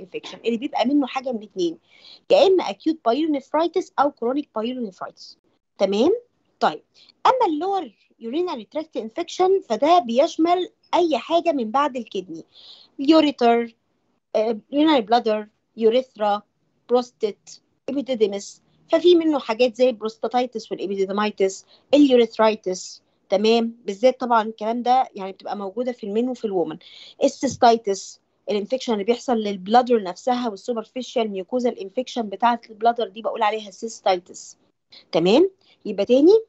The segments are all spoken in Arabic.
infection اللي بيبقى منه حاجة من اتنين يا إما acute pyelonephritis أو chronic pyelonephritis تمام؟ طيب أما ال lower urinary tract infection فده بيشمل أي حاجة من بعد ال kidney. ال ureter urinary bladder urethra prostate epididymis ففي منه حاجات زي ال prostatitis وال epididymitis ال urethritis تمام؟ بالذات طبعا الكلام ده يعني بتبقى موجودة في ال men وفي ال women ال cystitis ال infection اللي بيحصل لل bladder نفسها وال superficial mucosa ال infection بتاعة ال bladder دي بقول عليها cystitis تمام؟ يبقى تاني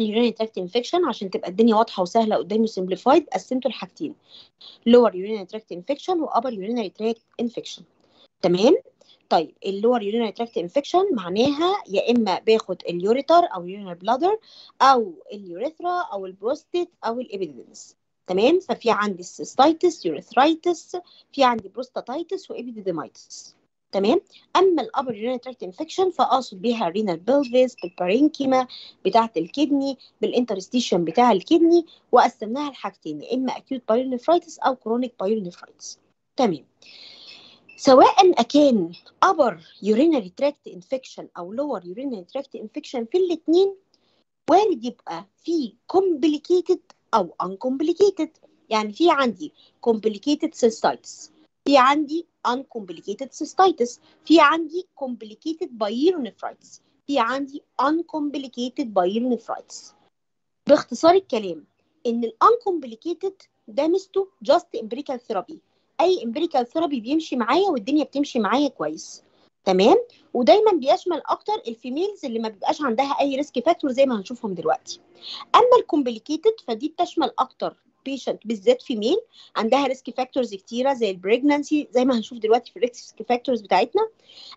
ال urinary tract infection عشان تبقى الدنيا واضحة وسهلة قدامي و simplified قسمته لحاجتين lower urinary tract infection و upper urinary tract infection تمام؟ طيب ال lower urinary tract infection معناها يا إما باخد اليوريتر أو يورينري بلادر أو اليوريثرا أو البروستيت أو الابيديديمس تمام؟ ففي عندي ال cystitis urethritis في عندي prostatitis و epididymitis تمام؟ أما ال upper urinary tract infection فأقصد بيها ال renal pelvis بال parenchyma بتاعة ال kidney بال interstitium بتاع ال kidney وقسمناها لحاجتين يا إما acute pyelonephritis أو chronic pyelonephritis تمام؟ سواء كان upper urinary tract infection أو lower urinary tract infection في الاثنين وارد يبقى في complicated أو uncomplicated يعني في عندي complicated cystitis في عندي uncomplicated cystitis في عندي complicated pyelonephritis في عندي uncomplicated pyelonephritis باختصار الكلام ان ال uncomplicated ده mostly just empirical therapy اي empirical therapy بيمشي معايا والدنيا بتمشي معايا كويس تمام؟ ودايما بيشمل أكتر ال females اللي ما بيبقاش عندها أي risk factor زي ما هنشوفهم دلوقتي. أما ال complicated فدي بتشمل أكتر patient بالذات female عندها risk factors كتيرة زي ال pregnancy زي ما هنشوف دلوقتي في ال risk factors بتاعتنا.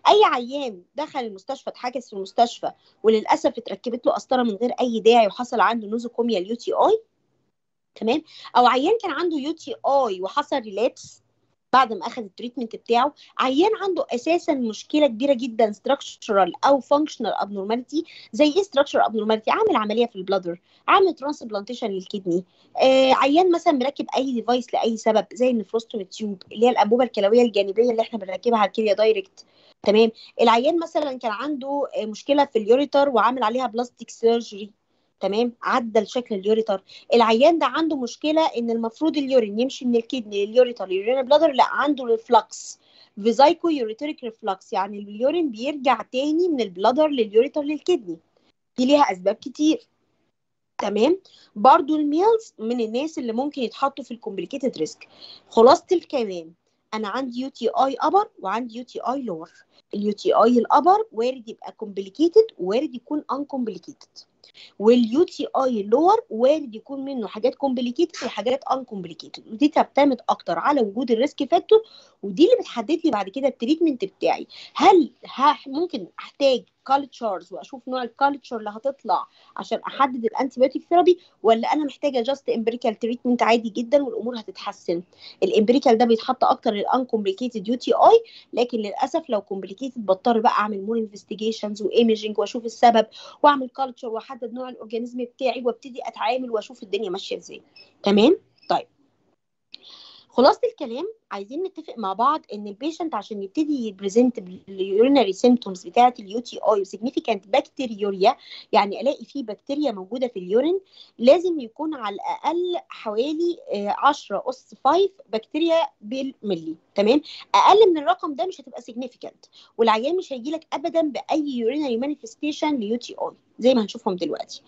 أي عيان دخل المستشفى اتحجز في المستشفى وللأسف اتركبت له قسطرة من غير أي داعي وحصل عنده nosocomial UTI تمام؟ أو عيان كان عنده UTI وحصل relapse بعد ما أخذ ال treatment بتاعه عيان عنده أساسا مشكلة كبيرة جدا structural أو functional abnormality زي إيه structural abnormality عامل عملية في ال bladder عامل transplantation لل kidney آه عيان مثلا مركب أي device لأي سبب زي ال nephrostomy tube اللي هي الانبوبه الكلوية الجانبية اللي إحنا بنركبها على الكليه direct تمام؟ العيان مثلا كان عنده مشكلة في ال ureter وعامل عليها plastic surgery تمام؟ عدل شكل ال ureter العيان ده عنده مشكلة إن المفروض ال urine يمشي من ال kidney لل ureter لل urinary bladder لا عنده reflux vesicoureteric reflux يعني ال urine بيرجع تاني من ال bladder لل ureter لل kidney. دي ليها أسباب كتير. تمام؟ برضو ال males من الناس اللي ممكن يتحطوا في ال complicated risk خلاصة الكلام. أنا عندي UTI upper وعندي UTI lower ال UTI ال upper وارد يبقى complicated وارد يكون uncomplicated وال UTI lower وارد يكون منه حاجات complicated وحاجات uncomplicated ودي تعتمد أكتر على وجود ال risk factor ودي اللي بتحدد لي بعد كده ال treatment بتاعي. هل ممكن أحتاج cultures وأشوف نوع ال culture اللي هتطلع عشان أحدد ال antibiotic therapy ولا أنا محتاجة just empirical treatment عادي جدا والأمور هتتحسن؟ ال empirical ده بيتحط أكتر لل uncomplicated UTI لكن للأسف لو complicated بضطر بقى أعمل more investigations و imaging وأشوف السبب وأعمل culture وأحدد نوع ال organism بتاعي وأبتدي أتعامل وأشوف الدنيا ماشية إزاي. تمام؟ طيب. خلاصة الكلام عايزين نتفق مع بعض إن ال patient عشان يبتدي ي present بال urinary symptoms بتاعة ال UTI و significant bacteriuria يعني ألاقي فيه بكتيريا موجودة في ال urine لازم يكون على الأقل حوالي 10 أس 5 بكتيريا بالملي تمام؟ أقل من الرقم ده مش هتبقى significant والعيان مش هيجي لك ابدا بأي urinary manifestation ل UTI زي ما هنشوفهم دلوقتي.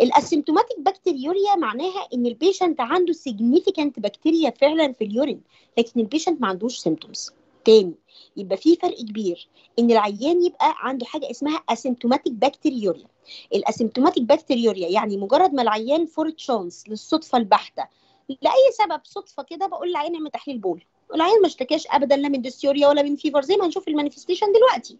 ال asymptomatic bacteriuria معناها إن ال patient عنده significant بكتيريا فعلا في ال urine لكن ال patient ما عندوش symptoms تاني يبقى في فرق كبير إن العيان يبقى عنده حاجة اسمها asymptomatic bacteriuria ال asymptomatic bacteriuria يعني مجرد ما العيان for chance للصدفة البحتة لأي سبب صدفة كده بقول للعيان اعمل تحليل بول. والعيان ما اشتكاش ابدا لا من dysuria ولا من fever زي ما هنشوف ال manifestation دلوقتي.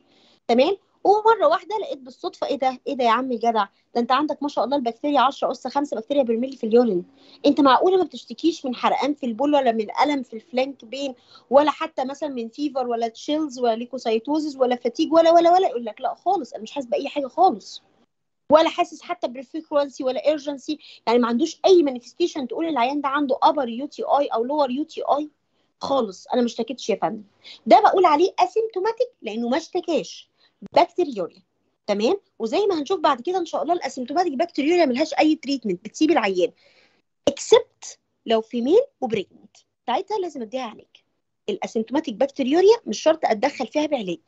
تمام؟ ومرة واحدة لقيت بالصدفة إيه ده؟ إيه ده يا عم الجدع؟ ده أنت عندك ما شاء الله البكتيريا 10 أس 5 بكتيريا بالملي في ال urine. أنت معقولة ما بتشتكيش من حرقان في البول ولا من ألم في ال flank pain ولا حتى مثلا من fever ولا chills ولا leukocytosis ولا fatigue ولا ولا ولا؟ يقول لك لا خالص أنا مش حاسس بأي حاجة خالص. ولا حاسس حتى ب frequency ولا urgency يعني ما عندوش أي manifestation تقول العيان ده عنده ابر يو تي اي أو لور يو تي اي خالص أنا ما اشتكيتش يا فندم. ده بقول عليه asymptomatic لأنه ما اشتكاش. bacteriuria تمام؟ وزي ما هنشوف بعد كده إن شاء الله ال asymptomatic bacteriuria ملهاش أي treatment بتسيب العيان. except لو female و pregnant ساعتها لازم أديها علاج. ال asymptomatic bacteriuria مش شرط أتدخل فيها بعلاج.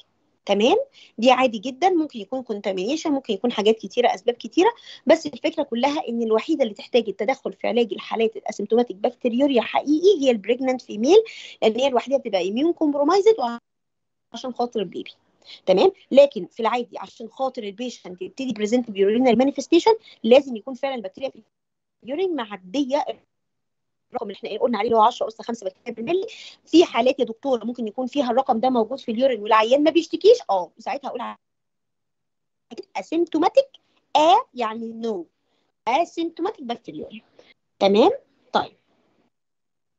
تمام؟ دي عادي جدا ممكن يكون contamination ممكن يكون حاجات كتيرة أسباب كتيرة بس الفكرة كلها إن الوحيدة اللي تحتاج التدخل في علاج الحالات ال asymptomatic bacteriuria حقيقي هي ال pregnant female لأن هي الوحيدة بتبقى immunocompromised عشان خاطر ال baby تمام؟ لكن في العادي عشان خاطر ال patient يبتدي present ب urinary manifestation لازم يكون فعلا البكتيريا في ال urine معدية الرقم اللي إحنا قلنا عليه اللي هو 10 اس 5 بكتيريا بالملي في حالات يا دكتورة ممكن يكون فيها الرقم ده موجود في ال urine والعيان ما بيشتكيش آه ساعتها هقول asymptomatic ا يعني no asymptomatic بكتيريا تمام؟ طيب.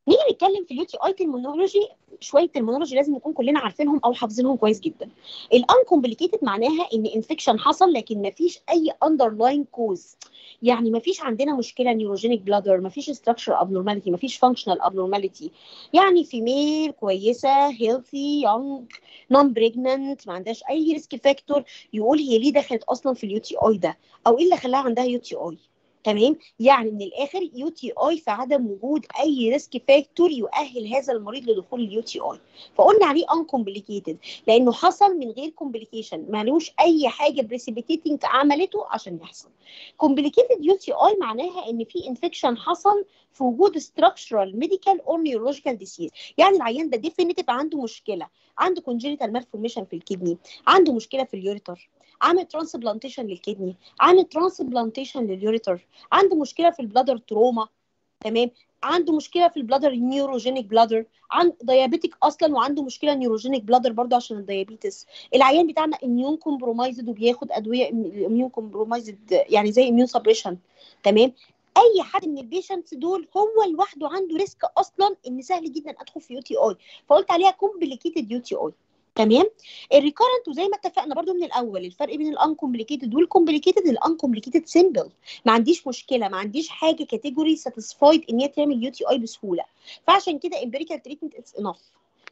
نيجي نتكلم في ال UTI terminology شوية terminology لازم نكون كلنا عارفينهم أو حافظينهم كويس جدا. ال uncomplicated معناها إن infection حصل لكن ما فيش أي underlying cause يعني ما فيش عندنا مشكلة neurogenic bladder ما فيش structure abnormality ما فيش functional abnormality يعني female كويسة healthy young non-pregnant ما عندهاش أي risk factor يقول هي ليه دخلت أصلا في ال UTI ده؟ أو إيه اللي خلاها عندها UTI تمام؟ يعني من الآخر UTI في عدم وجود أي risk factor يؤهل هذا المريض لدخول ال UTI فقلنا عليه uncomplicated لأنه حصل من غير complication مالوش أي حاجة precipitating عملته عشان يحصل. complicated UTI معناها إن في infection حصل في وجود structural medical or neurological disease يعني العيان ده definitive عنده مشكلة عنده congenital malformation في ال kidney عنده مشكلة في ال ureter عامل transplantation لل kidney عامل transplantation لل ureter عنده مشكلة في ال bladder trauma تمام؟ عنده مشكلة في ال bladder neurogenic bladder عند diabetic أصلا وعنده مشكلة neurogenic bladder برضه عشان ال diabetes. العيان بتاعنا immunocompromised وبياخد أدوية immunocompromised يعني زي immunosuppression تمام؟ أي حد من ال patients دول هو لوحده عنده risk أصلا إن سهل جدا أدخل في UTI فقلت عليها complicated UTI تمام؟ ال recurrent وزي ما اتفقنا برضو من الأول الفرق بين ال uncomplicated وال complicated ال uncomplicated simple ما عنديش مشكلة ما عنديش حاجة category satisfied إن هي تعمل UTI بسهولة. فعشان كده empirical treatment it's enough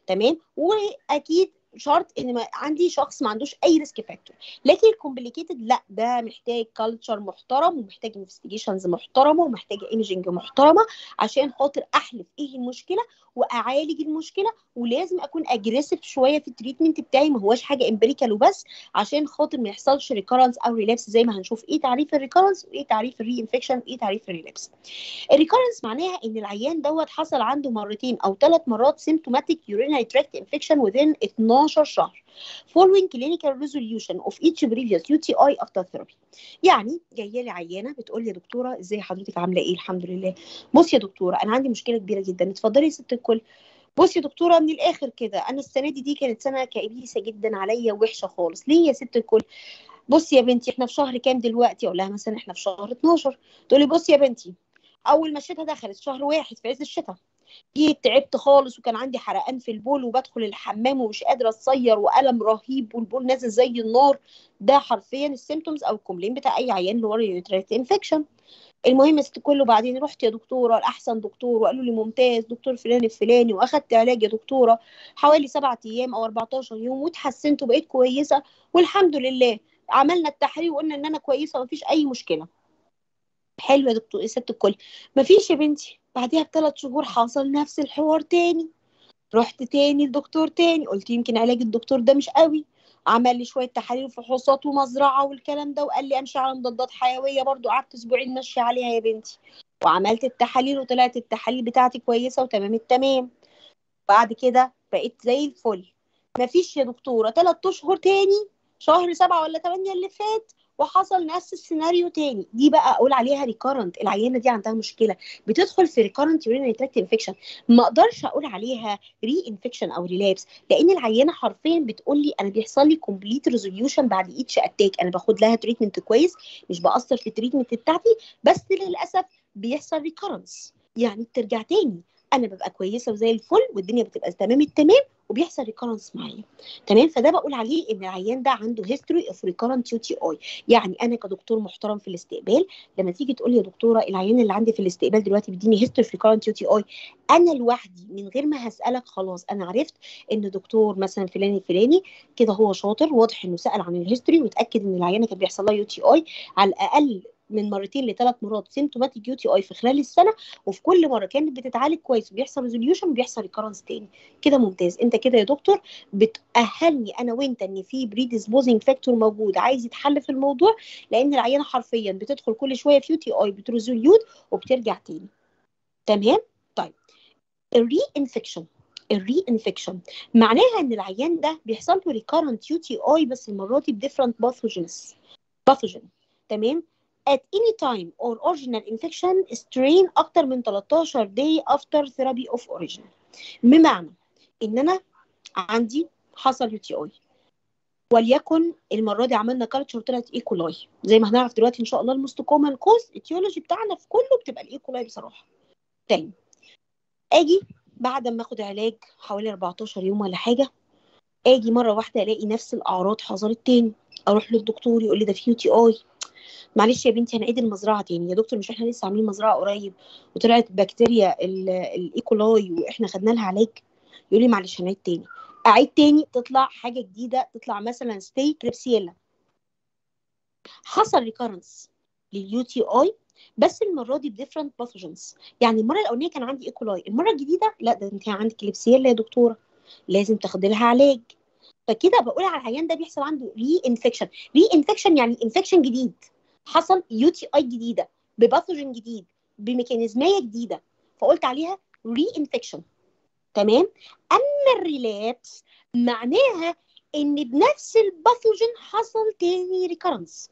تمام؟ وأكيد شرط إن ما عندي شخص ما عندوش أي risk factor لكن ال complicated لا ده محتاج culture محترم ومحتاج investigations محترمة ومحتاج imaging محترمة عشان خاطر أحل إيه المشكلة وأعالج المشكلة ولازم أكون aggressive شوية في ال treatment بتاعي ما هواش حاجة empirical وبس عشان خاطر ما يحصلش recurrence أو relapse زي ما هنشوف إيه تعريف ال recurrence وإيه تعريف ال reinfection وإيه تعريف ال relapse ال recurrence معناها إن العيان دوت حصل عنده مرتين أو ثلاث مرات symptomatic urinary tract infection within 12 شهر following clinical resolution of each previous UTI after therapy. يعني جاية لي عيانة بتقول لي يا دكتورة إزاي حضرتك عاملة إيه؟ الحمد لله. بص يا دكتورة أنا عندي مشكلة كبيرة جدا. اتفضلي يا ست الكل. بصي يا دكتورة من الآخر كده أنا السنة دي دي كانت سنة كابيسة جدا عليا وحشه خالص. ليه يا ست الكل؟ بصي يا بنتي إحنا في شهر كام دلوقتي؟ أقول لها مثلا إحنا في شهر 12 تقول لي بصي يا بنتي أول ما الشتاء دخلت شهر واحد في عز الشتاء جيت تعبت خالص وكان عندي حرقان في البول وبدخل الحمام ومش قادره أتصير وألم رهيب والبول نازل زي النار. ده حرفيا ال symptoms أو ال complaint بتاع أي عيان اللي هو ال urinary tract infection المهم ست كله بعدين رحت يا دكتورة لاحسن دكتور وقالوا لي ممتاز دكتور فلان الفلاني وأخدت علاج يا دكتورة حوالي سبعة أيام أو 14 يوم واتحسنت وبقيت كويسة والحمد لله. عملنا التحاليل وقلنا إن أنا كويسة ومفيش أي مشكلة. حلو يا دكتور يا ست الكل. مفيش يا بنتي. بعديها بثلاث شهور حصل نفس الحوار تاني. رحت تاني لدكتور تاني قلت يمكن علاج الدكتور ده مش قوي. عمل لي شوية تحاليل وفحوصات ومزرعة والكلام ده وقال لي أمشي على مضادات حيوية برضو قعدت أسبوعين ماشية عليها يا بنتي. وعملت التحاليل وطلعت التحاليل بتاعتي كويسة وتمام التمام. بعد كده بقيت زي الفل. مفيش يا دكتورة ثلاث أشهر تاني شهر سبعة ولا ثمانية اللي فات وحصل نفس السيناريو تاني. دي بقى أقول عليها recurrent العيانة دي عندها مشكلة. بتدخل في recurrent urinary tract infection ما أقدرش أقول عليها reinfection أو relapse لأن العيانة حرفيا بتقول لي أنا بيحصل لي complete resolution بعد each attack أنا باخد لها treatment كويس مش بأثر في ال treatment بتاعتي بس للأسف بيحصل recurrence يعني بترجع تاني. أنا ببقى كويسة وزي الفل والدنيا بتبقى تمام التمام وبيحصل recurrence معايا تمام؟ فده بقول عليه إن العيان ده عنده history of recurrent UTI يعني أنا كدكتور محترم في الاستقبال لما تيجي تقول لي يا دكتورة العيان اللي عندي في الاستقبال دلوقتي بيديني history في recurrent UTI أنا لوحدي من غير ما هسألك خلاص أنا عرفت إن دكتور مثلا فلاني الفلاني كده هو شاطر واضح إنه سأل عن ال history وتاكد إن العيانه كان بيحصل لها UTI على الأقل من مرتين لثلاث مرات symptomatic UTI في خلال السنة وفي كل مرة كانت بتتعالج كويس وبيحصل resolution وبيحصل recurrence تاني. كده ممتاز. انت كده يا دكتور بتأهلني أنا وانت إن في predisposing factor موجود عايز يتحل في الموضوع لأن العيانه حرفيا بتدخل كل شوية في UTI بت resolute وبترجع تاني. تمام؟ طيب. ال reinfection ال reinfection معناها إن العيان ده بيحصل له recurrent UTI بس المرة دي ب different pathogens pathogen تمام؟ At any time or original infection strain أكتر من 13 day after therapy of original بمعنى ان أنا عندي حصل UTI. وليكن المرة دي عملنا culture طلعت E. coli زي ما هنعرف دلوقتي إن شاء الله ال most common cause etiology بتاعنا في كله بتبقى ال E. coli بصراحة. تاني. آجي بعد ما آخد علاج حوالي 14 يوم ولا حاجة آجي مرة واحدة ألاقي نفس الأعراض حصلت تاني. أروح للدكتور يقول لي ده في UTI. معلش يا بنتي هنعيد المزرعة تاني. يا دكتور مش إحنا لسه عاملين مزرعة قريب وطلعت بكتيريا ال E. coli وإحنا خدنا لها علاج يقول لي معلش هنعيد تاني. أعيد تاني تطلع حاجة جديدة تطلع مثلا ستي Klebsiella حصل recurrence لل UTI بس المرة دي ب different pathogens يعني المرة الأولانية كان عندي E. coli المرة الجديدة لا ده أنت عندك Klebsiella يا دكتورة. لازم تاخدي لها علاج. فكده بقول على العيان ده بيحصل عنده reinfection reinfection يعني infection جديد. حصل UTI جديدة ب pathogen جديد ب mechanism جديدة. فقلت عليها reinfection تمام؟ أما ال relapse معناها إن بنفس ال pathogen حصل تاني recurrence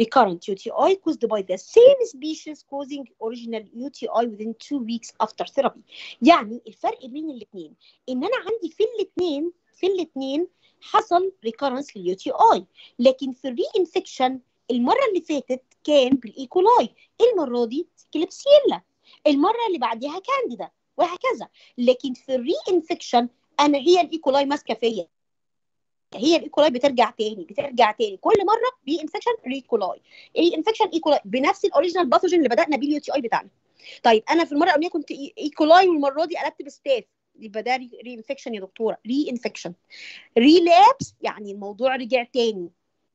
recurrent UTI caused by the same species causing original UTI within two weeks after therapy. يعني الفرق بين الاثنين إن أنا عندي في الاثنين في الاثنين حصل recurrence لليو تي اي لكن في ال reinfection المرة اللي فاتت كان بال E. coli المرة دي Klebsiella المرة اللي بعديها كانديدا وهكذا. لكن في ال reinfection أنا هي ال E. coli ماسكة فيا. هي ال E. coli بترجع تاني بترجع تاني. كل مرة reinfection E. coli reinfection E. coli. بنفس ال original pathogen اللي بدأنا بيه ال UTI بتاعنا. طيب أنا في المرة الأولانية كنت E. coli والمرة دي قلبت ب staph. يبقى ده reinfection يا دكتورة. reinfection relapse يعني الموضوع رجع تاني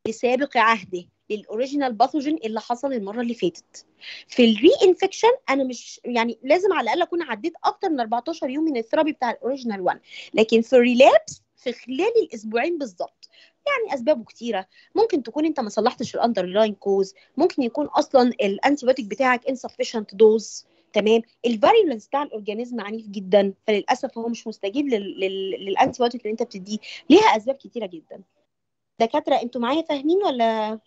لسابق عهده. لل original pathogen اللي حصل المرة اللي فاتت. في ال reinfection أنا مش يعني لازم على الأقل أكون عديت أكتر من 14 يوم من ال therapy بتاع ال original 1 لكن في ال relapse في خلال الأسبوعين بالظبط. يعني أسبابه كتيرة. ممكن تكون أنت ما صلحتش ال underlying cause ممكن يكون أصلا ال antibiotic بتاعك insufficient dose تمام؟ ال virulence بتاع ال organism عنيف جدا. فللأسف هو مش مستجيب لل antibiotic اللي أنت بتديه. ليها أسباب كتيرة جدا. دكاترة أنتوا معايا فاهمين ولا؟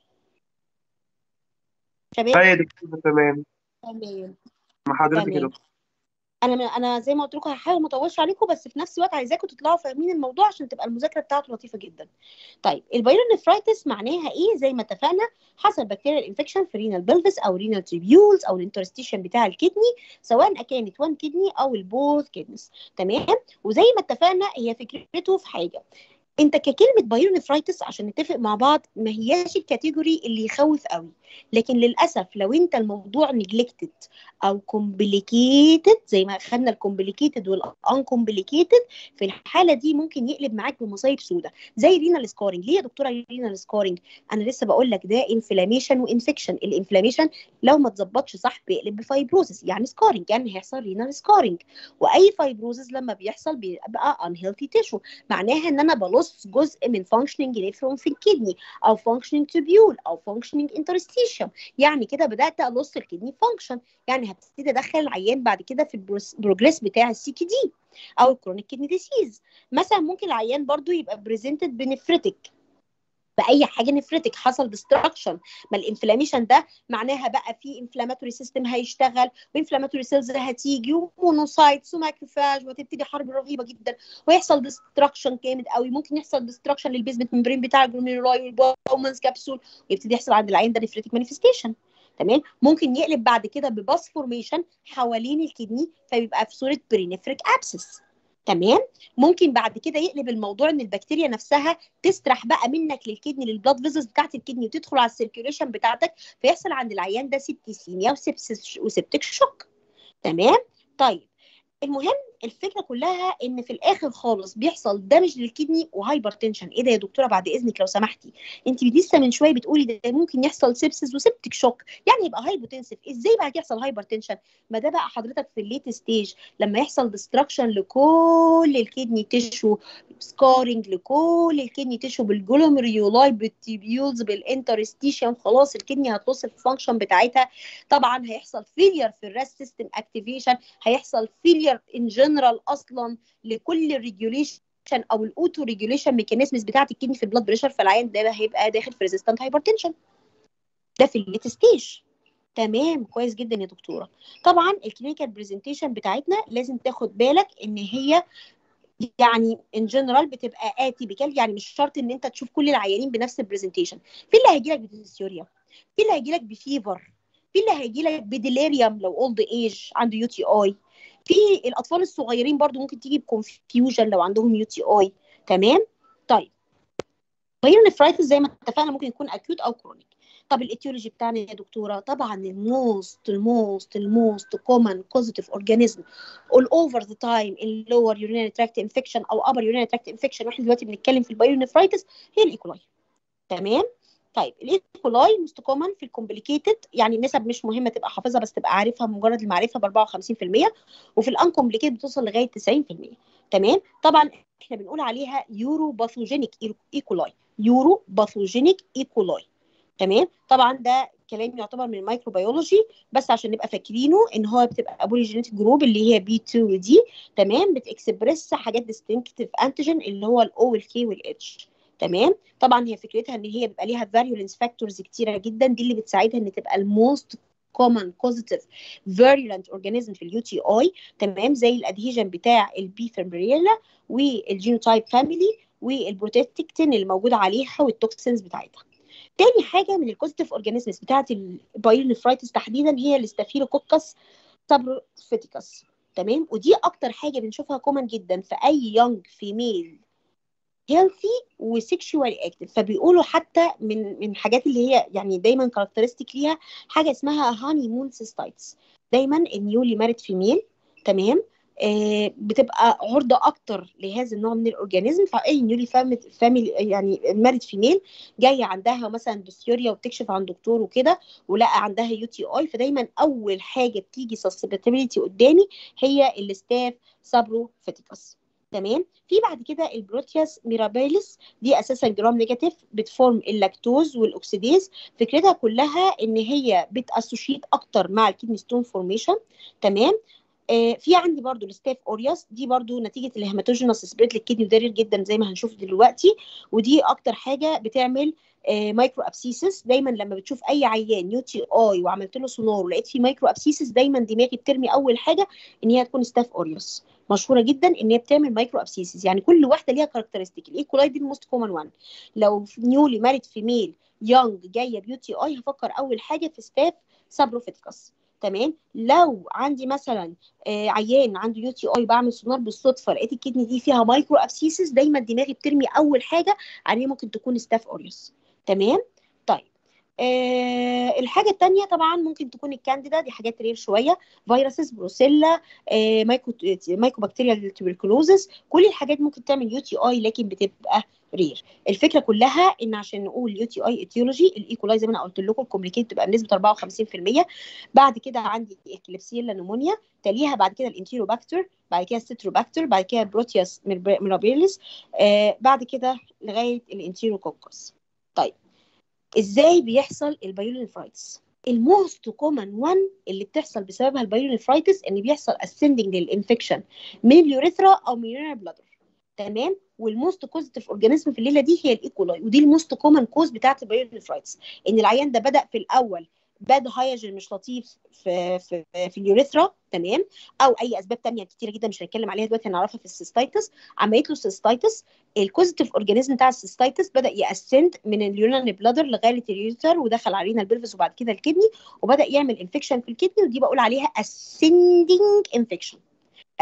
شباب آه يا دكتور تمام. تمام. مع حضرتك يا تمام دكتور. أنا أنا زي ما قلت لكم هحاول ما أطولش عليكم بس في نفس الوقت عايزاكم تطلعوا فاهمين الموضوع عشان تبقى المذاكرة بتاعته لطيفة جدا. طيب ال pyelonephritis معناها إيه؟ زي ما اتفقنا حصل bacterial infection في renal pelvis أو renal tubules أو ال interstitium بتاع ال kidney سواء كانت one kidney أو ال both kidneys تمام؟ وزي ما اتفقنا هي فكرته في حاجة. انت ككلمة pyelonephritis عشان نتفق مع بعض ما هياش ال category اللي يخوف قوي. لكن للأسف لو انت الموضوع neglected أو complicated زي ما خدنا ال complicated وال uncomplicated في الحالة دي ممكن يقلب معاك بمصايب سودة. زي renal scarring ليه يا دكتورة renal scarring أنا لسه بقول لك ده inflammation و infection ال inflammation لو ما اتظبطش صح بيقلب ب fibrosis يعني scarring يعني هيحصل renal scarring وأي fibrosis لما بيحصل بيبقى unhealthy tissue معناها إن أنا ب loss جزء من functioning nephron في ال kidney أو functioning tubule أو functioning interstitium يعني كده بدأت أ loss ال kidney function يعني هبتدي أدخل العيان بعد كده في ال progress بتاع ال CKD أو ال chronic kidney disease مثلا ممكن العيان برضو يبقى presented ب nephrotic بأي حاجة nephrotic حصل destruction ما ال inflammation ده معناها بقى في inflammatory system هيشتغل و inflammatory cells هتيجي و monocytes و macrophage وتبتدي حرب رهيبة جدا. ويحصل destruction جامد قوي. ممكن يحصل destruction لل basement membrane بتاع ال glomeruli وال Bowman's capsule ويبتدي يحصل عند العين ده nephritic manifestation تمام؟ ممكن يقلب بعد كده ب pus formation حوالين ال kidney فبيبقى في صورة perinephric abscess تمام؟ ممكن بعد كده يقلب الموضوع إن البكتيريا نفسها تسرح بقى منك لل kidney لل blood vessels بتاعت ال kidney وتدخل على ال circulation بتاعتك فيحصل عند العيان ده septicemia و septic shock تمام؟ طيب المهم الفكرة كلها إن في الآخر خالص بيحصل damage لل kidney و hypertension إيه ده يا دكتورة بعد إذنك لو سمحتي؟ انت لسه من شوية بتقولي ده ممكن يحصل sepsis و septic shock يعني يبقى hypotensive إزاي بقى يحصل hypertension ما ده بقى حضرتك في ال late stage لما يحصل ديستراكشن لكل الكدني تيشو سكارنج لكل الكدني تيشو بالجلوميريولاي بالتيبيولز بالانترستيشن خلاص ال kidney هت loss ال function بتاعتها. طبعا هيحصل failure في ال RAS system activation هيحصل failure in general أصلا لكل ال regulation أو ال autoregulation mechanisms بتاعت ال kidney في ال blood pressure فالعيان ده هيبقى داخل في resistant hypertension ده في ال late stage تمام كويس جدا يا دكتورة. طبعا ال clinical presentation بتاعتنا لازم تاخد بالك إن هي يعني in general بتبقى atypical يعني مش شرط إن أنت تشوف كل العيانين بنفس ال presentation في اللي هيجي لك ب dysuria في اللي هيجي لك ب fever في اللي هيجي لك ب delirium لو old age عنده UTI في الأطفال الصغيرين برضو ممكن تيجي ب confusion لو عندهم UTI تمام؟ طيب. pyelonephritis زي ما اتفقنا ممكن يكون acute أو chronic طب ال etiology بتاعنا يا دكتورة؟ طبعا ال most ال most ال most common causative organism all over the time ال lower urinary tract infection أو upper urinary tract infection وإحنا دلوقتي بنتكلم في ال pyelonephritis هي ال E. coli تمام؟ طيب ال E. coli most common في ال complicated يعني النسب مش مهمه تبقى حافظها بس تبقى عارفها مجرد المعرفة ب 54% وفي ال uncomplicated بتوصل لغاية 90% تمام؟ طبعا إحنا بنقول عليها uropathogenic E. coli uropathogenic E. coli تمام؟ طبعا ده كلام يعتبر من ال microbiology بس عشان نبقى فاكرينه إن هو بتبقى phylogenetic group اللي هي B 2 و D تمام؟ بتكسبرس حاجات distinctive antigen اللي هو الاو والكي والاتش تمام؟ طبعا هي فكرتها إن هي بيبقى ليها virulence factors كتيرة جدا دي اللي بتساعدها إن تبقى ال most common causative virulent organism في ال UTI تمام؟ زي ال adhesion بتاع ال P fimbriae وال genotype family والبروتكتين اللي موجود عليها وال toxins بتاعتها. تاني حاجة من ال causative organisms بتاعت ال pyelonephritis تحديدا هي ال Staphylococcus saprophyticus تمام؟ ودي أكتر حاجة بنشوفها common جدا في أي young female healthy و sexual active فبيقولوا حتى من من الحاجات اللي هي يعني دايما characteristic ليها حاجة اسمها honeymoon cystitis دايما ال newly married female تمام؟ آه بتبقى عرضة أكتر لهذا النوع من ال organism فأي newly family يعني married female جاية عندها مثلا dysuria وبتكشف عن دكتور وكده ولقى عندها UTI فدايما أول حاجة بتيجي susceptibility قدامي هي ال Staph saprophyticus تمام؟ في بعد كده ال Proteus mirabilis دي أساسا gram negative بت form ال lactose وال oxidase فكرتها كلها إن هي بت associate أكتر مع الكيدني ستون فورميشن. تمام؟ آه في عندي برضو ال Staph aureus دي برضو نتيجة ال hematogenous spread لل kidney ودا rare جدا زي ما هنشوف دلوقتي. ودي أكتر حاجة بتعمل آه micro abscesses دايما لما بتشوف أي عيان UTI وعملت له سونار ولقيت فيه micro abscesses دايما دماغي بترمي أول حاجة إن هي تكون Staph aureus مشهورة جدا إن هي بتعمل micro abscesses يعني كل واحدة ليها characteristic ال E. coli دي ال most common one لو newly married female young جاية ب UTI هفكر أول حاجة في Staph saprophyticus تمام؟ لو عندي مثلا آه عيان عنده UTI بعمل سونار بالصدفة لقيت ال kidney دي فيها micro abscesses دايما دماغي بترمي أول حاجة عليه ممكن تكون Staph aureus تمام؟ آه الحاجة الثانية طبعا ممكن تكون الكانديدا دي حاجات rare شوية. viruses Brucella آه Myco Mycobacteria tuberculosis كل الحاجات ممكن تعمل UTI لكن بتبقى rare الفكرة كلها إن عشان نقول UTI etiology ال E. coli زي ما أنا قلت لكم ال complicated تبقى بنسبة 54% بعد كده عندي ال Klebsiella pneumoniae تليها بعد كده ال Enterobacter بعد كده ال Citrobacter بعد كده Proteus mirabilis آه بعد كده لغاية ال Enterococcus إزاي بيحصل ال pyelonephritis ال most common one اللي بتحصل بسببها ال pyelonephritis إن بيحصل ascending لل infection من ال urethra أو من ال urinary bladder تمام؟ وال most causative organism في الليلة دي هي ال E. coli ودي ال most common cause بتاعت ال pyelonephritis إن العيان ده بدأ في الأول bad hygiene مش لطيف في في, في ال urethra تمام؟ أو أي أسباب تانية كتيرة جدا مش هنتكلم عليها دلوقتي هنعرفها في ال cystitis عملت له cystitis ال causative organism بتاع ال cystitis بدأ ي ascend من ال urinary bladder لغاية ال ureter ودخل علينا ال pelvis وبعد كده ال kidney وبدأ يعمل infection في ال kidney ودي بقول عليها ascending infection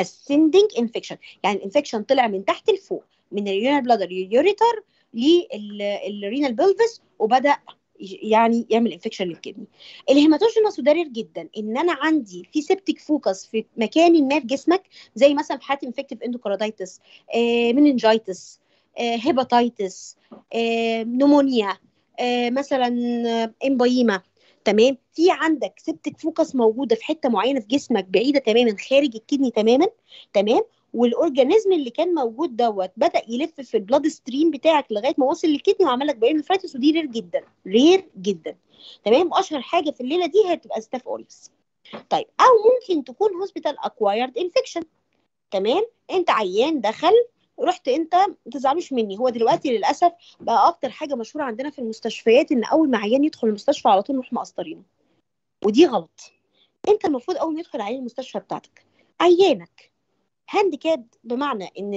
ascending infection. يعني ال infection طلع من تحت لفوق من ال renal bladder لل ureter لل renal pelvis وبدأ يعني يعمل infection لل kidney ال hematogenous وده جدا. إن أنا عندي في septic focus في مكان ما في جسمك زي مثلا في حالة infective endocarditis آه meningitis آه hepatitis آه pneumonia آه مثلا empyema تمام؟ في عندك septic focus موجودة في حتة معينة في جسمك بعيدة تماما خارج ال kidney تماما. تمام؟ وال organism اللي كان موجود دوت بدأ يلف في ال blood stream بتاعك لغاية ما وصل لل kidney وعمل لك pyelonephritis ودي rare جدا rare جدا. تمام؟ وأشهر حاجة في الليلة دي هتبقى staph aureus طيب أو ممكن تكون hospital acquired infection تمام؟ أنت عيان دخل رحت أنت ما تزعلوش مني. هو دلوقتي للأسف بقى أكتر حاجة مشهورة عندنا في المستشفيات إن أول ما عيان يدخل المستشفى على طول نروح مقسطرينه. ودي غلط. أنت المفروض أول ما يدخل عيان المستشفى بتاعتك عيانك هانديكاب بمعنى إن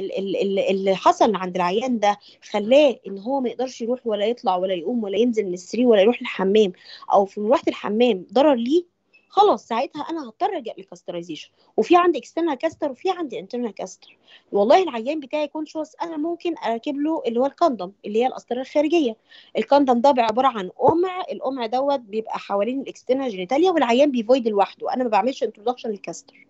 اللي حصل عند العيان ده خلاه إن هو ما يقدرش يروح ولا يطلع ولا يقوم ولا ينزل من السرير ولا يروح الحمام أو في مروحة الحمام ضرر ليه؟ خلاص ساعتها أنا هضطر ألجأ لل catheterization وفي عندي external catheter وفي عندي internal catheter والله العيان بتاعي conscious أنا ممكن أركب له اللي هو ال condom اللي هي القسطره الخارجية. ال condom ده عبارة عن قمع القمع دوت بيبقى حوالين ال external genitalia والعيان بي void لوحده. أنا ما بعملش introduction لل catheter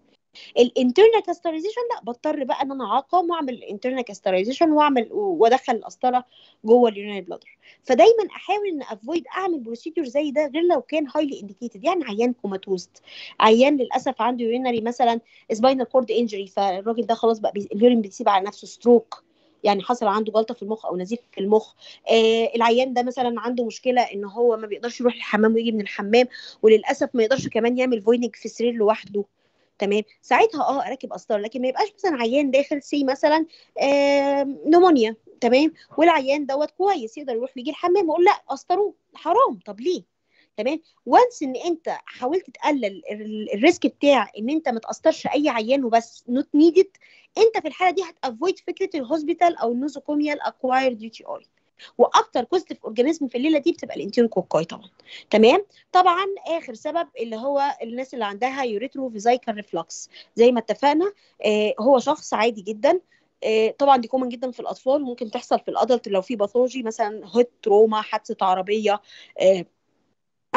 ال internal catheterization لا بضطر بقى إن أنا أعقم وأعمل ال internal catheterization وأعمل وأدخل القسطره جوه ال urinary bladder فدايما أحاول إن avoid أعمل procedure زي ده غير لو كان highly indicated يعني عيان comatosed عيان للأسف عنده urinary مثلا spinal cord injury فالراجل ده خلاص بقى ال urine بيسيب على نفسه stroke يعني حصل عنده جلطه في المخ أو نزيف في المخ. آه العيان ده مثلا عنده مشكلة إن هو ما بيقدرش يروح الحمام ويجي من الحمام وللأسف ما يقدرش كمان يعمل voiding في السرير لوحده. تمام. ساعتها آه اركب قسطره لكن ما يبقاش مثلا عيان داخل C مثلا pneumonia تمام؟ والعيان دوت كويس يقدر يروح يجي الحمام واقول لا قسطروه حرام. طب ليه؟ تمام؟ once إن أنت حاولت تقلل ال risk بتاع إن أنت ما تقسطرش أي عيان و it's not needed أنت في الحالة دي هت avoid فكرة ال hospital أو ال nosocomial acquired UTI وأكتر causative organism في الليلة دي بتبقى ال enterococci طبعا. تمام؟ طبعا آخر سبب اللي هو الناس اللي عندها uretero vesical reflux. زي ما اتفقنا آه هو شخص عادي جدا. آه طبعا دي common جدا في الأطفال. ممكن تحصل في ال adult لو في pathology مثلا head trauma حادثة عربية آه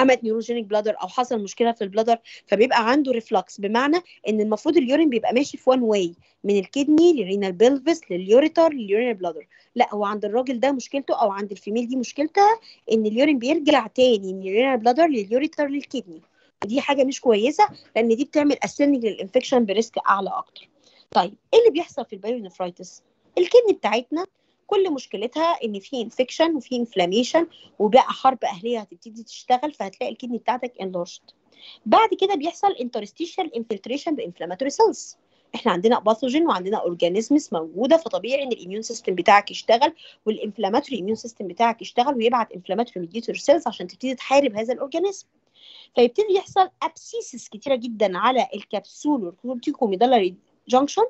عملت neurogenic bladder أو حصل مشكلة في ال bladder فبيبقى عنده reflux بمعنى إن المفروض ال urine بيبقى ماشي في one way من الكدني للرينال بلفس لليوريتر لليورينال بلادر لا هو عند الراجل ده مشكلته أو عند ال female دي مشكلتها إن ال urine بيرجع تاني من ال urinary bladder لل ureter لل kidney. دي حاجة مش كويسة لأن دي بتعمل ascending لل infection ب risk أعلى أكتر. طيب إيه اللي بيحصل في ال pyelonephritis ال kidney بتاعتنا كل مشكلتها إن في infection وفي inflammation وبقى حرب أهلية هتبتدي تشتغل فهتلاقي ال kidney بتاعتك enlarged بعد كده بيحصل interstitial infiltration ب inflammatory cells إحنا عندنا pathogen وعندنا organisms موجودة فطبيعي إن ال immune system بتاعك يشتغل وال inflammatory immune system بتاعك يشتغل ويبعت inflammatory mediator cells عشان تبتدي تحارب هذا ال organism فيبتدي يحصل abscesses كتيرة جدا على ال capsule وال corticomedullary junction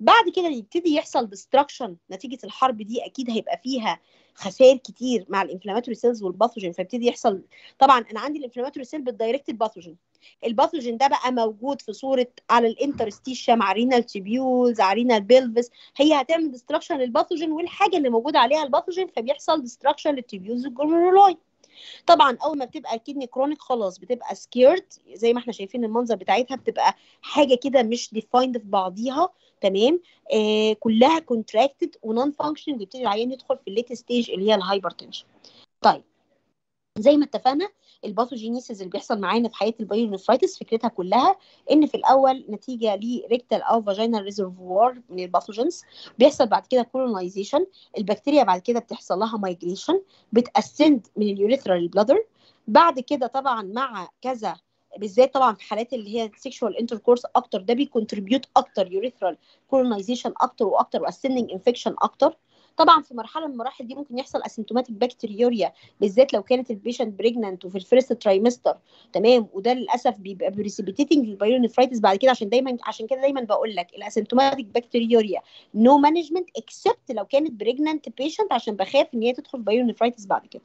بعد كده يبتدي يحصل destruction نتيجة الحرب دي أكيد هيبقى فيها خسائر كتير مع ال inflammatory cells وال pathogen فيبتدي يحصل طبعا أنا عندي الانفلاماتوري سيل بالدايركت الباثوجين الباثوجين ده بقى موجود في صورة على ال interstitia مع renal tubules على renal pelvis هي هتعمل destruction لل pathogen والحاجة اللي موجودة عليها ال pathogen فبيحصل destruction لل tubules وال glomeruli طبعا أول ما بتبقى ال kidney chronic خلاص بتبقى scarred زي ما إحنا شايفين المنظر بتاعتها بتبقى حاجة كده مش defined في بعضيها تمام؟ آه كلها contracted و non function بيبتدي العيان يدخل في ال late stage اللي هي ال hypertension طيب زي ما اتفقنا ال pathogenesis اللي بيحصل معانا في حالة ال pyelonephritis فكرتها كلها إن في الأول نتيجة ل rectal أو vaginal reservoir من ال pathogens بيحصل بعد كده colonization البكتيريا بعد كده بتحصل لها migration بت ascend من ال urethra لل bladder بعد كده طبعا مع كذا بالذات طبعا في حالات اللي هي sexual intercourse أكتر ده بي contribute أكتر urethral colonization أكتر وأكتر و ascending infection أكتر. طبعا في مرحلة من المراحل دي ممكن يحصل asymptomatic bacteriuria بالذات لو كانت ال patient pregnant وفي ال first trimester تمام؟ وده للأسف بيبقى precipitating لل pyelonephritis بعد كده. عشان دايما عشان كده دايما بقول لك ال asymptomatic bacteriuria no management except لو كانت pregnant patient عشان بخاف إن هي تدخل pyelonephritis بعد كده.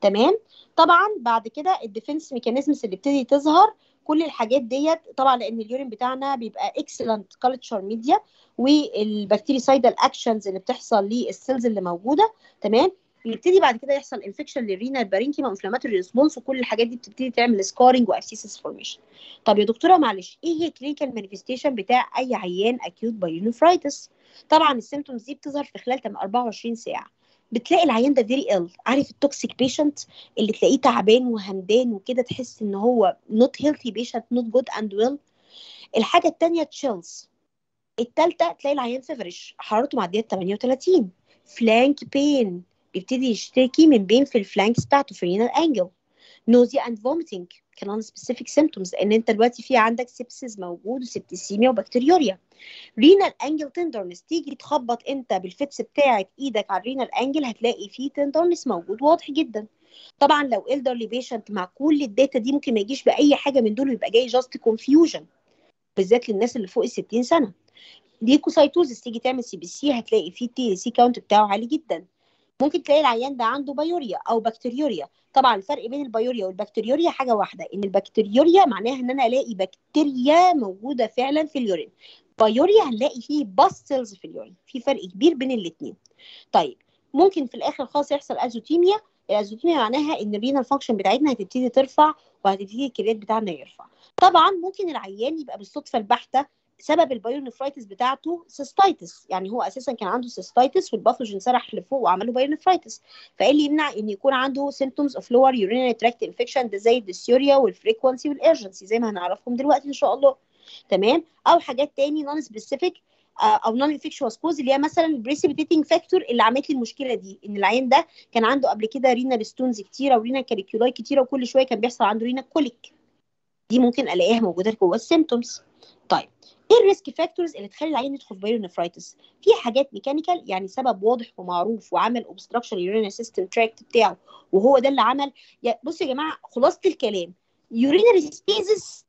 تمام؟ طبعا بعد كده ال defense mechanisms اللي بتبتدي تظهر كل الحاجات ديت طبعا لأن ال urine بتاعنا بيبقى excellent culture media وال bactericidal actions اللي بتحصل لل cells اللي موجودة تمام؟ بيبتدي بعد كده يحصل infection لل renal parenchyma inflammatory response وكل الحاجات دي بتبتدي تعمل scarring و abscess formation طب يا دكتورة معلش إيه هي clinical manifestation بتاع أي عيان acute pyelonephritis طبعا ال symptoms دي بتظهر في خلال 24 ساعة. بتلاقي العيان ده very ill عارف ال toxic patient اللي تلاقيه تعبان وهمدان وكده تحس إن هو not healthy patient not good and well الحاجة الثانية chills الثالثه تلاقي العيان feverish حرارته معدية 38 flank pain بيبتدي يشتكي من pain في ال flanks بتاعته في ال renal angle nausea and vomiting non specific symptoms ان أنت دلوقتي في عندك sepsis موجود و septicemia و bacteriuria renal angle tenderness تيجي تخبط أنت بالفتس بتاعك إيدك على ال renal angle هتلاقي فيه tenderness موجود واضح جدا. طبعا لو elderly patient مع كل ال data دي ممكن ما يجيش بأي حاجة من دول ويبقى جاي just confusion بالذات للناس اللي فوق ال 60 سنة. leukocytosis تيجي تعمل CBC هتلاقي فيه TLC count بتاعه عالي جدا. ممكن تلاقي العيان ده عنده pyuria أو bacteriuria. طبعا الفرق بين ال pyuria وال bacteriuria حاجة واحدة إن ال bacteriuria معناها إن أنا ألاقي بكتيريا موجودة فعلا في ال urine. pyuria هنلاقي فيه pus cells في ال urine. في فرق كبير بين الاثنين طيب ممكن في الآخر خالص يحصل azotemia ال azotemia معناها إن ال renal function بتاعتنا هتبتدي ترفع وهتبتدي ال creat بتاعنا يرفع. طبعا ممكن العيان يبقى بالصدفة البحتة سبب ال pyelonephritis بتاعته cystitis. يعني هو أساسا كان عنده cystitis وال pathogen سرح لفوق وعمل له pyelonephritis فايه اللي يمنع إن يكون عنده symptoms of lower urinary tract infection ده زي ال dysuria وال frequency وال urgency زي ما هنعرفهم دلوقتي إن شاء الله. تمام؟ أو حاجات تاني non-specific أو non-infectious cause اللي هي مثلا ال precipitating factor اللي عملت لي المشكلة دي إن العيان ده كان عنده قبل كده renal stones كتيرة و renal calculi كتيرة وكل شوية كان بيحصل عنده renal colic دي ممكن ألاقيها موجودة جوه ال symptoms طيب إيه ال risk factors اللي تخلي العيان يدخل في pyelonephritis في حاجات mechanical يعني سبب واضح ومعروف وعمل obstruction urinal system tract بتاعه وهو ده اللي عمل. بصوا يا جماعة خلاصة الكلام. urinal stasis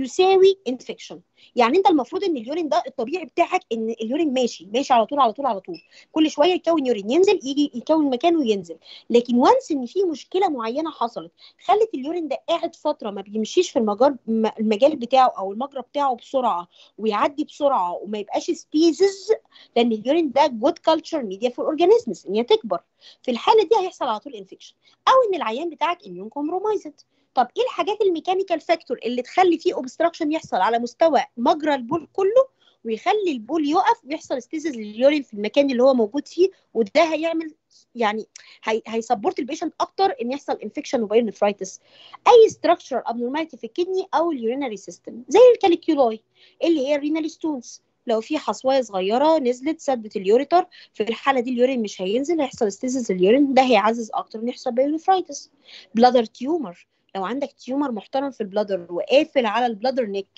يساوي infection يعني انت المفروض ان ال urine ده الطبيعي بتاعك ان ال urine ماشي ماشي على طول على طول على طول. كل شوية يكون urine ينزل يجي يكون مكانه وينزل. لكن once ان في مشكلة معينة حصلت خلت ال urine ده قاعد فترة ما بيمشيش في المجال المجال بتاعه أو المجرى بتاعه بسرعة ويعدي بسرعة وما يبقاش stasis لأن ال urine ده good culture media في ال organisms إن هي تكبر. في الحالة دي هيحصل على طول infection أو إن العيان بتاعك immunocompromised طب إيه الحاجات ال mechanical factor اللي تخلي فيه obstruction يحصل على مستوى مجرى البول كله ويخلي البول يقف ويحصل stasis لل urine في المكان اللي هو موجود فيه وده هيعمل يعني هي هي support ال patient أكتر إن يحصل infection و pyelonephritis أي structure abnormality في ال kidney أو ال urinary system زي ال calculi اللي هي ال renal stones لو في حصوايه صغيرة نزلت سدت ال ureter في الحالة دي ال urine مش هينزل هيحصل stasis ال urine ده هيعزز أكتر إن يحصل pyelonephritis bladder tumor لو عندك tumor محترم في ال bladder وقافل على ال bladder neck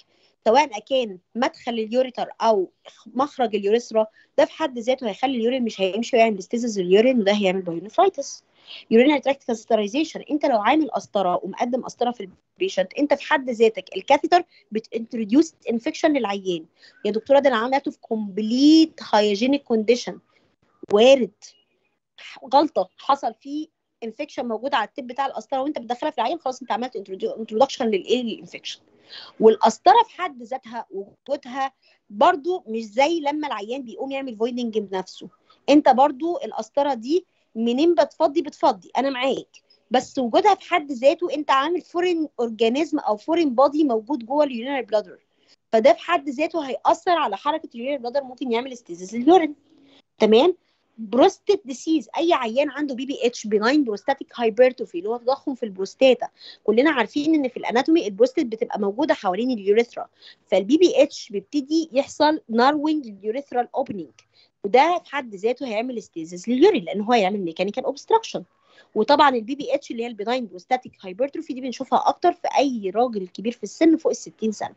سواء كان مدخل ال ureter أو مخرج ال urethra ده في حد ذاته هيخلي ال urine مش هيمشي ويعمل stasis ال urine وده هيعمل pyelonephritis urinal tract catheterization انت لو عامل قسطرة ومقدم قسطرة في ال patient انت في حد ذاتك ال catheter بت introduce infection للعيان. يا دكتورة ده أنا عملته في complete hygienic condition وارد. غلطة حصل فيه infection موجود على ال tube بتاع القسطره وأنت بتدخلها في العيان خلاص أنت عملت introduction للإيه؟ لل infection والقسطره في حد ذاتها وجودها برضو مش زي لما العيان بيقوم يعمل voiding بنفسه. أنت برضو القسطره دي منين بتفضي؟ بتفضي. أنا معاك. بس وجودها في حد ذاته أنت عامل foreign organism أو foreign body موجود جوه ال urinary bladder فده في حد ذاته هيأثر على حركة ال urinary bladder ممكن يعمل stasis ال urine تمام؟ prostate disease أي عيان عنده BPH benign prostatic hypertrophy اللي هو تضخم في البروستاتا. كلنا عارفين إن في ال anatomy ال prostate بتبقى موجودة حوالين ال urethra فال BPH بيبتدي يحصل narrowing لل urethral opening وده في حد ذاته هيعمل stasis لل urine لأن هو هيعمل mechanical obstruction وطبعا ال BPH اللي هي ال benign prostatic hypertrophy دي بنشوفها أكتر في أي راجل كبير في السن فوق ال 60 سنة.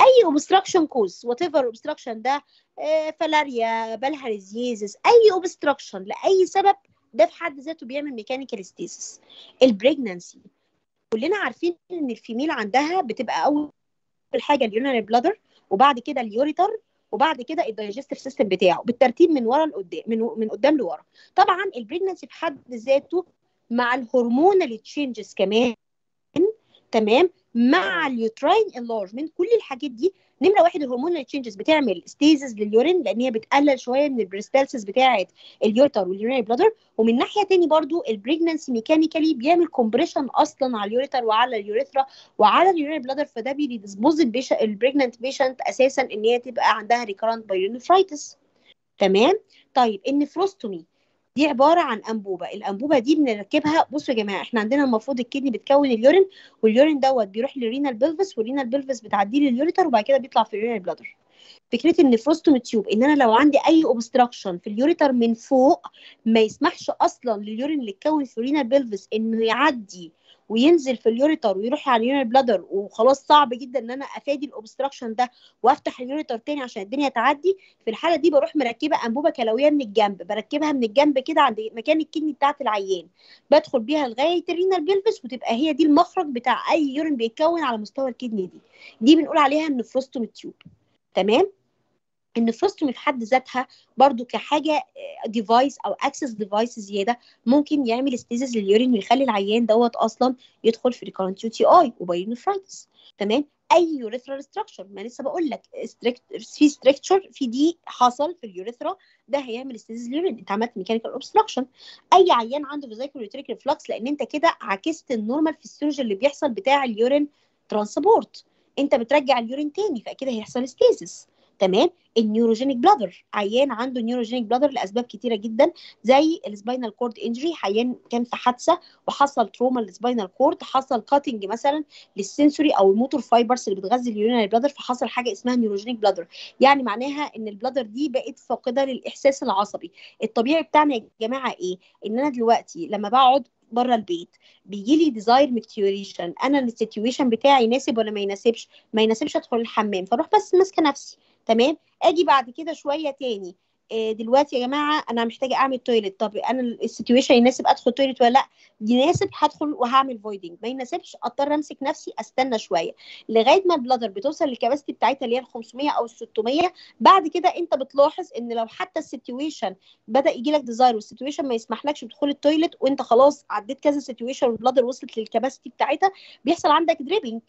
أي obstruction cause whatever obstruction ده آه filaria bilharziasis أي obstruction لأي سبب ده في حد ذاته بيعمل mechanical stasis ال pregnancy كلنا عارفين إن ال female عندها بتبقى أول حاجة ال urinary bladder وبعد كده ال ureter وبعد كده ال digestive system بتاعه بالترتيب من ورا لقدام من من قدام لورا. طبعا ال pregnancy في حد ذاته مع ال hormonal changes كمان تمام؟ مع ال uterine enlargement كل الحاجات دي نمرة واحد ال hormonal changes بتعمل stasis لل urine لأن هي بتقلل شوية من ال peristalsis بتاعة ال ureter وال urinary bladder ومن ناحية تاني برضو ال pregnancy mechanically بيعمل compression أصلا على ال ureter وعلى ال urethra وعلى ال urinary bladder فده بي dispose ال pregnant patient أساسا إن هي تبقى عندها recurrent pyelonephritis تمام؟ طيب ال nephrostomy. دي عبارة عن أنبوبة. الأنبوبة دي بنركبها بصوا يا جماعة إحنا عندنا المفروض ال kidney بتكون ال urine وال urine دوت بيروح لل renal pelvis وال renal pelvis بتعديه لل ureter وبعد كده بيطلع في ال renal bladder. فكرة ال nephrostomy tube إن أنا لو عندي أي obstruction في ال ureter من فوق ما يسمحش أصلا لل urine اللي اتكون في ال renal pelvis إنه يعدي وينزل في ال ureter ويروح على ال urinal bladder وخلاص صعب جدا إن أنا أفادي ال obstruction ده وأفتح ال ureter تاني عشان الدنيا تعدي. في الحالة دي بروح مركبة أنبوبة كلوية من الجنب بركبها من الجنب كده عند مكان ال kidney بتاعة العيان. بدخل بيها لغاية ال renal pelvis وتبقى هي دي المخرج بتاع أي urine بيتكون على مستوى ال kidney دي. دي بنقول عليها ال nephrostomy tube تمام؟ ال nephrostomy في حد ذاتها برضو كحاجة device أو access device زيادة ممكن يعمل stasis لل urine ويخلي العيان دوت أصلا يدخل في recurrent UTI و pyelonephritis تمام؟ أي urethral stricture ما لسه بقول لك في stricture في دي حصل في ال urethra ده هيعمل stasis لل urine أنت عملت mechanical obstruction أي عيان عنده vesicoureteric reflux لأن أنت كده عكست ال normal physiology اللي بيحصل بتاع ال urine transport أنت بترجع ال urine تاني فأكيد هيحصل stasis تمام؟ ال neurogenic bladder عيان عنده neurogenic bladder لأسباب كتيرة جدا زي ال spinal cord injury عيان كان في حادثة وحصل trauma لل spinal cord حصل cutting مثلا لل sensory أو ال motor fibers اللي بتغذي ال urinary bladder فحصل حاجة اسمها neurogenic bladder يعني معناها إن ال bladder دي بقت فاقدة للإحساس العصبي. الطبيعي بتاعنا يا جماعة إيه؟ إن أنا دلوقتي لما بقعد بره البيت بيجي لي desire micturition أنا ال situation بتاعي يناسب ولا ما يناسبش؟ ما يناسبش أدخل الحمام فأروح بس ماسكة نفسي. تمام؟ آجي بعد كده شوية تاني. إيه دلوقتي يا جماعة أنا محتاجة أعمل toilet طب أنا ال situation يناسب أدخل toilet ولا لأ؟ يناسب هدخل وهعمل voiding ما يناسبش أضطر أمسك نفسي أستنى شوية. لغاية ما ال bladder بتوصل لل capacity بتاعتها اللي هي ال 500 أو ال 600 بعد كده أنت بتلاحظ إن لو حتى ال situation بدأ يجي لك desire وال situation ما يسمحلكش بدخول ال toilet وأنت خلاص عديت كذا situation وال bladder وصلت لل capacity بتاعتها بيحصل عندك dribbling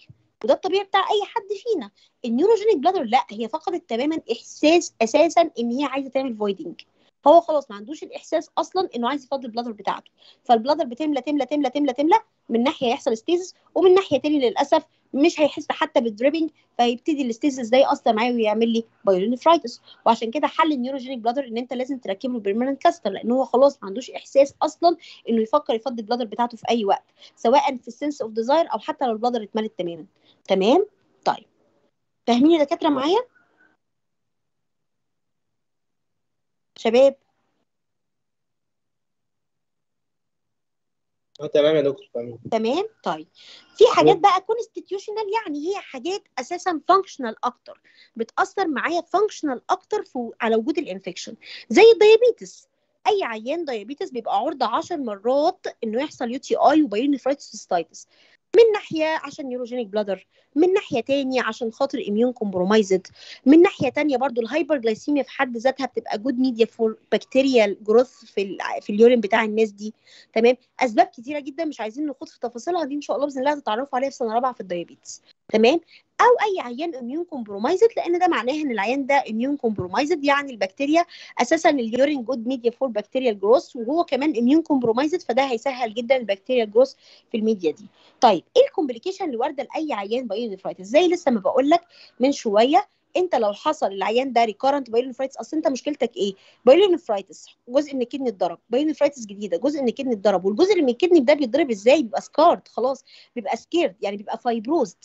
وده الطبيعي بتاع أي حد فينا. ال neurogenic bladder لا هي فقدت تماما إحساس أساسا إن هي عايزة تعمل voiding هو خلاص ما عندوش الإحساس أصلا إنه عايز يفضي ال bladder بتاعته. فال bladder بتملى تملى تملى تملى تملى من ناحية يحصل stasis ومن ناحية تاني للأسف مش هيحس حتى بال dribbling فهيبتدي ال stasis ده يأثر معاه ويعمل لي pyelonephritis وعشان كده حل ال neurogenic bladder إن أنت لازم تركب له permanent catheter لأن هو خلاص ما عندوش إحساس أصلا إنه يفكر يفضي ال bladder بتاعته في أي وقت سواء في ال sense of desire أو حتى لو ال bladder اتملت تماما. تمام؟ طيب. فاهمين يا دكاترة معايا؟ شباب. آه تمام يا دكتور تمام. تمام؟ طيب. في حاجات بقى constitutional يعني هي حاجات أساسا functional أكتر. بتأثر معايا functional أكتر في على وجود ال infection زي ال diabetes. أي عيان diabetes بيبقى عرضه 10 مرات إنه يحصل UTI و pyelonephritis cystitis من ناحية عشان neurogenic bladder من ناحية تاني عشان خاطر immunocompromised من ناحية تانية برضو ال hyperglycemia في حد ذاتها بتبقى good media for bacterial growth في في ال urine بتاع الناس دي. تمام؟ أسباب كتيرة جدا مش عايزين نخوض في تفاصيلها دي إن شاء الله بإذن الله هتتعرفوا عليها في سنة رابعة في ال diabetes تمام؟ أو أي عيان immunocompromised لأن ده معناه إن العيان ده immunocompromised يعني البكتيريا أساسا ال urine good media for bacterial growth وهو كمان immunocompromised فده هيسهل جدا ال bacterial growth في الميديا دي. طيب إيه ال complication اللي وارده لأي عيان pyelonephritis زي لسه ما بقول لك من شوية أنت لو حصل العيان ده recurrent pyelonephritis أصل أنت مشكلتك إيه؟ pyelonephritis جزء من ال kidney اتضرب pyelonephritis جديدة جزء من ال kidney اتضرب والجزء اللي من ال kidney ده بيتضرب إزاي؟ بيبقى scarred خلاص بيبقى scarred يعني بيبقى fibrosed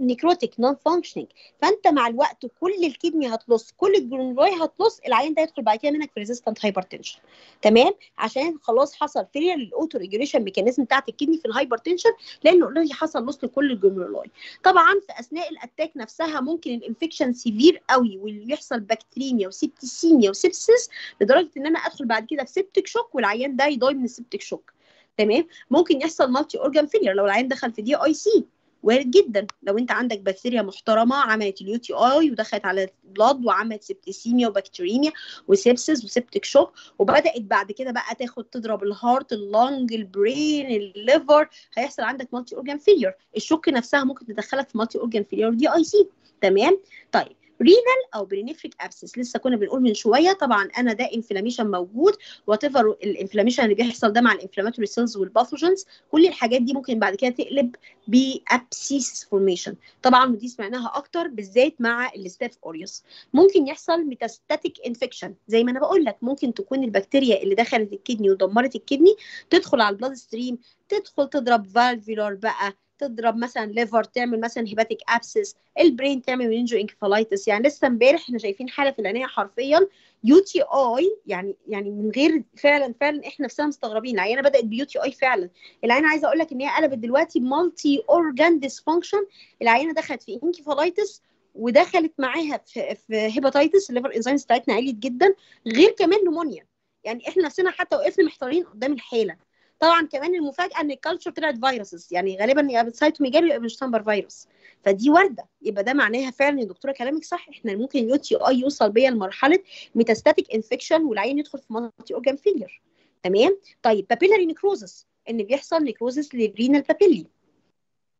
necrotic non functioning فأنت مع الوقت كل ال kidney هتلص كل ال glomeruli هتلص العيان ده يدخل بعد كده منك في resistant hypertension تمام؟ عشان خلاص حصل failure لل autoregulation mechanism بتاعت ال kidney في ال hypertension لأنه already حصل loss لكل ال glomeruli طبعا في أثناء ال attack نفسها ممكن ال infection severe قوي ويحصل bacteremia و septicemia و sepsis لدرجة إن أنا أدخل بعد كده في septic shock والعيان ده يضيع من ال septic shock تمام؟ ممكن يحصل multi organ failure لو العيان دخل في DIC وارد جدا. لو أنت عندك بكتيريا محترمة عملت ال UTI ودخلت على ال blood وعملت septicemia و bacteremia و sepsis و septic shock وبدأت بعد كده بقى تاخد تضرب الهارت اللنج البرين الليفر هيحصل عندك multi organ failure ال shock نفسها ممكن تدخلك في multi organ failure DIC تمام؟ طيب. renal أو perinephric abscess لسه كنا بنقول من شوية. طبعا أنا ده inflammation موجود. whatever ال inflammation اللي بيحصل ده مع ال inflammatory cells وال pathogens كل الحاجات دي ممكن بعد كده تقلب ب abscess formation طبعا ودي سمعناها أكتر بالذات مع ال staph aureus ممكن يحصل metastatic infection زي ما أنا بقول لك ممكن تكون البكتيريا اللي دخلت ال kidney ودمرت ال kidney تدخل على ال blood stream تدخل تضرب فالفيولار بقى تضرب مثلا liver تعمل مثلا hepatic abscess ال brain تعمل meningoencephalitis يعني لسه امبارح إحنا شايفين حالة في العناية حرفيا. UTI يعني يعني من غير فعلا فعلا إحنا نفسنا مستغربين. العيانة بدأت ب UTI فعلا. العيانة عايزة أقول لك إن هي قلبت دلوقتي multi organ dysfunction العيانة دخلت في encephalitis ودخلت معاها في في hepatitis ال liver enzymes بتاعتنا عليت جدا غير كمان pneumonia يعني إحنا نفسنا حتى وقفنا محتارين قدام الحالة. طبعا كمان المفاجأة إن ال culture طلعت viruses يعني غالبا يا cytomegalo يا Epstein-Barr virus. فدي وارده يبقى ده معناها فعلا يا دكتورة كلامك صح. إحنا ممكن ال UTI يوصل بيا لمرحلة metastatic infection والعيان يدخل في multi organ failure تمام؟ طيب papillary necrosis إن بيحصل necrosis لل renal papillae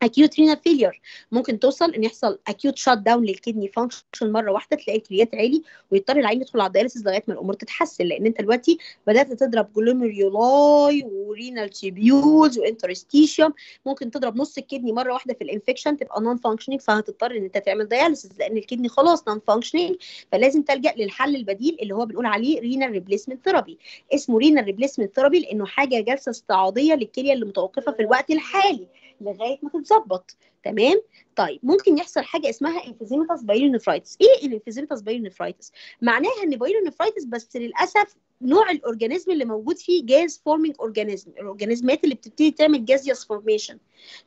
acute renal failure. ممكن توصل إن يحصل acute shut down لل kidney function مرة واحدة تلاقي ال creat عالي ويضطر العيان يدخل على ال dialysis لغاية ما الأمور تتحسن لأن أنت دلوقتي بدأت تضرب glomeruli و renal tubules و interstitium ممكن تضرب نص ال kidney مرة واحدة في ال infection تبقى non functioning فهتضطر إن أنت تعمل dialysis لأن ال kidney خلاص non functioning فلازم تلجأ للحل البديل اللي هو بنقول عليه renal replacement therapy اسمه renal replacement therapy لأنه حاجة جلسة استعاضية للكلية اللي متوقفة في الوقت الحالي. لغاية ما تتظبط. تمام؟ طيب ممكن يحصل حاجة اسمها emphysematous pyelonephritis إيه ال emphysematous pyelonephritis معناها إن pyelonephritis بس للأسف نوع ال organism اللي موجود فيه gas forming organism ال organismات اللي بتبتدي تعمل gaseous formation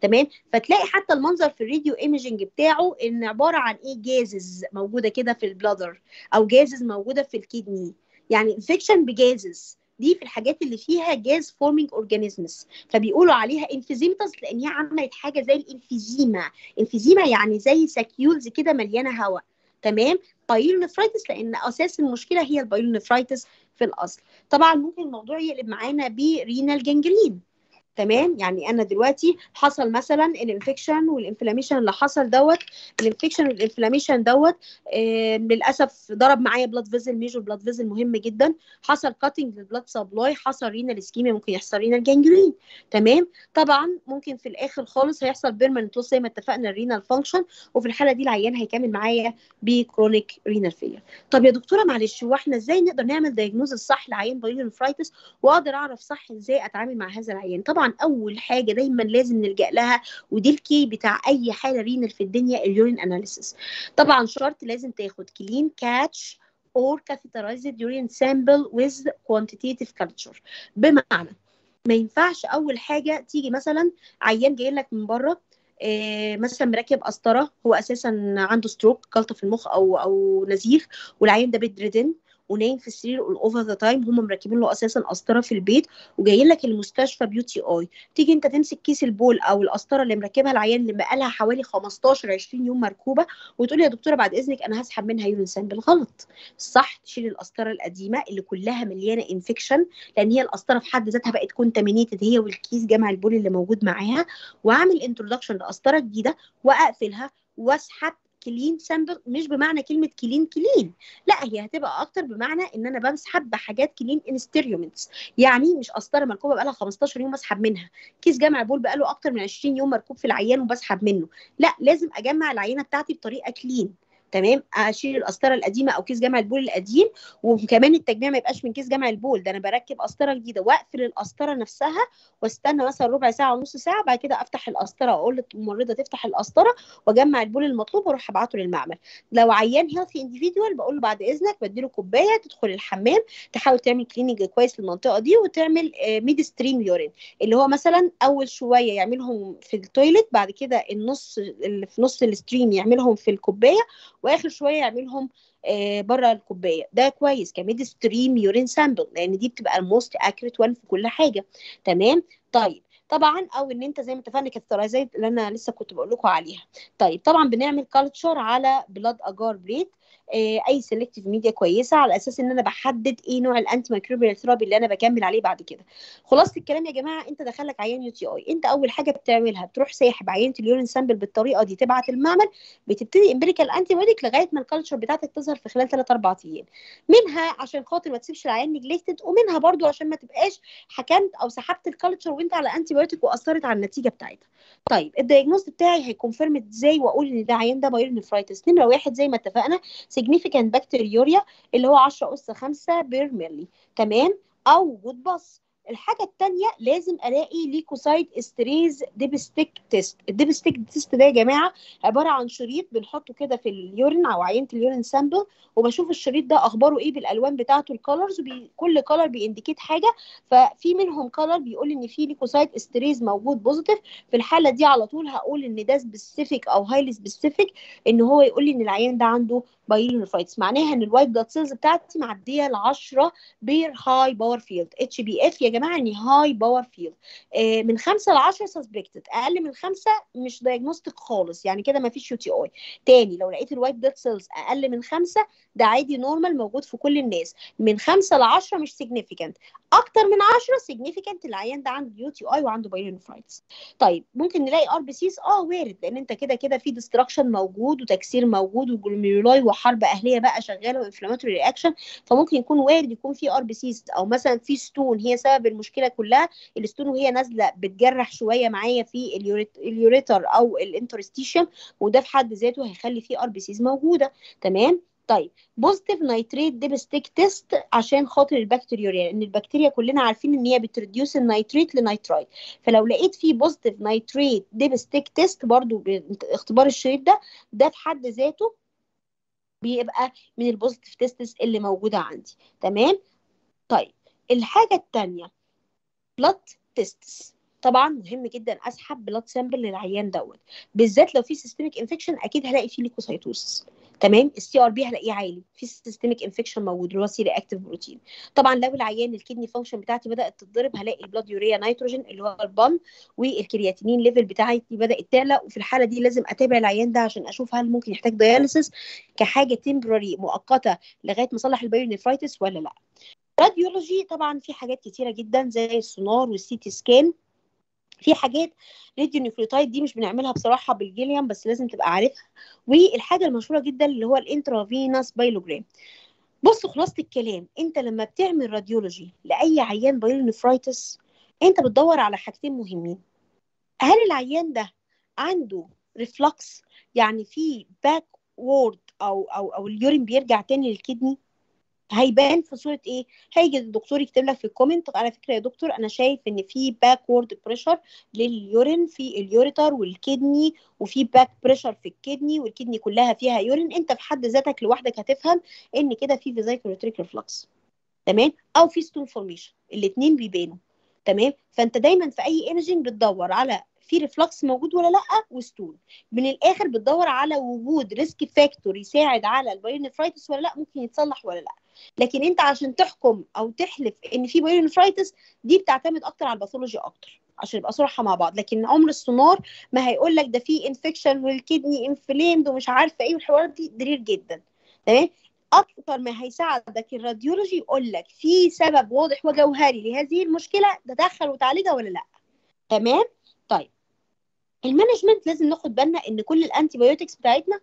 تمام؟ فتلاقي حتى المنظر في ال radio imaging بتاعه إن عبارة عن إيه؟ gases موجودة كده في ال bladder أو gases موجودة في ال kidney يعني infection ب gases دي في الحاجات اللي فيها gas forming organisms فبيقولوا عليها emphysematous لأن هي عملت حاجة زي ال emphysema. emphysema يعني زي saccules كده مليانة هواء. تمام؟ pyelonephritis لأن أساس المشكلة هي ال pyelonephritis في الأصل. طبعا ممكن الموضوع يقلب معانا ب renal gangrene تمام؟ يعني أنا دلوقتي حصل مثلا ال infection وال inflammation اللي حصل دوت ال infection وال inflammation دوت آه للأسف ضرب معايا blood vessel major blood vessel مهم جدا. حصل cutting لل blood supply حصل renal ischemia ممكن يحصل renal gangrene تمام؟ طبعا ممكن في الآخر خالص هيحصل permanent زي ما اتفقنا ال renal function وفي الحالة دي العيان هيكمل معايا ب chronic renal failure طب يا دكتورة معلش هو إحنا إزاي نقدر نعمل diagnose الصح لعيان pyelonephritis وأقدر أعرف صح إزاي أتعامل مع هذا العيان؟ طبعا أول حاجة دايما لازم نلجأ لها ودي ال key بتاع أي حالة renal في الدنيا ال urine analysis طبعا شرط لازم تاخد clean catch or catheterized urine sample with quantitative culture. بمعنى ما ينفعش أول حاجة تيجي مثلا عيان جاي لك من بره إيه مثلا مركب قسطرة هو أساسا عنده stroke جلطه في المخ أو أو نزيف والعيان ده bedridden ونايم في السرير over the time هم مركبين له أساسا قسطرة في البيت وجايين لك المستشفى ب UTI تيجي أنت تمسك كيس البول أو القسطرة اللي مركبها العيان اللي بقالها حوالي 15 20 يوم مركوبة وتقول يا دكتورة بعد إذنك أنا هسحب منها urine sample غلط صح تشيل القسطرة القديمة اللي كلها مليانة infection لأن هي القسطرة في حد ذاتها بقت contaminated هي والكيس جمع البول اللي موجود معاها. وأعمل introduction لقسطرة جديدة وأقفلها وأسحب clean sample مش بمعنى كلمة clean clean. لا هي هتبقى أكتر بمعنى إن أنا بسحب بحاجات clean instruments يعني مش قسطرة مركوبة بقالها 15 يوم اسحب منها. كيس جمع بول بقاله أكتر من 20 يوم مركوب في العيان وبسحب منه. لا لازم أجمع العينة بتاعتي بطريقة clean تمام؟ أشيل القسطره القديمة أو كيس جمع البول القديم وكمان التجميع ما يبقاش من كيس جمع البول ده أنا بركب قسطره جديدة وأقفل القسطره نفسها وأستنى مثلا ربع ساعة ونص ساعة بعد كده أفتح القسطره وأقول للممرضة تفتح القسطره وأجمع البول المطلوب وأروح أبعته للمعمل. لو عيان healthy individual بقول له بعد إذنك بديله كوباية تدخل الحمام تحاول تعمل cleaning كويس للمنطقه دي وتعمل midstream urine اللي هو مثلا أول شوية يعملهم في ال toilet بعد كده النص اللي في نص ال stream يعملهم في الكوباية واخر شوية يعملهم آه بره الكوباية. ده كويس. ك midstream urine sample لأن دي بتبقى ال most accurate one في كل حاجة. تمام؟ طيب. طبعا أو إن أنت زي ما اتفقنا catheterized اللي أنا لسه كنت بقول لكم عليها. طيب طبعا بنعمل culture على blood agar plate أي selective media كويسة على أساس إن أنا بحدد إيه نوع ال antimicrobial therapy اللي أنا بكمل عليه بعد كده. خلاصة الكلام يا جماعة أنت دخلك عيان UTI. أنت أول حاجة بتعملها بتروح ساحب عينه ال urine sample بالطريقة دي تبعت المعمل بتبتدي empirical antibiotic لغاية ما ال culture بتاعتك تظهر في خلال 3 4 أيام. منها عشان خاطر ما تسيبش العيان neglected ومنها برضو عشان ما تبقاش حكمت أو سحبت ال culture وأنت على antibiotic وأثرت على النتيجة بتاعتها. طيب ال diagnosis بتاعي هي confirm إزاي وأقول إن ده عيان ده pyelo نمرة واحد زي ما اتفقنا significant bacteriuria اللي هو 10 اس 5 per ملي تمام؟ أو وجود بص الحاجة التانية لازم ألاقي leukocyte esterase dipstick test ال dipstick test ده يا جماعة عبارة عن شريط بنحطه كده في ال urine أو عينة ال urine sample وبشوف الشريط ده أخباره إيه بالألوان بتاعته ال colors. كل color بي indicate حاجة. ففي منهم color بيقول إن في leukocyte esterase موجود positive في الحالة دي على طول هقول إن ده specific أو highly specific إن هو يقول لي إن العيان ده عنده pyelonephritis معناها إن ال white blood cells بتاعتي معدية ل 10 per high power field HPF يا جماعة يعني high power field من 5 ل 10 suspected أقل من 5 مش diagnostic خالص. يعني كده ما فيش UTI تاني لو لقيت ال white blood cells أقل من 5 ده عادي normal موجود في كل الناس. من 5 ل 10 مش significant أكتر من 10 significant العيان ده عنده UTI وعنده pyelonephritis طيب ممكن نلاقي RBCs آه وارد لأن أنت كده كده في destruction موجود وتكسير موجود و glomeruli وحرب أهلية بقى شغالة و inflammatory reaction فممكن يكون وارد يكون في RBCs أو مثلا في stone هي سبب المشكلة كلها. ال stone وهي نازلة بتجرح شوية معايا في ال ureter ال ureter أو ال interstitium وده في حد ذاته هيخلي فيه RBCs موجودة. تمام؟ طيب positive nitrite dipstick test عشان خاطر ال bacteriuria لأن البكتيريا كلنا عارفين إن هي بت reduce ال nitrate ل nitrite. فلو لقيت فيه positive nitrite dipstick test برضو باختبار الشريط ده ده في حد ذاته بيبقى من ال positive tests اللي موجودة عندي. تمام؟ طيب الحاجة الثانية blood tests طبعا مهم جدا أسحب blood sample للعيان دوت. بالذات لو في systemic infection أكيد هلاقي فيه leukocytosis تمام؟ ال CRP هلاقيه عالي. في systemic infection موجود اللي هو C-reactive protein طبعا لو العيان ال kidney function بتاعتي بدأت تتضرب هلاقي ال blood urea nitrogen اللي هو ال BUN وال creatinine level بتاعتي بدأت تعلى. وفي الحالة دي لازم أتابع العيان ده عشان أشوف هل ممكن يحتاج dialysis كحاجة temporary مؤقتة لغاية ما اصلح ال pyelonephritis ولا لأ. radiology طبعا في حاجات كتيرة جدا زي السونار وال CT scan في حاجات radionucleotide دي مش بنعملها بصراحة بالجيليوم بس لازم تبقى عارفها. والحاجة المشهورة جدا اللي هو ال intravenous pyelogram. بص خلاصة الكلام أنت لما بتعمل radiology لأي عيان pyelonephritis أنت بتدور على حاجتين مهمين. هل العيان ده عنده reflux؟ يعني في backward أو أو أو ال urine بيرجع تاني لل kidney؟ هيبان في صورة إيه؟ هيجي الدكتور يكتب لك في ال comment على فكرة يا دكتور أنا شايف إن في backward pressure لل urine في ال ureter وال kidney وفي back pressure في ال kidney وال kidney كلها فيها urine أنت في حد ذاتك لوحدك هتفهم إن كده في vesicoureteric reflux تمام؟ أو في stone formation الاثنين بيبانوا. تمام؟ فأنت دايما في أي imaging بتدور على في reflux موجود ولا لأ و stone. من الآخر بتدور على وجود risk factor يساعد على ال pyelonephritis ولا لأ ممكن يتصلح ولا لأ. لكن أنت عشان تحكم أو تحلف إن في pyelonephritis دي بتعتمد أكتر على ال pathology أكتر عشان نبقى صراحة مع بعض. لكن عمر السونار ما هيقول لك ده في infection وال kidney inflamed ومش عارفة إيه والحوارات دي rare جدا. تمام؟ أكتر ما هيساعدك ال radiology يقول لك في سبب واضح وجوهري لهذه المشكلة تدخل وتعالجها ولا لأ. تمام؟ ال management لازم ناخد بالنا إن كل ال antibiotics بتاعتنا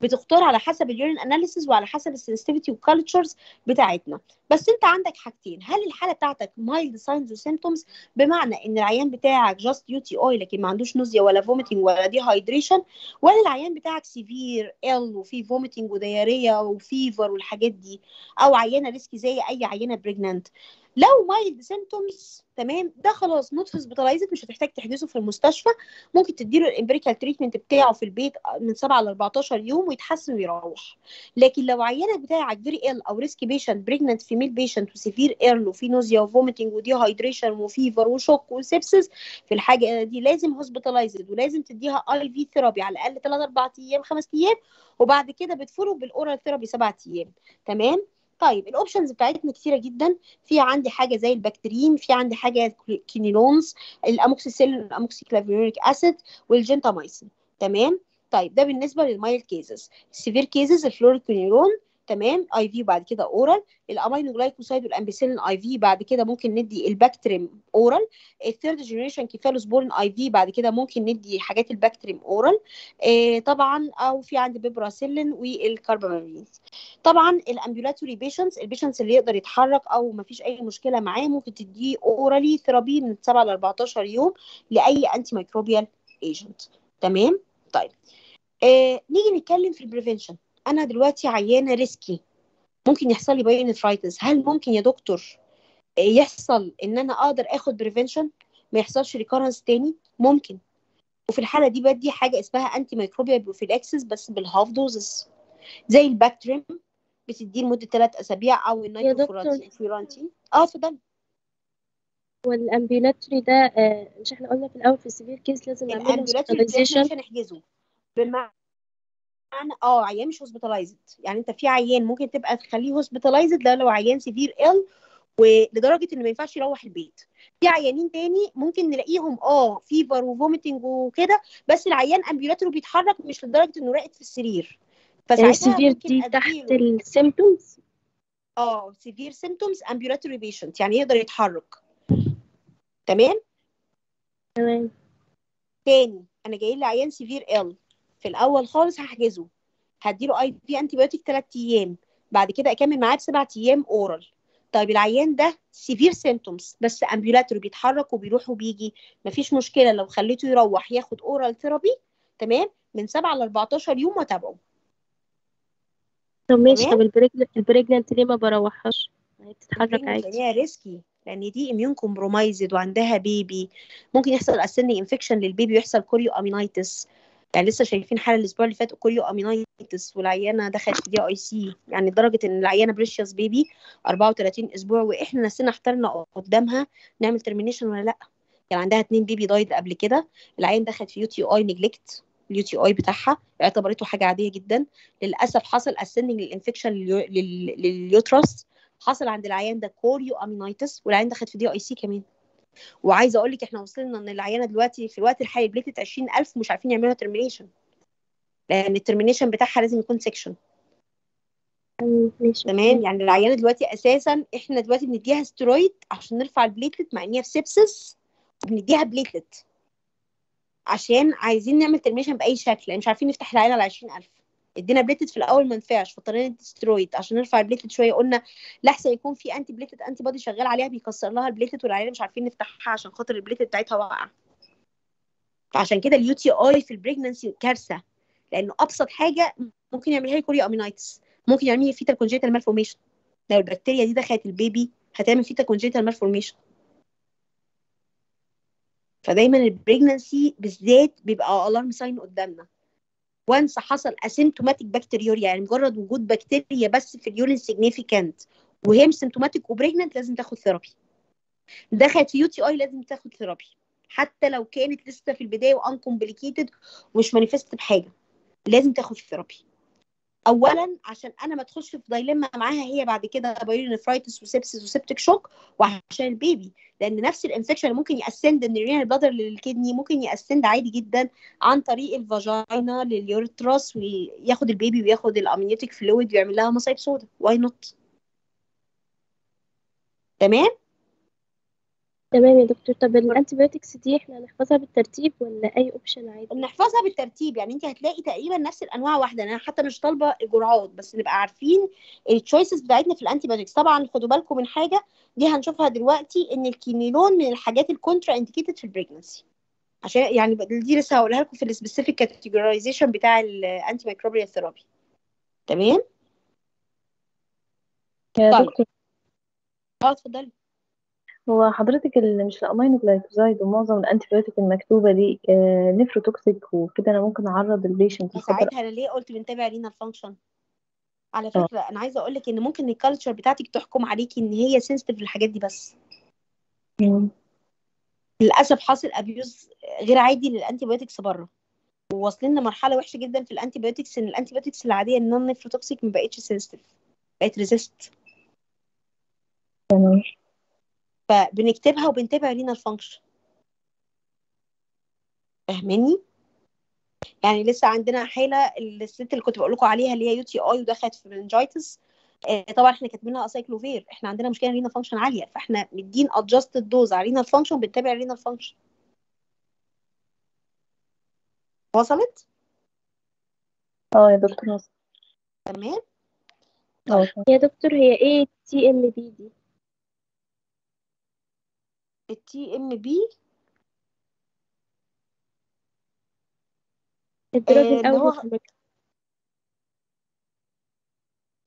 بتختار على حسب ال urine analysis وعلى حسب ال sensitivity وال cultures بتاعتنا. بس أنت عندك حاجتين. هل الحالة بتاعتك mild signs و symptoms بمعنى إن العيان بتاعك just UTI لكن ما عندوش nausea ولا vomiting ولا dehydration ولا العيان بتاعك severe ill وفي vomiting و diarrhea و fever والحاجات دي أو عيانة risky زي أي عيانة pregnant لو mild symptoms تمام؟ ده خلاص not hospitalized مش هتحتاج تحجزه في المستشفى. ممكن تديله ال empirical treatment بتاعه في البيت من 7 ل 14 يوم ويتحسن ويروح. لكن لو عيانك بتاعك very ill أو risky patient pregnant female patient و severe ill وفي nausea و vomiting و dehydration و fever و shock و sepsis في الحاجة دي لازم hospitalized ولازم تديها IV therapy على الأقل 3 4 أيام 5 أيام وبعد كده بتفرق بال oral therapy 7 أيام. تمام؟ طيب ال options بتاعتنا كتيرة جدا. في عندي حاجة زي ال Bactrim في عندي حاجة quinolones ال amoxicillin ال amoxiclavulanic acid وال gentamicin تمام؟ طيب ده بالنسبة لل mild cases ال severe cases ال fluoroquinolone تمام IV بعد كده oral ال aminoglycoside وال ampicillin IV بعد كده ممكن ندي ال Bactrim oral ال third generation cephalosporin IV بعد كده ممكن ندي حاجات ال Bactrim oral إيه طبعا أو في عندي piperacillin وال carbapenem طبعا ال ambulatory patients ال patients اللي يقدر يتحرك أو ما فيش أي مشكلة معاه ممكن تديه orally therapy من 7 ل 14 يوم لأي antimicrobial agent تمام؟ طيب. آه نيجي نتكلم في ال prevention أنا دلوقتي عيانة risky. ممكن يحصل لي pyelonephritis هل ممكن يا دكتور يحصل إن أنا أقدر آخد prevention ما يحصلش recurrence تاني؟ ممكن. وفي الحالة دي بدي حاجة اسمها antimicrobial prophylaxis بس بال half doses زي ال Bactrim بتديه لمدة ثلاث أسابيع أو ال nitrofurantoin آه اتفضلي. وال ambulatory ده آه، مش إحنا قلنا في الأول في ال severe case لازم نعمل ال ambulatory hospitalization مش هنحجزه بمعنى آه عيان مش hospitalized يعني انت في عيان ممكن تبقى تخليه hospitalized ده لو عيان severe ill ولدرجة إنه ما ينفعش يروح البيت. في عيانين تاني ممكن نلاقيهم آه fever و vomiting وكده بس العيان ambulatory بيتحرك مش لدرجة إنه راقد في السرير. فساعتها ال severe دي تحت ال symptoms آه severe symptoms ambulatory patient يعني يقدر يتحرك. تمام؟ تمام. تاني أنا جاي لي عيان severe ill في الأول خالص هحجزه. هديله IV antibiotic 3 أيام. بعد كده أكمل معاه بسبع أيام oral طيب العيان ده severe symptoms بس ambulatory بيتحرك وبيروح وبيجي. مفيش مشكلة لو خليته يروح ياخد oral therapy تمام من 7 ل 14 يوم واتابعه. طب ماشي طب ال pregnant ليه ما بروحهاش؟ ما هي بتتحرك عادي. لانها risky لأن دي immunocompromised وعندها baby ممكن يحصل ascending infection لل baby ويحصل chorioamnionitis يعني لسه شايفين حالة الأسبوع اللي فات chorioamnionitis والعيانة دخلت في DIC يعني لدرجة إن العيانة precious baby 34 أسبوع وإحنا نسينا احترنا قدامها نعمل termination ولا لأ. كان عندها اتنين baby died قبل كده. العيان دخلت في UTI neglect ال UTI بتاعها اعتبرته حاجة عادية جدا. للأسف حصل ascending لل infection لل uterus. حصل عند العيان ده chorioamnionitis والعيان دخلت في DIC كمان. وعايزة أقول لك إحنا وصلنا إن العيانة دلوقتي في الوقت الحالي platelet 20000 مش عارفين يعملوا termination لأن ال termination بتاعها لازم يكون section تمام؟ يعني العيانة دلوقتي أساسا إحنا دلوقتي بنديها سترويد عشان نرفع ال platelet مع إن هي في sepsis وبنديها platelet عشان عايزين نعمل termination بأي شكل لأن مش عارفين نفتح العيانة على 20000 ادينا platelet في الأول ما نفعش فاضطرينا ندي سترويد عشان نرفع ال platelet شوية قلنا لاحسن يكون في anti platelet antibody شغال عليها بيكسر لها ال platelet والعيانه مش عارفين نفتحها عشان خاطر ال platelet بتاعتها واقعة. فعشان كده ال UTI في ال pregnancy كارثة لأنه أبسط حاجة ممكن يعملها لي chorio ممكن يعمل لي fetal congenital malformation لو البكتيريا دي دخلت ال baby هتعمل fetal congenital malformation فدايما ال pregnancy بالذات بيبقى alarm sign قدامنا. once حصل asymptomatic bacteriuria يعني مجرد وجود بكتيريا بس في ال urine significant وهي symptomatic و pregnant لازم تاخد therapy دخلت في UTI لازم تاخد therapy حتى لو كانت لسه في البداية و uncomplicated ومش manifest بحاجة لازم تاخد therapy اولا عشان أنا ما ادخلش في dilemma معاها هي بعد كده pyelonephritis و sepsis و septic shock وعشان ال baby لأن نفس ال infection اللي ممكن ي ascend النيرينال بلادر للكدني ممكن يأسند عادي جدا عن طريق ال vagina لل uterus وياخد ال baby وياخد ال amniotic fluid ويعمل لها مصايب سودا why not تمام؟ تمام يا دكتور. طب ال antibiotics دي إحنا هنحفظها بالترتيب ولا أي option عادي؟ نحفظها بالترتيب. يعني انت هتلاقي تقريبا نفس الأنواع واحدة. أنا حتى مش طالبة الجرعات بس نبقى عارفين ال choices بتاعتنا في ال antibiotics طبعا خدوا بالكم من حاجة دي هنشوفها دلوقتي إن الكينيلون من الحاجات ال contraindicated في ال pregnancy عشان يعني دي لسه هقولها لكم في ال specific categorization بتاع ال antimicrobial therapy تمام؟ يا طيب. دكتور. آه اتفضلي. هو حضرتك اللي مش ال aminoglycoside ومعظم ال antibiotic المكتوبة دي آه nephrotoxic وكده أنا ممكن أعرض ال patient لخطر ساعتها أنا ليه قلت بنتابع renal function على. فكرة أنا عايزة أقول لك إن ممكن ال culture بتاعتك تحكم عليكي إن هي sensitive للحاجات دي بس. مم. للأسف حاصل abuse غير عادي لل antibiotics بره. وواصلين لمرحلة وحشة جدا في ال antibiotics إن ال antibiotics العادية ال non nephrotoxic ما بقتش sensitive بقت resist تمام. فبنكتبها وبنتابع renal function فاهماني؟ يعني لسه عندنا حالة الست اللي كنت بقول لكم عليها اللي هي UTI ودخلت في meningitis طبعا إحنا كاتبينها اسايكلوفير إحنا عندنا مشكلة renal function عالية فاحنا مدين adjusted dose على renal function بنتابع renal function وصلت؟ آه يا دكتور. تمام؟ آه. تمام. يا دكتور هي إيه تي ام بي دي؟ التي ام بي الدرج آه، هو- المكتوب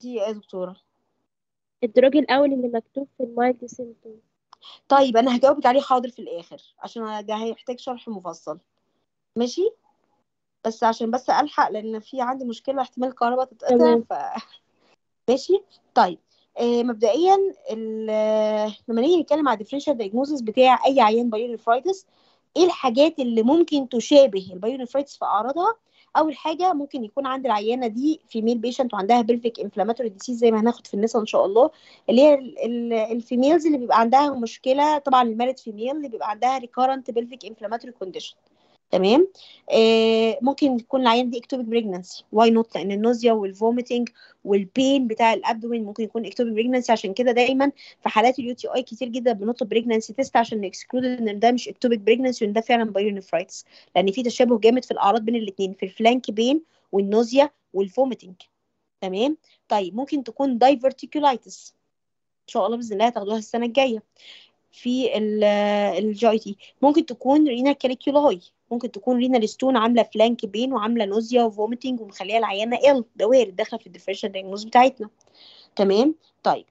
دي يا دكتورة. الدرج الأول اللي مكتوب في المايلد سيمتوم طيب أنا هجاوبك عليه حاضر في الآخر عشان ده هيحتاج شرح مفصل. ماشي؟ بس عشان بس ألحق لأن في عندي مشكلة احتمال الكهرباء تتقطع. ف ماشي؟ طيب. مبدئيا ال- لما نيجي نتكلم على ال differential diagnosis بتاع أي عيان pyelonephritis إيه الحاجات اللي ممكن تشابه ال pyelonephritis في أعراضها؟ أول حاجة ممكن يكون عند العيانة دي female patient وعندها pelvic inflammatory disease زي ما هناخد في النساء إن شاء الله اللي هي ال- ال- ال females اللي بيبقى عندها مشكلة طبعا ال married female اللي بيبقى عندها recurrent pelvic inflammatory condition تمام؟ آه ممكن تكون العيان دي ectopic pregnancy why not لأن ال nausea وال vomiting وال pain بتاع ال abdomen ممكن يكون ectopic pregnancy عشان كده دايما في حالات ال UTI كتير جدا بنطلب pregnancy test عشان ن exclude إن ده مش ectopic pregnancy وإن ده فعلا pyelonephritis لأن في تشابه جامد في الأعراض بين الاثنين في ال flank pain وال nausea وال vomiting تمام؟ طيب ممكن تكون diverticulitis إن شاء الله بإذن الله هتاخدوها السنة الجاية. في ال GIT ممكن تكون renal calculi ممكن تكون renal stone عاملة flank pain وعاملة nausea و vomiting ومخليها العيانة ال ده وارد داخلة في ال differential diagnosis بتاعتنا. تمام؟ طيب.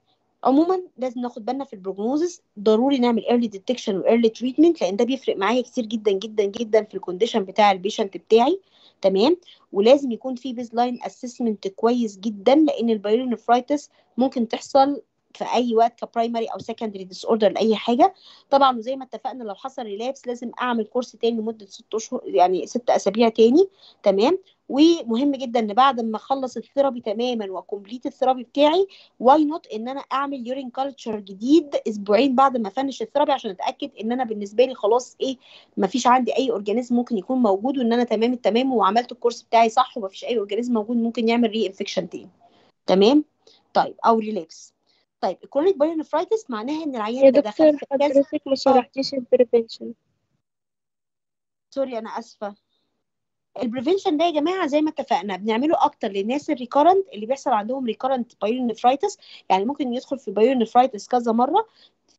عموما لازم ناخد بالنا في ال prognosis ضروري نعمل early detection و early treatment لأن ده بيفرق معايا كتير جدا جدا جدا في ال condition بتاع ال patient بتاعي. تمام؟ ولازم يكون في baseline assessment كويس جدا لأن ال pyelonephritis ممكن تحصل في أي وقت ك primary أو secondary disorder لأي حاجة. طبعا وزي ما اتفقنا لو حصل relapse لازم أعمل course تاني لمدة ست اشهر يعني ست أسابيع تاني تمام؟ ومهم جدا إن بعد ما أخلص ال therapy تماما وا complete ال therapy بتاعي why not إن أنا أعمل urine culture جديد أسبوعين بعد ما أ finish ال therapy عشان أتأكد إن أنا بالنسبة لي خلاص إيه ما فيش عندي أي organism ممكن يكون موجود وإن أنا تمام التمام وعملت ال course بتاعي صح وما فيش أي organism موجود ممكن يعمل reinfection تاني. تمام؟ طيب أو relapse طيب ال chronic pyelonephritis معناها إن العيان يا ده دكتور دخل في كذا. حضرتك ما شرحتيش ال prevention sorry أنا آسفة. ال prevention ده يا جماعة زي ما اتفقنا بنعمله أكتر للناس ال recurrent اللي بيحصل عندهم recurrent pyelonephritis يعني ممكن يدخل في pyelonephritis كذا مرة.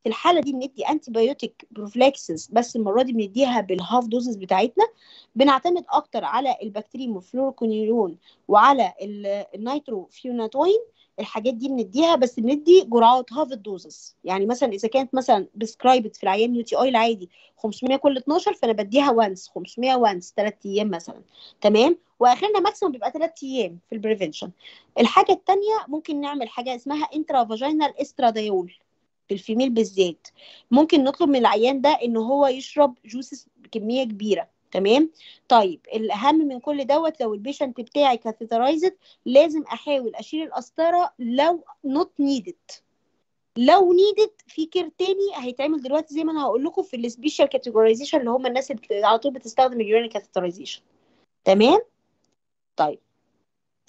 في الحالة دي بندي antibiotic prophylaxis بس المرة دي بنديها بال half doses بتاعتنا. بنعتمد أكتر على ال Bactrim وال fluoroquinolone وعلى ال nitrofurantoin. الحاجات دي بنديها بس بندي جرعات half ال doses. يعني مثلا إذا كانت مثلا prescribed في العيان UTI العادي 500 كل 12 فأنا بديها once 500 once 3 أيام مثلا. تمام؟ وآخرنا maximum بيبقى 3 أيام في ال prevention الحاجة الثانية ممكن نعمل حاجة اسمها intravaginal estradiol في ال female بالذات. ممكن نطلب من العيان ده إن هو يشرب juices بكمية كبيرة. تمام؟ طيب الأهم من كل دوت لو ال patient بتاعي catheterized لازم أحاول أشيل القسطره لو not needed لو needed في care تاني هيتعمل دلوقتي زي ما أنا هقول لكم في ال special categorization اللي هم الناس اللي على طول بتستخدم ال urine catheterization تمام؟ طيب.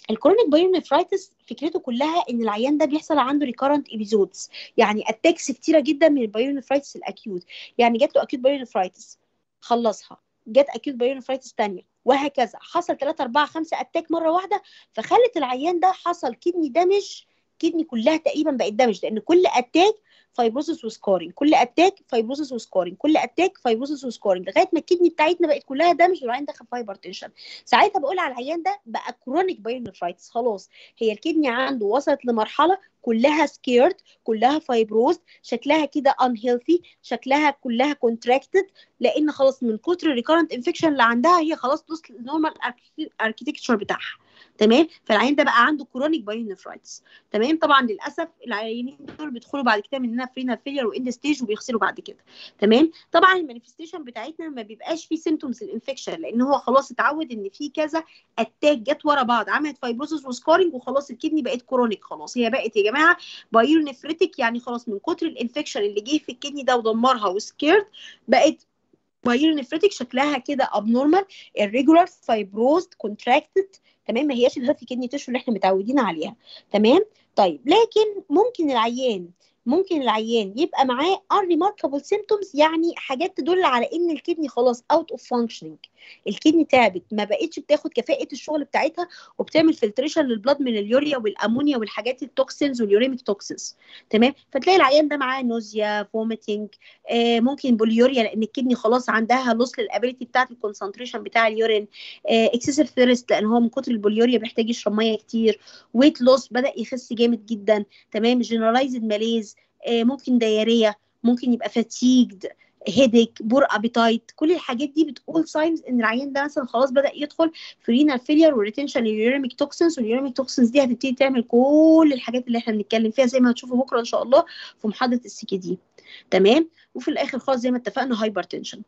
ال chronic pyelonephritis فكرته كلها إن العيان ده بيحصل عنده recurrent episodes يعني attacks كتيرة جدا من ال pyelonephritis ال acute يعني جات له acute pyelonephritis خلصها. جت acute pyelonephritis ثانية وهكذا. حصل 3 4 5 attack مرة واحدة فخلت العيان ده حصل kidney damage kidney كلها تقريبا بقت damage لأن كل attack fibrosis و scarring. كل attack fibrosis و scarring. كل attack fibrosis و scarring. لغاية ما ال kidney بتاعتنا بقت كلها damage والعيان دخل في hypertension ساعتها بقول على العيان ده بقى chronic pyelonephritis خلاص هي ال kidney عنده وصلت لمرحلة كلها scarred كلها fibrosed شكلها unhealthy unhealthy شكلها كلها contracted لأن خلاص من كتر ال recurrent infection اللي عندها هي خلاص وصلت لل normal architecture بتاعها. تمام؟ فالعيان ده بقى عنده chronic pyelonephritis تمام؟ طبعا للأسف العيانين دول بيدخلوا بعد كده مننا ف renal failure و end stage وبيخسروا بعد كده. تمام؟ طبعا ال manifestation بتاعتنا ما بيبقاش فيه symptoms ال infection لأن هو خلاص اتعود إن في كذا attack جت ورا بعض عملت fibrosis و scarring وخلاص ال kidney بقت chronic خلاص. هي بقت يا جماعة pyelonephritic يعني خلاص من كتر ال infection اللي جه في ال kidney ده ودمرها و scarred بقت pyelonephritic شكلها كده abnormal irregular fibrosed contracted تمام؟ ما هياش ال healthy kidney tissue اللي إحنا متعودين عليها. تمام؟ طيب لكن ممكن العيان ممكن العيان يبقى معاه unremarkable symptoms يعني حاجات تدل على إن ال kidney خلاص out of functioning. ال kidney تعبت ما بقتش بتاخد كفاءة الشغل بتاعتها وبتعمل filtration لل blood من اليوريا والأمونيا والحاجات ال toxins وال uremic toxins تمام؟ فتلاقي العيان ده معاه nausea vomiting آه ممكن polyuria لأن ال kidney خلاص عندها loss لل ability بتاعت ال concentration بتاع ال urine excessive آه thirst لأن هو من كتر ال polyuria بيحتاج يشرب مية كتير weight loss بدأ يخس جامد جدا تمام؟ generalized malaise آه ممكن diarrhea ممكن يبقى fatigued headache poor appetite كل الحاجات دي بتقول signs إن العيان ده مثلا خلاص بدأ يدخل في renal failure و retention لل uremic toxins وال uremic toxins دي هتبتدي تعمل كل الحاجات اللي إحنا بنتكلم فيها زي ما هتشوفوا بكرة إن شاء الله في محاضرة ال CKD. تمام؟ وفي الآخر خالص زي ما اتفقنا hypertension ال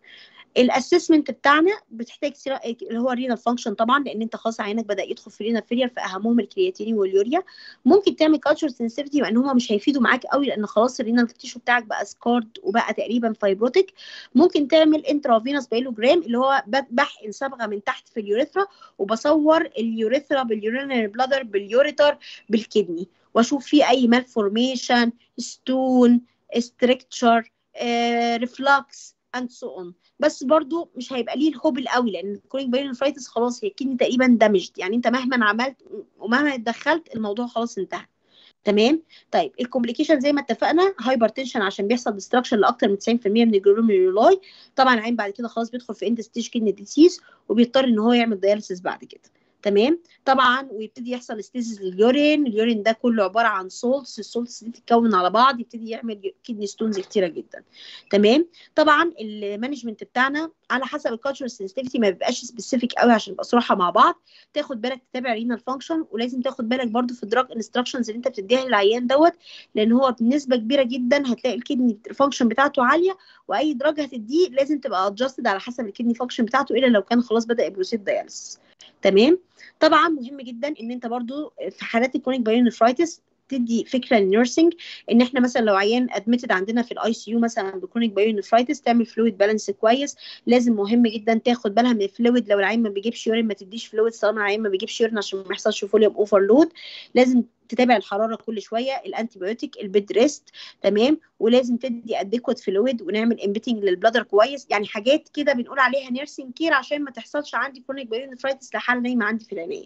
assessment بتاعنا بتحتاج. اللي هو ال renal function طبعا لأن أنت خلاص عيانك بدأ يدخل في renal failure في أهمهم الكرياتينين واليوريا. ممكن تعمل culture sensitivity مع إن هم مش هيفيدوا معاك قوي لأن خلاص ال renal tissue بتاعك بقى scarred وبقى تقريبا fibrotic ممكن تعمل intravenous pyelogram اللي هو بحقن صبغة من تحت في اليوريثرا وبصور اليوريثرا باليورينري بلادر باليوريتر بالكدني. وأشوف فيه أي malformation stone stricture reflux and so on بس برضو مش هيبقى ليه ال helpful قوي لأن ال chronic pyelonephritis خلاص هي ال kidney تقريبا damaged يعني أنت مهما عملت ومهما اتدخلت الموضوع خلاص انتهى. تمام؟ طيب ال complication زي ما اتفقنا hypertension عشان بيحصل destruction لأكتر من 90% من ال glomeruli طبعا العيان بعد كده خلاص بيدخل في end stage kidney disease وبيضطر إن هو يعمل dialysis بعد كده. تمام؟ طبعا ويبتدي يحصل stasis لل urine. ال urine ده كله عبارة عن salts ال salts دي تتكون على بعض يبتدي يعمل kidney stones كتيرة جدا. تمام؟ طبعا ال management بتاعنا على حسب ال culture sensitivity ما بيبقاش specific قوي عشان نبقى صراحة مع بعض. تاخد بالك تتابع renal function ولازم تاخد بالك برده في ال drug instructions اللي انت بتديها للعيان دوت لأن هو بنسبة كبيرة جدا هتلاقي ال kidney function بتاعته عالية وأي drug هتديه لازم تبقى adjusted على حسب ال kidney function بتاعته الا لو كان خلاص بدأ ي proceed dialysis تمام؟ طبعا مهم جدا إن أنت برضو في حالات ال chronic pyelonephritis تدي فكرة لل nursing إن إحنا مثلا لو عيان admitted عندنا في ال ICU مثلا ب chronic pyelonephritis تعمل fluid balance كويس لازم مهم جدا تاخد بالها من ال fluid لو العيان ما بيجيبش urine ما تديش fluid طالما العيان ما بيجيبش urine عشان ما يحصلش volume overload لازم تتابع الحرارة كل شوية ال antibiotic ال bed rest تمام؟ ولازم تدي adequate fluid ونعمل emptying لل bladder كويس. يعني حاجات كده بنقول عليها nursing care عشان ما تحصلش عندي chronic pyelonephritis لحالة نايمه عندي في العنايه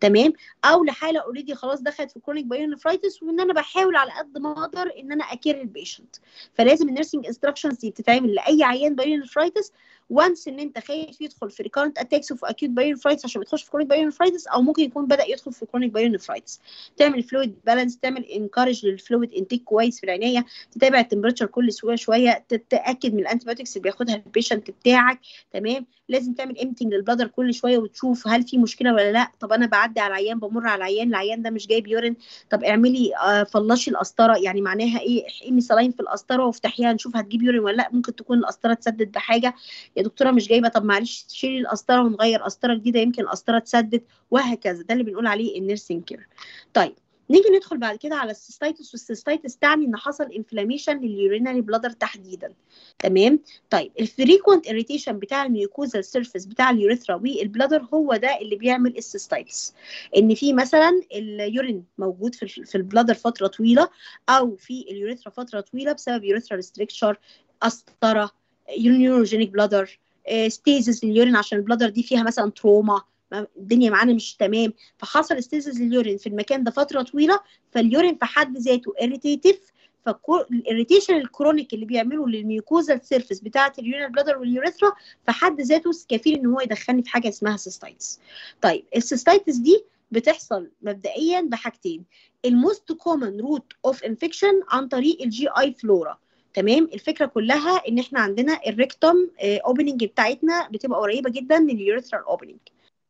تمام؟ أو لحالة already خلاص دخلت في chronic pyelonephritis وإن أنا بحاول على قد ما أقدر إن أنا ا cure ال patient فلازم ال nursing instructions دي بتتعمل لأي عيان pyelonephritis once إن أنت خايف يدخل في recurrent attacks وفي acute pyelonephritis عشان ما يدخلش في chronic pyelonephritis أو ممكن يكون بدأ يدخل في chronic pyelonephritis تعمل fluid balance تعمل encourage لل fluid intake كويس في العناية تتابع ال temperature كل شوية شوية تتأكد من ال antibiotics اللي بياخدها ال patient بتاعك تمام؟ لازم تعمل emptying لل bladder كل شوية وتشوف هل في مشكلة ولا لأ. طب أنا بعدي على العيان بمر على العيان العيان ده مش جايب urine طب اعملي آه flush ي القسطره يعني معناها إيه؟ احقني saline في القسطره وافتحيها نشوف هتجيب urine ولا لأ. ممكن تكون القسطره تسدد بحاجة. يا دكتورة مش جايبة طب معلش شيلي القسطره ونغير قسطره جديدة يمكن القسطره تسدد وهكذا. ده اللي بنقول عليه ال nursing care طيب نيجي ندخل بعد كده على ال cystitis وال cystitis تعني إن حصل inflammation لل urinary bladder تحديدا. تمام؟ طيب ال frequent irritation بتاع ال mucosal surface بتاع ال urethra وال bladder هو ده اللي بيعمل ال cystitis إن في مثلا ال urine موجود في في ال bladder فترة طويلة أو في ال urethra فترة طويلة بسبب urethral stricture قسطره neurogenic bladder stasis ال urine عشان ال bladder دي فيها مثلا trauma الدنيا معانا مش تمام. فحصل stasis ال urine في المكان ده فترة طويلة فال urine في حد ذاته irritative فال irritation ال chronic اللي بيعمله لل mucosal surface بتاعة ال urinary bladder وال urethra في حد ذاته كفيل إن هو يدخلني في حاجة اسمها cystitis طيب ال cystitis دي بتحصل مبدئيا بحاجتين. ال most common route of infection عن طريق ال GI flora تمام؟ الفكرة كلها إن إحنا عندنا ال rectum opening بتاعتنا بتبقى قريبة جدا من ال urethral opening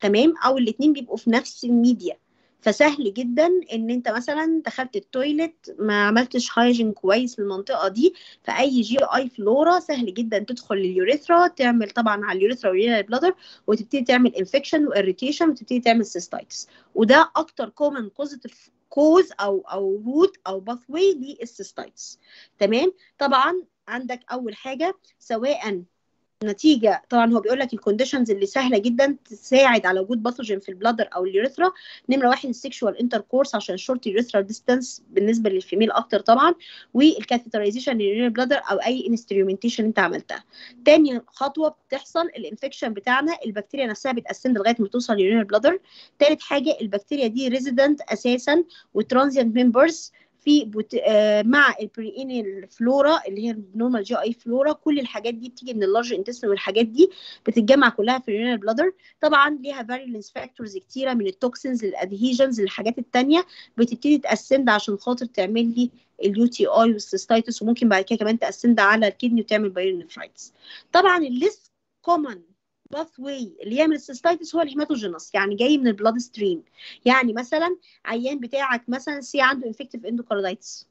تمام؟ أو الاثنين بيبقوا في نفس الميديا. فسهل جدا إن أنت مثلا دخلت ال toilet ما عملتش hygiene كويس للمنطقه دي فأي GI flora سهل جدا تدخل لل urethra تعمل طبعا على ال urethra وال urinary bladder وتبتدي تعمل infection و irritation وتبتدي تعمل cystitis وده أكتر common causative cause أو أو route أو pathway لل cystitis تمام؟ طبعا عندك أول حاجة سواء نتيجة. طبعا هو بيقول لك ال conditions اللي سهلة جدا تساعد على وجود pathogen في ال bladder أو ال urethra نمرة واحد ال sexual intercourse عشان short urethra distance بالنسبة لل female أكتر طبعا. وال catheterization لل urinary bladder أو أي instrumentation أنت عملتها. تاني خطوة بتحصل ال infection بتاعنا. البكتيريا نفسها بت ascend لغاية ما توصل لل urinary bladder تالت حاجة البكتيريا دي resident أساسا و transient members في بوت... آه مع ال perineal flora اللي هي ال normal GI flora كل الحاجات دي بتيجي من ال large intestine والحاجات دي بتتجمع كلها في ال urinary bladder طبعا ليها virulence factors كتيرة من ال toxins لل adhesins للحاجات التانية بتبتدي ت ascend عشان خاطر تعمل لي ال UTI وال cystitis وممكن بعد كده كمان ت ascend على ال kidney وتعمل pyelonephritis طبعا ال least common pathway اللي يعمل ال cystitis هو ال hematogenous يعني جاي من ال blood stream يعني مثلا عيان بتاعك مثلا سي عنده infective endocarditis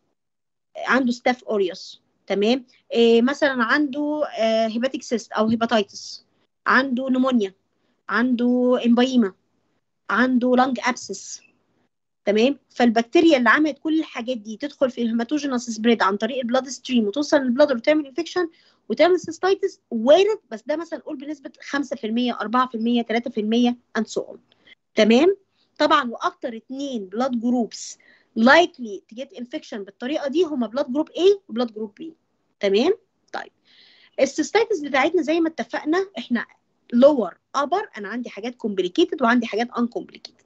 عنده Staph aureus تمام؟ إيه مثلا عنده آه hepatic cyst أو hepatitis عنده pneumonia عنده empyema عنده lung abscess تمام؟ فالبكتيريا اللي عملت كل الحاجات دي تدخل في ال hematogenous spread عن طريق ال blood stream وتوصل لل bladder وتعمل infection وتعمل cystitis وارد بس ده مثلا نقول بنسبة 5% 4% 3% and so on تمام؟ طبعا وأكتر اتنين blood groups likely to get infection بالطريقة دي هما blood group A و blood group B. تمام؟ طيب. ال cystitis بتاعتنا زي ما اتفقنا إحنا lower upper أنا عندي حاجات complicated وعندي حاجات uncomplicated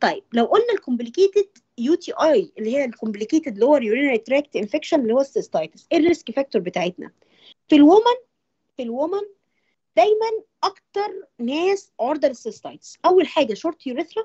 طيب لو قلنا ال complicated UTI اللي هي ال complicated lower urinary tract infection اللي هو ال cystitis إيه ال risk factor بتاعتنا؟ في ال women في ال women دايما أكتر ناس عرضه لل cystitis أول حاجة short urethra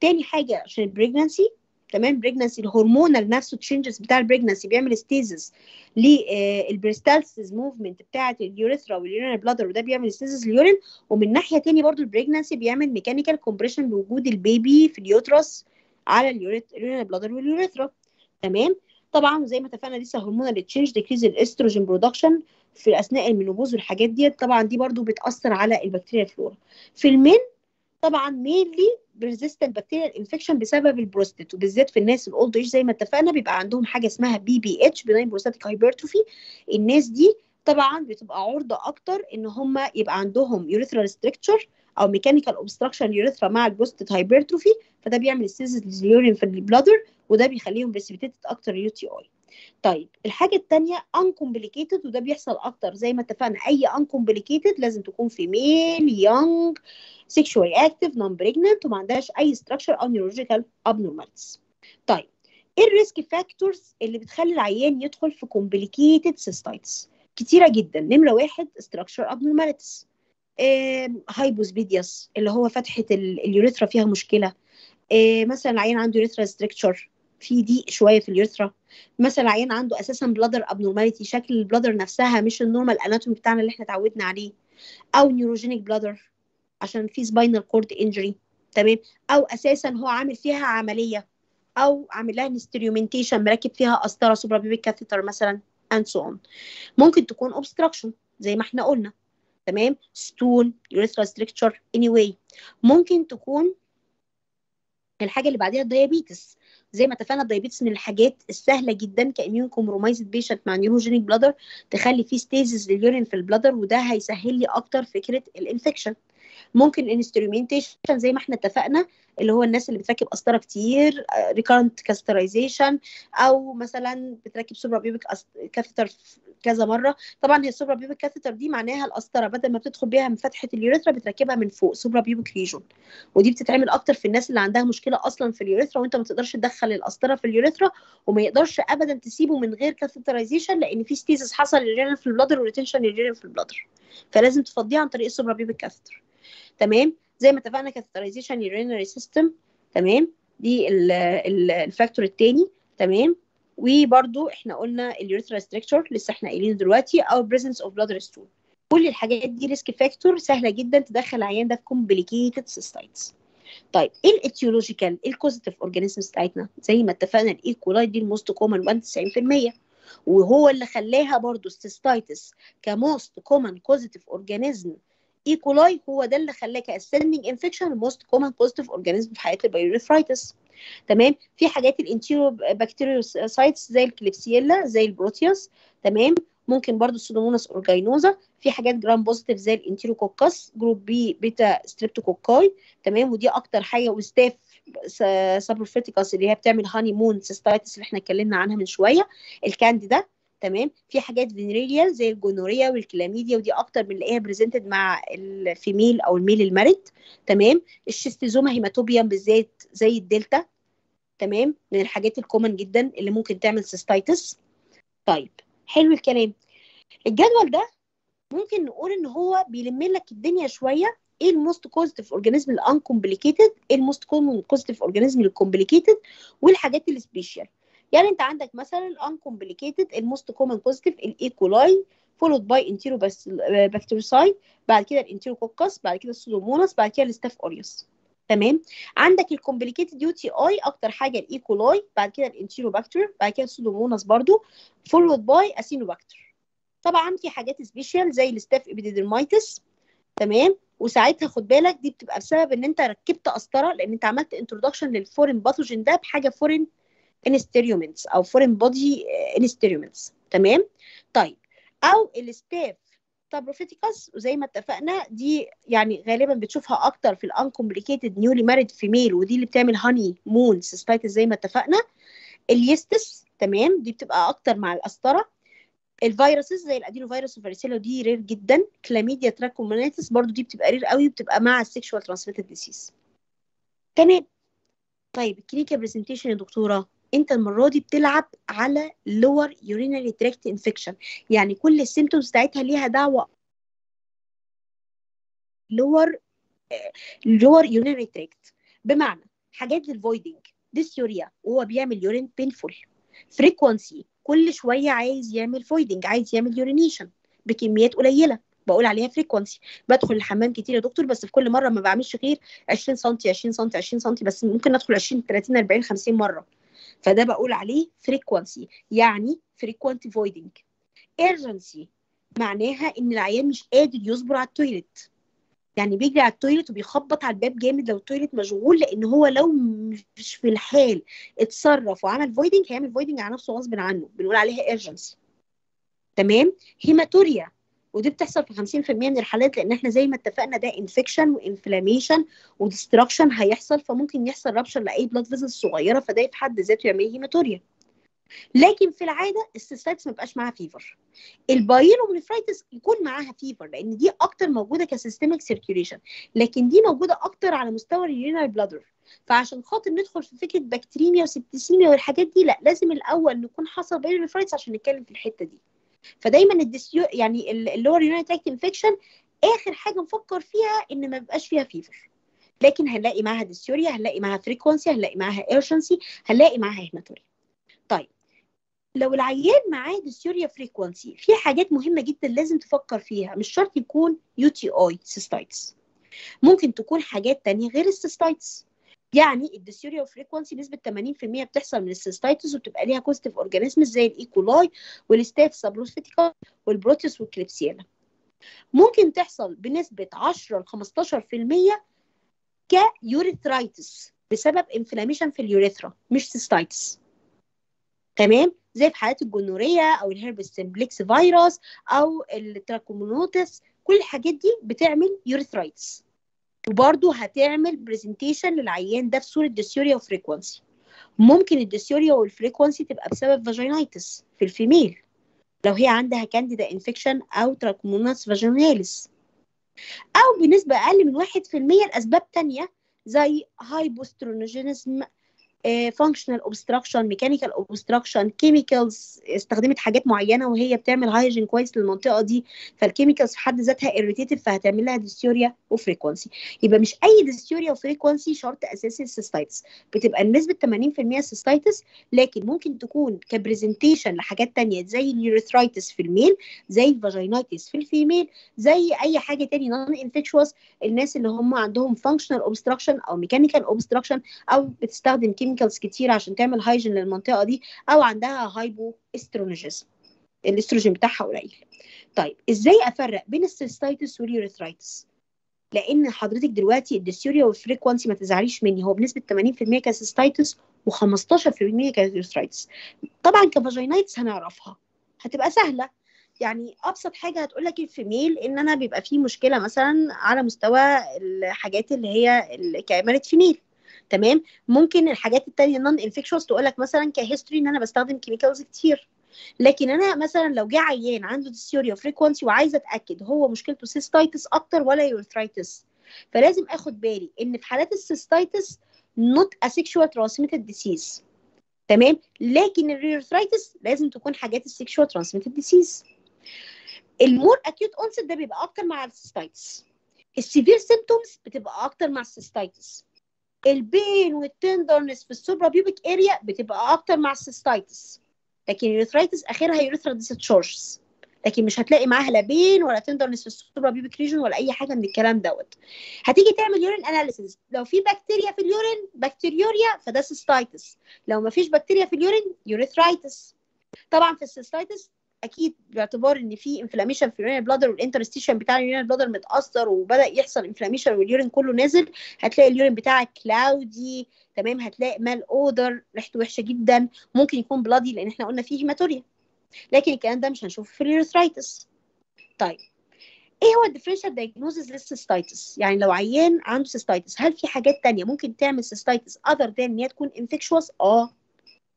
تاني حاجة عشان ال pregnancy تمام؟ pregnancy ال hormonal نفسه changes بتاع ال pregnancy بيعمل stasis لل peristalsis movement بتاعة ال urethra وال urinary bladder وده بيعمل stasis ال urine ومن ناحية تاني برضو ال pregnancy بيعمل mechanical compression لوجود ال baby في ال uterus على ال urinary bladder وال urethra تمام؟ طبعا زي ما اتفقنا لسه hormonal change decrease ال estrogen production في أثناء ال menopause والحاجات دي طبعا دي برضو بتأثر على ال bacteria flora. في ال men طبعا mainly resistant bacterial infection بسبب البروستات وبالذات في الناس ال old age زي ما اتفقنا بيبقى عندهم حاجة اسمها BPH benign prostatic hypertrophy الناس دي طبعا بتبقى عرضة أكتر إن هم يبقى عندهم urethral stricture أو mechanical obstruction urethra مع ال prostate hypertrophy فده بيعمل stasis لل urine في ال bladder وده بيخليهم precipitated أكتر UTI طيب الحاجة الثانية uncomplicated وده بيحصل أكتر. زي ما اتفقنا أي uncomplicated لازم تكون في female young sexually active non pregnant وما عندهاش أي stricture أو neurological abnormalities. طيب إيه ال risk factors اللي بتخلي العيان يدخل في complicated cystitis كتيرة جدا. نمرة واحد structure abnormalities. hypospadias اللي هو فتحة ال urethra فيها مشكلة. مثلا العيان عنده urethra stricture في ضيق شوية في ال urethra. مثلا عيان عنده أساسا bladder abnormality شكل ال bladder نفسها مش ال normal anatomy بتاعنا اللي إحنا اتعودنا عليه. أو neurogenic bladder عشان في spinal cord injury تمام؟ أو أساسا هو عامل فيها عملية أو عامل لها instrumentation مركب فيها قسطره suprapubic catheter مثلا and so on ممكن تكون obstruction زي ما إحنا قلنا. تمام؟ stone stricture anyway ممكن تكون الحاجة اللي بعديها ال diabetes زي ما اتفقنا ال diabetes من الحاجات السهلة جدا ك immunocompromised patient مع neurogenic bladder تخلي فيه stasis لل urine في ال bladder وده هيسهل لي أكتر فكرة ال infection ممكن instrumentation زي ما إحنا اتفقنا اللي هو الناس اللي بتركب قسطرة كتير recurrent catheterization أو مثلا بتركب suprapubic catheter كذا مرة. طبعا هي ال suprapubic catheter دي معناها القسطرة بدل ما بتدخل بيها من فتحه ال urethra بتركبها من فوق suprapubic region ودي بتتعمل أكتر في الناس اللي عندها مشكلة أصلا في ال urethra وأنت ما تقدرش تدخل القسطرة في ال urethra وما يقدرش ابدا تسيبه من غير catheterization لأن في stasis حصل لل urine في ال bladder و retention لل urine في ال bladder فلازم تفضيها عن طريق ال suprapubic catheter تمام؟ زي ما اتفقنا catheterization urinary system تمام؟ دي ال factor الثاني تمام؟ وبرده إحنا قلنا ال urethra stricture لسه إحنا قايلين دلوقتي أو presence of bladder stone كل الحاجات دي risk factor سهلة جدا تدخل العيان ده في complicated cystitis طيب إيه ال etiological ال causative organisms بتاعتنا؟ زي ما اتفقنا ال E. coli دي ال most common 91% وهو اللي خلاها برضو ال cystitis ك most common causative organism E. coli هو ده اللي خلاه ك ascending infection ال most common causative organism في حياة ال pyelonephritis تمام؟ في حاجات ال Enterobacteriaceae زي ال Klebsiella زي ال Proteus تمام؟ ممكن برضو ال Pseudomonas aeruginosa في حاجات gram positive زي ال Enterococcus group B beta streptococci تمام؟ ودي أكتر حاجة و Staph saprophyticus اللي هي بتعمل honeymoon cystitis اللي إحنا اتكلمنا عنها من شوية. الكانديدا تمام؟ في حاجات venereal زي ال gonorrhea وال Chlamydia ودي أكتر بنلاقيها presented مع ال female أو ال male ال married تمام؟ ال Schistosoma haematobium بالذات زي الدلتا تمام؟ من الحاجات ال common جدا اللي ممكن تعمل cystitis طيب حلو الكلام. الجدول ده ممكن نقول إن هو بيلم لك الدنيا شوية. إيه ال most causative organism ال uncomplicated إيه ال most causative organism ال complicated والحاجات ال special يعني انت عندك مثلا الانكومبليكيتد الموست كومن بوزيتيف الايكولاي فولود باي انتيرو bacteriaceae بعد كده ال Enterococcus بعد كده ال Pseudomonas بعد كده ال Staph aureus تمام؟ عندك ال complicated UTI أكتر حاجة ال E. coli بعد كده ال Enterobacter بعد كده ال Pseudomonas برضو followed by Acinetobacter طبعا في حاجات special زي ال Staph epidermidis تمام؟ وساعتها خد بالك دي بتبقى بسبب إن أنت ركبت قسطره لأن أنت عملت introduction لل foreign pathogen ده بحاجة foreign instruments أو foreign body instruments تمام؟ طيب. أو ال Staph saprophyticus وزي ما اتفقنا دي يعني غالبا بتشوفها أكتر في ال uncomplicated newly married female ودي اللي بتعمل honeymoon cystitis زي ما اتفقنا. ال yeasts تمام؟ دي بتبقى أكتر مع القسطره ال viruses زي ال adenovirus و varicella ودي rare جدا. Chlamydia trachomatis برضو دي بتبقى rare قوي وبتبقى مع ال sexual transmitted disease تمام. طيب ال clinical presentation يا دكتورة. انت المرة دي بتلعب على lower urinary tract infection يعني كل ال symptoms بتاعتها ليها دعوة. lower lower urinary tract بمعنى حاجات لل voiding dysuria وهو بيعمل urine painful frequency كل شوية عايز يعمل voiding عايز يعمل urination بكميات قليلة. بقول عليها frequency بدخل الحمام كتير يا دكتور بس في كل مرة ما بعملش غير 20 سم 20 سم 20 سم بس ممكن ادخل 20 30 40 50 مرة. فده بقول عليه frequency يعني frequent voiding urgency معناها إن العيان مش قادر يصبر على ال toilet يعني بيجري على ال toilet وبيخبط على الباب جامد لو ال toilet مشغول لأن هو لو مش في الحال اتصرف وعمل voiding هيعمل voiding على نفسه غصب عنه. بنقول عليها urgency تمام؟ hematuria ودي بتحصل في 50% من الحالات لأن إحنا زي ما اتفقنا ده infection و inflammation و destruction هيحصل فممكن يحصل rupture لأي blood vessels صغيرة فده في حد ذاته يعمل hematuria. لكن في العادة ال cystitis ما بيبقاش معاها fever ال pyelonephritis يكون معاها fever لأن دي أكتر موجودة ك systemic circulation لكن دي موجودة أكتر على مستوى ال urinary bladder فعشان خاطر ندخل في فكرة bacteremia و septicemia والحاجات دي لأ لازم الأول نكون حصل pyelonephritis عشان نتكلم في الحتة دي. فدايما ال dysu يعني ال lower urinary tract infection آخر حاجة نفكر فيها إن ما بيبقاش فيها fever لكن هنلاقي معاها dysuria هنلاقي معاها frequency هنلاقي معاها urgency هنلاقي معاها hematuria طيب لو العيان معاه dysuria frequency في حاجات مهمة جدا لازم تفكر فيها. مش شرط يكون UTI cystitis ممكن تكون حاجات تانية غير ال cystitis يعني ال dysuria frequency نسبة 80% بتحصل من ال cystitis وبتبقى ليها causative organisms زي ال E. coli وال Staph saprophyticus وال Proteus وال Klebsiella. ممكن تحصل بنسبة 10 ل 15% ك urethritis بسبب inflammation في ال urethra مش cystitis تمام؟ زي في حالات ال gonorrhea أو ال herpes simplex virus أو ال Trichomonas كل الحاجات دي بتعمل urethritis وبرضه هتعمل presentation للعيان ده في صورة dysuria و frequency ممكن ال dysuria وال frequency تبقى بسبب vaginitis في ال female. لو هي عندها Candida infection أو Trichomonas vaginalis أو بنسبة أقل من 1% لأسباب تانية زي hypoestrogenism functional obstruction mechanical obstruction chemicals استخدمت حاجات معينة وهي بتعمل hygiene كويس للمنطقة دي فال chemicals في حد ذاتها irritative فهتعمل لها dysuria و frequency يبقى مش أي dysuria و frequency شرط أساسي ال cystitis بتبقى النسبة 80% cystitis لكن ممكن تكون ك presentation لحاجات تانية زي ال urethritis في ال male زي ال vaginitis في ال female زي أي حاجة تاني non infectious الناس اللي هم عندهم functional obstruction أو mechanical obstruction أو بتستخدم chemicals كتير عشان تعمل hygiene للمنطقة دي أو عندها hypoestrogenism الأستروجين بتاعها قليل. طيب إزاي أفرق بين ال cystitis وال urethritis لأن حضرتك دلوقتي ال dysuria وال frequency ما تزعليش مني هو بنسبة 80% ك cystitis و15% ك urethritis طبعا ك vaginitis هنعرفها. هتبقى سهلة. يعني أبسط حاجة هتقول لك ال female إن أنا بيبقى في مشكلة مثلا على مستوى الحاجات اللي هي كاميرا female تمام؟ ممكن الحاجات التانية non infectious تقول لك مثلا ك history إن أنا بستخدم chemicals كتير. لكن أنا مثلا لو جه عيان عنده dysuria frequency وعايزه أتأكد هو مشكلته cystitis أكتر ولا urethritis فلازم آخد بالي إن في حالات ال cystitis a sexual transmitted disease. تمام؟ لكن ال urethritis لازم تكون حاجات ال sexual transmitted disease ال more acute onset ده بيبقى أكتر مع ال cystitis ال severe symptoms بتبقى أكتر مع ال cystitis ال pain وال tenderness في ال suprapubic area بتبقى أكتر مع ال cystitis لكن ال urethritis اخرها urethral discharges لكن مش هتلاقي معاها لا pain ولا tenderness في ال suprapubic region ولا أي حاجة من الكلام دوت. هتيجي تعمل urine analysis لو في بكتيريا في ال urine bacteriuria فده cystitis لو ما فيش بكتيريا في ال urine urethritis طبعا في ال cystitis أكيد باعتبار إن في inflammation في ال urine bladder وال interstitium بتاع ال urine bladder متأثر وبدأ يحصل inflammation وال urine كله نازل هتلاقي ال urine بتاعك cloudy تمام؟ هتلاقي malodor ريحته وحشة جدا. ممكن يكون bloody لأن إحنا قلنا فيه hematuria. لكن الكلام ده مش هنشوفه في ال urethritis طيب إيه هو ال differential diagnosis لل cystitis يعني لو عيان عنده cystitis هل في حاجات تانية ممكن تعمل cystitis other than إن هي تكون infectious آه.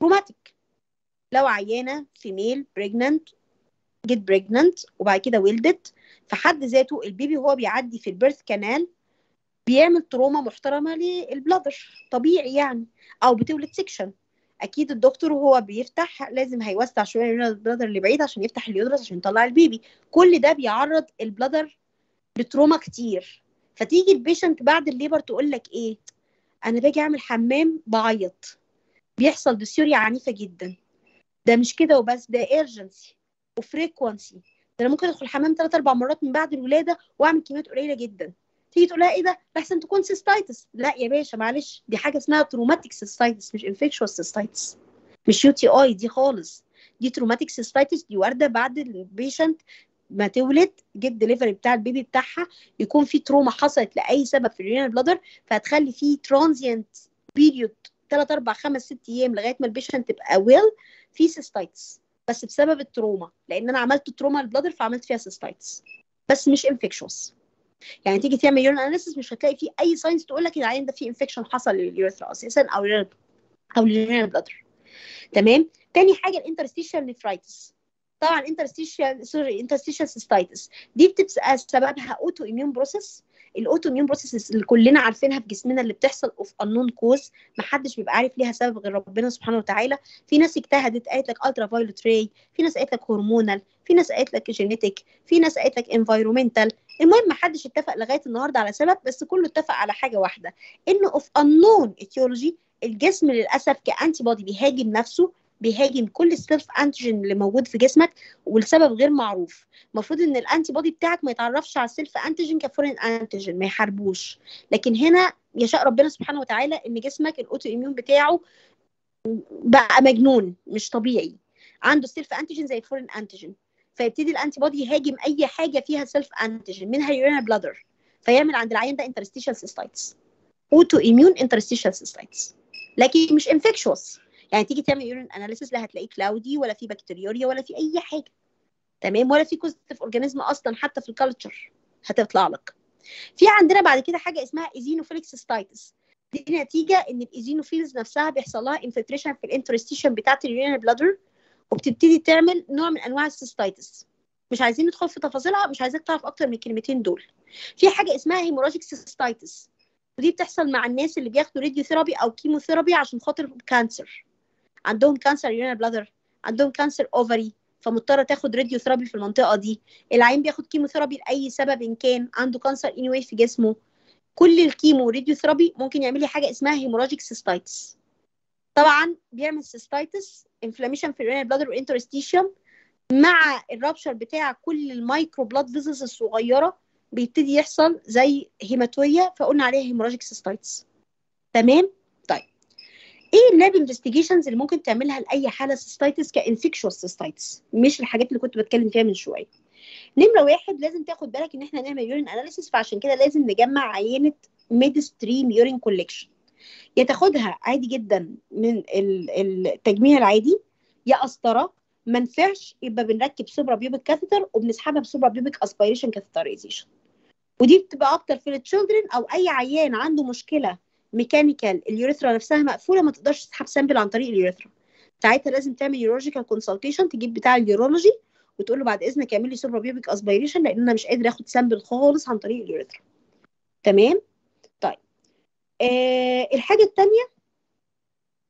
traumatic لو عيانة female pregnant get pregnant وبعد كده ولدت في حد ذاته ال baby وهو بيعدي في ال birth canal بيعمل trauma محترمة لل bladder طبيعي يعني أو بتولد section أكيد الدكتور وهو بيفتح لازم هيوسع شوية ال bladder اللي بعيد عشان يفتح ال uterus عشان يطلع ال baby كل ده بيعرض ال bladder ل trauma كتير. فتيجي ال patient بعد ال labor تقول لك إيه؟ أنا باجي أعمل حمام بعيط. بيحصل dysuria عنيفة جدا. ده مش كده وبس ده urgency و frequency ده أنا ممكن أدخل الحمام ثلاث أربع مرات من بعد الولادة وأعمل كميات قليلة جدا. تيجي تقول لها إيه ده؟ احسن تكون cystitis لا يا باشا معلش دي حاجة اسمها traumatic cystitis مش infectious cystitis مش UTI دي خالص. دي traumatic cystitis دي واردة بعد ال patient ما تولد get delivery بتاع ال baby بتاعها يكون في trauma حصلت لأي سبب في ال urinal bladder فهتخلي في transient period 3 4 5 6 أيام لغاية ما ال patient تبقى well في cystitis بس بسبب ال trauma. لأن أنا عملت trauma لل bladder فعملت فيها cystitis بس مش infectious يعني تيجي تعمل urine analysis مش هتلاقي فيه أي signs تقول لك العيان ده فيه infection حصل لل urethra أساسا أو أو لل urinal bladder تمام؟ تاني حاجة ال interstitial nephritis طبعا interstitial sorry interstitial cystitis دي بتبقى سببها autoimmune process ال autoimmune process اللي كلنا عارفينها في جسمنا اللي بتحصل of unknown cause ما حدش بيبقى عارف ليها سبب غير ربنا سبحانه وتعالى. في ناس اجتهدت قالت لك ultraviolet ray في ناس قالت لك hormonal في ناس قالت لك genetic في ناس قالت لك environmental المهم ما حدش اتفق لغاية النهارده على سبب بس كله اتفق على حاجة واحدة انه of unknown etiology الجسم للأسف ك antibody بيهاجم نفسه بيهاجم كل ال self antigen اللي موجود في جسمك والسبب غير معروف. المفروض إن ال antibody بتاعك ما يتعرفش على ال self antigen ك foreign antigen ما يحاربوش. لكن هنا يشاء ربنا سبحانه وتعالى إن جسمك ال autoimmune بتاعه بقى مجنون مش طبيعي. عنده self antigen زي ال foreign antigen فيبتدي ال antibody يهاجم أي حاجة فيها self antigen منها urinal bladder فيعمل عند العيان ده interstitial cystitis autoimmune interstitial cystitis لكن مش infectious يعني تيجي تعمل urine analysis لا هتلاقيه cloudy ولا في bacteriuria ولا في أي حاجة. تمام؟ ولا في causative organism أصلا حتى في ال culture هتطلع لك. في عندنا بعد كده حاجة اسمها eosinophilic cystitis دي نتيجة إن ال eosinophils نفسها بيحصل لها infiltration في ال interstitium بتاعت ال urinal bladder وبتبتدي تعمل نوع من أنواع ال cystitis مش عايزين ندخل في تفاصيلها مش عايزاك تعرف أكتر من الكلمتين دول. في حاجة اسمها hemorrhagic cystitis ودي بتحصل مع الناس اللي بياخدوا radiotherapy أو chemotherapy عشان خاطر cancer عندهم cancer urinal bladder عندهم cancer ovary فمضطرة تاخد radiotherapy في المنطقة دي. العيان بياخد chemotherapy لأي سبب إن كان. عنده cancer any في جسمه. كل ال chemoradiotherapy ممكن يعمل لي حاجة اسمها hemorrhagic cystitis طبعا بيعمل cystitis inflammation في ال urinal bladder وال interstitium مع ال rupture بتاع كل ال micro blood vessels الصغيرة بيبتدي يحصل زي hematuria فقلنا عليها hemorrhagic cystitis تمام؟ إيه ال lab investigations اللي ممكن تعملها لأي حالة cystitis ك infectious cystitis مش الحاجات اللي كنت بتكلم فيها من شوية. نمرة واحد لازم تاخد بالك إن إحنا نعمل urine analysis فعشان كده لازم نجمع عينة midstream urine collection يا تاخدها عادي جدا من ال- التجميع العادي يا قسطرة ما نفعش يبقى بنركب suprapubic catheter وبنسحبها ب suprapubic aspiration catheterization ودي بتبقى أكتر في ال children أو أي عيان عنده مشكلة mechanical ال urethra نفسها مقفولة ما تقدرش تسحب sample عن طريق ال urethra. ساعتها لازم تعمل urological consultation تجيب بتاع ال urology وتقول له بعد إذنك اعمل لي suprapubic aspiration لأن أنا مش قادر آخد sample خالص عن طريق ال urethra. تمام؟ طيب. آه الحاجة الثانية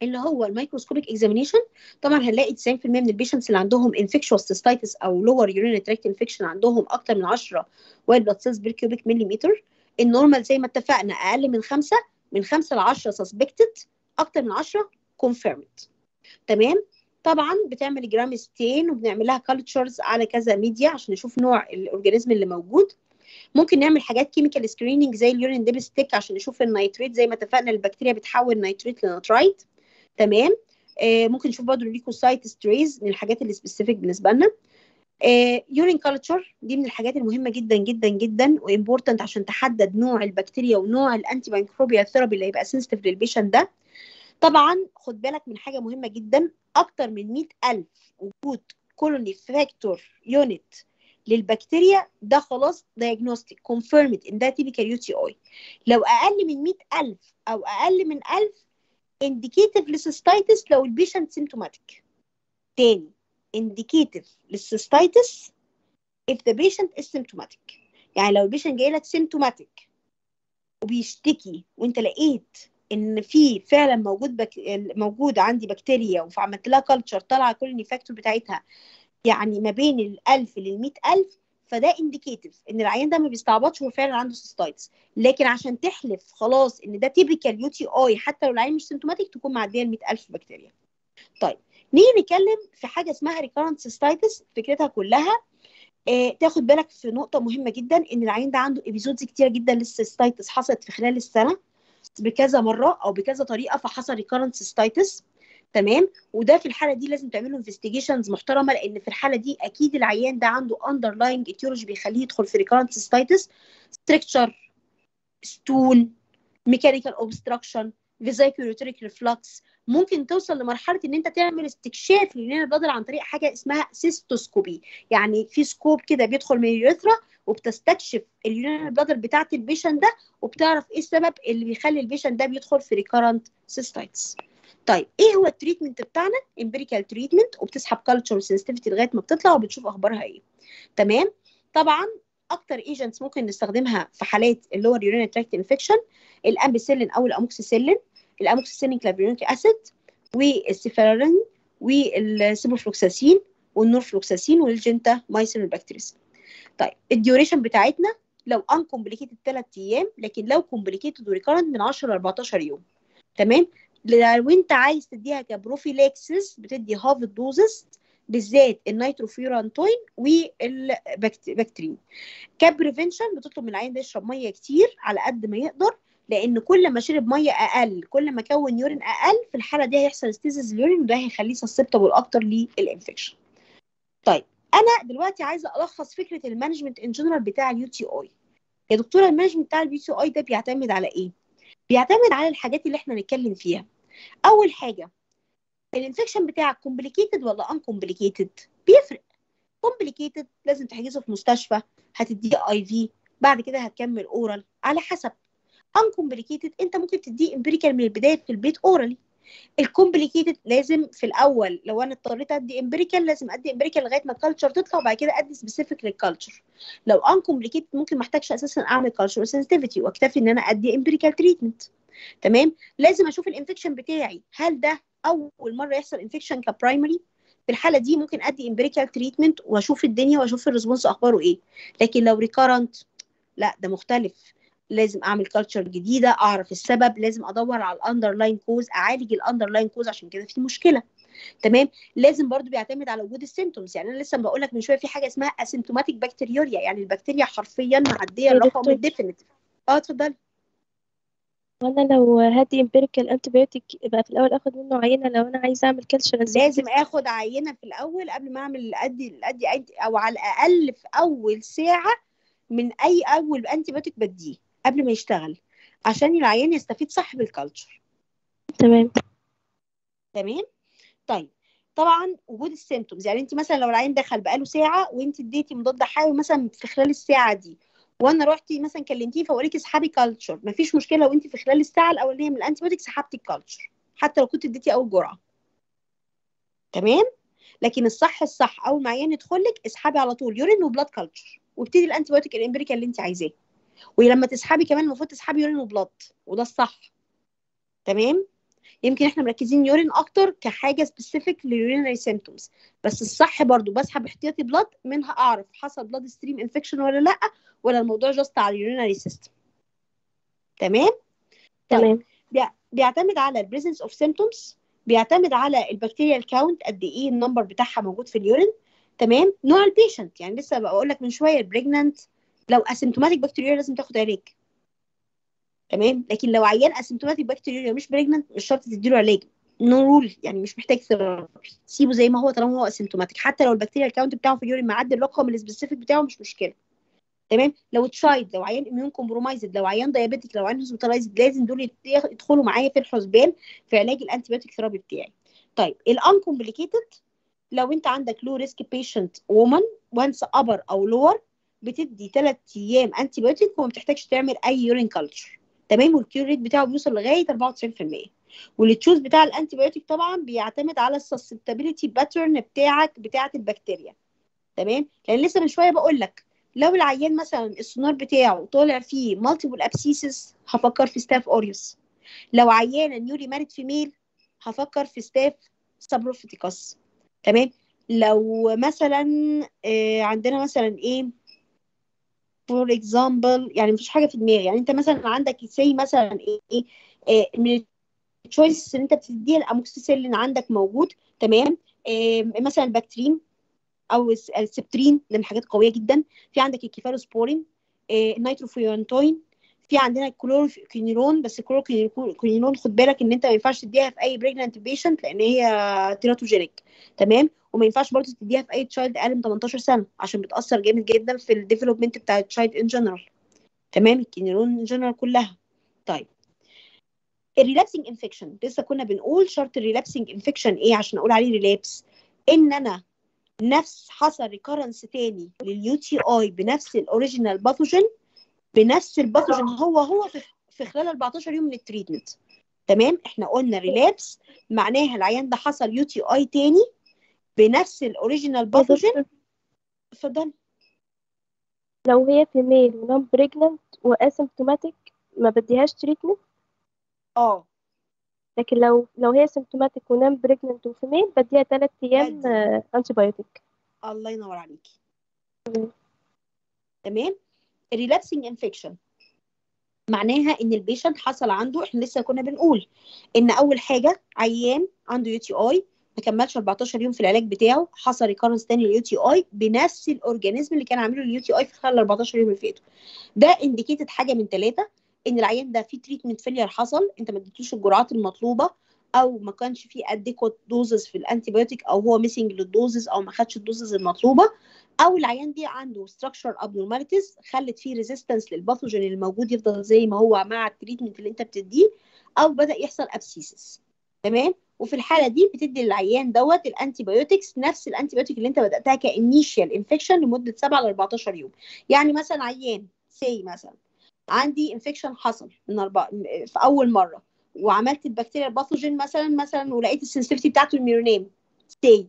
اللي هو ال microscopic examination طبعا هنلاقي 90% من ال patients اللي عندهم infectious cystitis أو lower urinary tract infection عندهم أكتر من 10 white blood cells per cubic millimeter ال normal زي ما اتفقنا أقل من 5 من 5 ل 10 suspected أكتر من 10 confirmed تمام؟ طبعا بتعمل gram stain وبنعمل لها cultures على كذا ميديا عشان نشوف نوع ال organism اللي موجود. ممكن نعمل حاجات chemical screening زي ال urine dipstick عشان نشوف ال nitrite زي ما اتفقنا البكتيريا بتحول nitrate ل nitrite. تمام؟ آه ممكن نشوف برضه ال leukocyte esterase من الحاجات اللي specific بالنسبة لنا. urine culture دي من الحاجات المهمة جدا جدا جدا و important عشان تحدد نوع البكتيريا ونوع ال antimicrobial therapy اللي هيبقى sensitive لل patient ده. طبعا خد بالك من حاجة مهمة جدا أكتر من 100000 وجود colony factor unit للبكتيريا ده خلاص diagnostic confirmed ان ده typical UTI لو أقل من 100000 أو أقل من 1000 indicative لل cystitis لو ال patient symptomatic تاني indicative لل cystitis if the patient is symptomatic. يعني لو ال patient جاي لك symptomatic وبيشتكي وانت لقيت إن في فعلا موجود بك... موجود عندي بكتيريا وعملت لها culture طالعة كل ال factor بتاعتها يعني ما بين ال 1000 لل 100000 فده indicative إن العيان ده ما بيستعبطش هو فعلا عنده cystitis لكن عشان تحلف خلاص إن ده typical UTI حتى لو العيان مش symptomatic تكون معدية ال 100000 بكتيريا طيب نيجي نتكلم في حاجة اسمها recurrent cystitis فكرتها كلها. آه تاخد بالك في نقطة مهمة جدا إن العيان ده عنده episodes كتيره جدا لل cystitis حصلت في خلال السنة بكذا مرة أو بكذا طريقة فحصل recurrent cystitis تمام؟ وده في الحالة دي لازم تعملوا investigations محترمة لأن في الحالة دي أكيد العيان ده عنده underlying etiology بيخليه يدخل في recurrent cystitis stricture stone mechanical obstruction vesicoureteric reflux ممكن توصل لمرحلة إن أنت تعمل استكشاف لل urinary bladder عن طريق حاجة اسمها cystoscopy. يعني في scope كده بيدخل من ال urethra وبتستكشف ال urinary bladder بتاعت ال patient ده وبتعرف إيه السبب اللي بيخلي ال patient ده بيدخل في recurrent cystitis طيب إيه هو ال treatment بتاعنا؟ empirical treatment وبتسحب culture sensitivity لغاية ما بتطلع وبتشوف أخبارها إيه. تمام؟ طبعا أكتر agents ممكن نستخدمها في حالات ال lower urinary tract infection ال ampicillin أو الأموكسيسيلين. الأموكسيسيلين كلافيونيك اسيد والسيفارين والسيبوفلوكساسين والنورفلوكساسين والجنتا مايسين والبكتيريس طيب ال duration بتاعتنا لو uncomplicated 3 أيام لكن لو complicated و recurrent من 10 ل 14 يوم. تمام؟ لو أنت عايز تديها ك prophylaxis بتدي half doses بالذات ال nitrofurantoin وال Bactrim ك prevention بتطلب من العيان ده يشرب مية كتير على قد ما يقدر لأن كل ما شرب مية أقل كل ما كون urine أقل في الحالة دي هيحصل stasis ال urine وده هيخليه susceptible أكتر لل infection طيب أنا دلوقتي عايزة ألخص فكرة ال management in general بتاع ال UTI يا دكتورة ال management بتاع ال UTI ده بيعتمد على إيه؟ بيعتمد على الحاجات اللي إحنا نتكلم فيها. أول حاجة ال infection بتاعك complicated ولا uncomplicated بيفرق. complicated لازم تحجزه في مستشفى هتديه IV بعد كده هتكمل oral على حسب. uncomplicated انت ممكن تديه empirical من البداية في البيت orally ال complicated لازم في الأول لو أنا اضطريت أدي empirical لازم أدي empirical لغاية ما ال culture تطلع وبعد كده أدي specific لل culture لو uncomplicated ممكن ما احتاجش أساسا أعمل culture sensitivity وأكتفي إن أنا أدي empirical treatment تمام؟ لازم أشوف ال infection بتاعي. هل ده أول مرة يحصل infection ك primary في الحالة دي ممكن أدي empirical treatment وأشوف الدنيا وأشوف ال response أخباره إيه. لكن لو recurrent لا ده مختلف. لازم أعمل culture جديدة أعرف السبب لازم أدور على ال underlying cause أعالج ال underlying cause عشان كده في مشكلة. تمام؟ لازم برضو بيعتمد على وجود ال symptoms يعني أنا لسه بقول لك من شوية في حاجة اسمها asymptomatic bacteriuria يعني البكتيريا حرفيا معدية الرقم. ال definitive آه اتفضلي. وأنا لو هدي empirical antibiotic يبقى في الأول آخد منه عينة لو أنا عايزة أعمل culture لازم آخد عينة في الأول قبل ما أعمل أدي أدي أو على الأقل في أول ساعة من أي أول antibiotic بديه قبل ما يشتغل عشان العيان يستفيد صح بال culture تمام. تمام؟ طيب طبعا وجود ال symptoms يعني أنت مثلا لو العيان دخل بقاله ساعة وأنت اديتي مضاد حيوي مثلا في خلال الساعة دي وأنا رحتي مثلا كلمتيه فقول لك اسحبي culture مفيش مشكلة لو انت في خلال الساعة الأولانية من ال antibiotic سحبتي ال culture حتى لو كنت اديتي أول جرعة. تمام؟ لكن الصح الصح. أول ما عيان يدخل لك اسحبي على طول. urine و blood culture وابتدي ال antibiotic ال empirical اللي انت عايزاه. ولما تسحبي كمان المفروض تسحبي urine و blood وده الصح. تمام؟ يمكن إحنا مركزين urine أكتر كحاجة specific لل urinary symptoms بس الصح برضو بسحب احتياطي blood منها أعرف حصل bloodstream infection ولا لأ ولا الموضوع just على ال urinary system تمام؟ تمام. بيع- بيعتمد على ال presence of symptoms بيعتمد على ال bacterial count قد إيه ال number بتاعها موجود في ال urine تمام؟ نوع ال patient يعني لسه بقول لك من شوية ال pregnant لو asymptomatic bacteriuria لازم تاخد علاج. تمام؟ لكن لو عيان asymptomatic bacteriuria مش pregnant مش شرط تديله علاج. no role يعني مش محتاج therapy سيبه زي ما هو طالما هو asymptomatic حتى لو البكتيريا ال count بتاعه في ال urine معدي الرقم ال specific بتاعه مش مشكلة. تمام؟ لو child لو عيان immune compromised لو عيان diabetic لو عيان hospitalized لازم دول يدخلوا معايا في الحسبان في علاج ال antibiotic therapy بتاعي. طيب ال uncomplicated لو انت عندك low risk patient woman once upper أو lower بتدي 3 أيام antibiotic وما بتحتاجش تعمل أي urine culture تمام وال cure rate بتاعه بيوصل لغاية 94% وال choose بتاع ال antibiotic طبعا بيعتمد على ال susceptibility pattern بتاعك بتاعة البكتيريا. تمام؟ لأن لسه من شوية بقول لك لو العيان مثلا السونار بتاعه طالع فيه multiple abscesses هفكر في staph aureus لو عيانه newly married female هفكر في staph saprophyticus تمام؟ لو مثلا آه، عندنا مثلا إيه؟ for example يعني مفيش حاجة في دماغي. يعني أنت مثلا عندك say مثلا إيه آه، من ال choice اللي أنت بتديها الاموكسيسيلين عندك موجود تمام؟ آه، مثلا ال Bactrim أو الس- ال Septrin ده من حاجات قوية جدا. في عندك الكيفالوسبورين آه، ال nitrofurantoin في عندنا الكلوروكينيرون بس الكلوروكينيرون خد بالك إن أنت ما ينفعش تديها في أي pregnant patient لأن هي teratogenic تمام؟ وما ينفعش برضه تديها في أي child أقل من 18 سنة عشان بتأثر جامد جدا في ال development بتاع ال child in general تمام؟ ال quinolone in general كلها. طيب. ال relapsing infection لسه كنا بنقول شرط ال relapsing infection إيه عشان أقول عليه relapse إن أنا نفس حصل recurrence تاني لل UTI بنفس ال original pathogen بنفس ال pathogen هو هو في, في خلال 14 يوم من ال treatment تمام؟ إحنا قلنا relapse معناها العيان ده حصل UTI تاني بنفس ال original pathogen دكتور اتفضل. لو هي female و non pregnant و asymptomatic ما بديهاش treatment آه. لكن لو لو هي symptomatic و non pregnant و female بديها ثلاث أيام. antibiotic الله ينور عليكي. تمام. تمام ال relapsing infection معناها إن ال patient حصل عنده إحنا لسه كنا بنقول إن أول حاجة عيان عنده UTI ما كملش 14 يوم في العلاج بتاعه حصل recurrence تاني لل UTI بنفس ال organism اللي كان عامله ال UTI في خلال ال 14 يوم اللي فاتوا. ده indicated حاجة من ثلاثة إن العيان ده في treatment failure حصل أنت ما اديتوش الجرعات المطلوبة أو ما كانش في adequate doses في ال antibiotic أو هو missing لل doses أو ما خدش ال doses المطلوبة أو العيان دي عنده structural abnormalities خلت فيه resistance لل pathogen اللي موجود يفضل زي ما هو مع ال treatment اللي انت بتديه أو بدأ يحصل abscess تمام؟ وفي الحالة دي بتدي للعيان دوت ال antibiotics نفس ال antibiotic اللي انت بدأتها ك initial infection لمدة 7 ل 14 يوم. يعني مثلا عيان say مثلا عندي infection حصل من أربع... في أول مرة. وعملت البكتيريا ال pathogen مثلا مثلا ولقيت ال sensitivity بتاعته ال meropenem ستي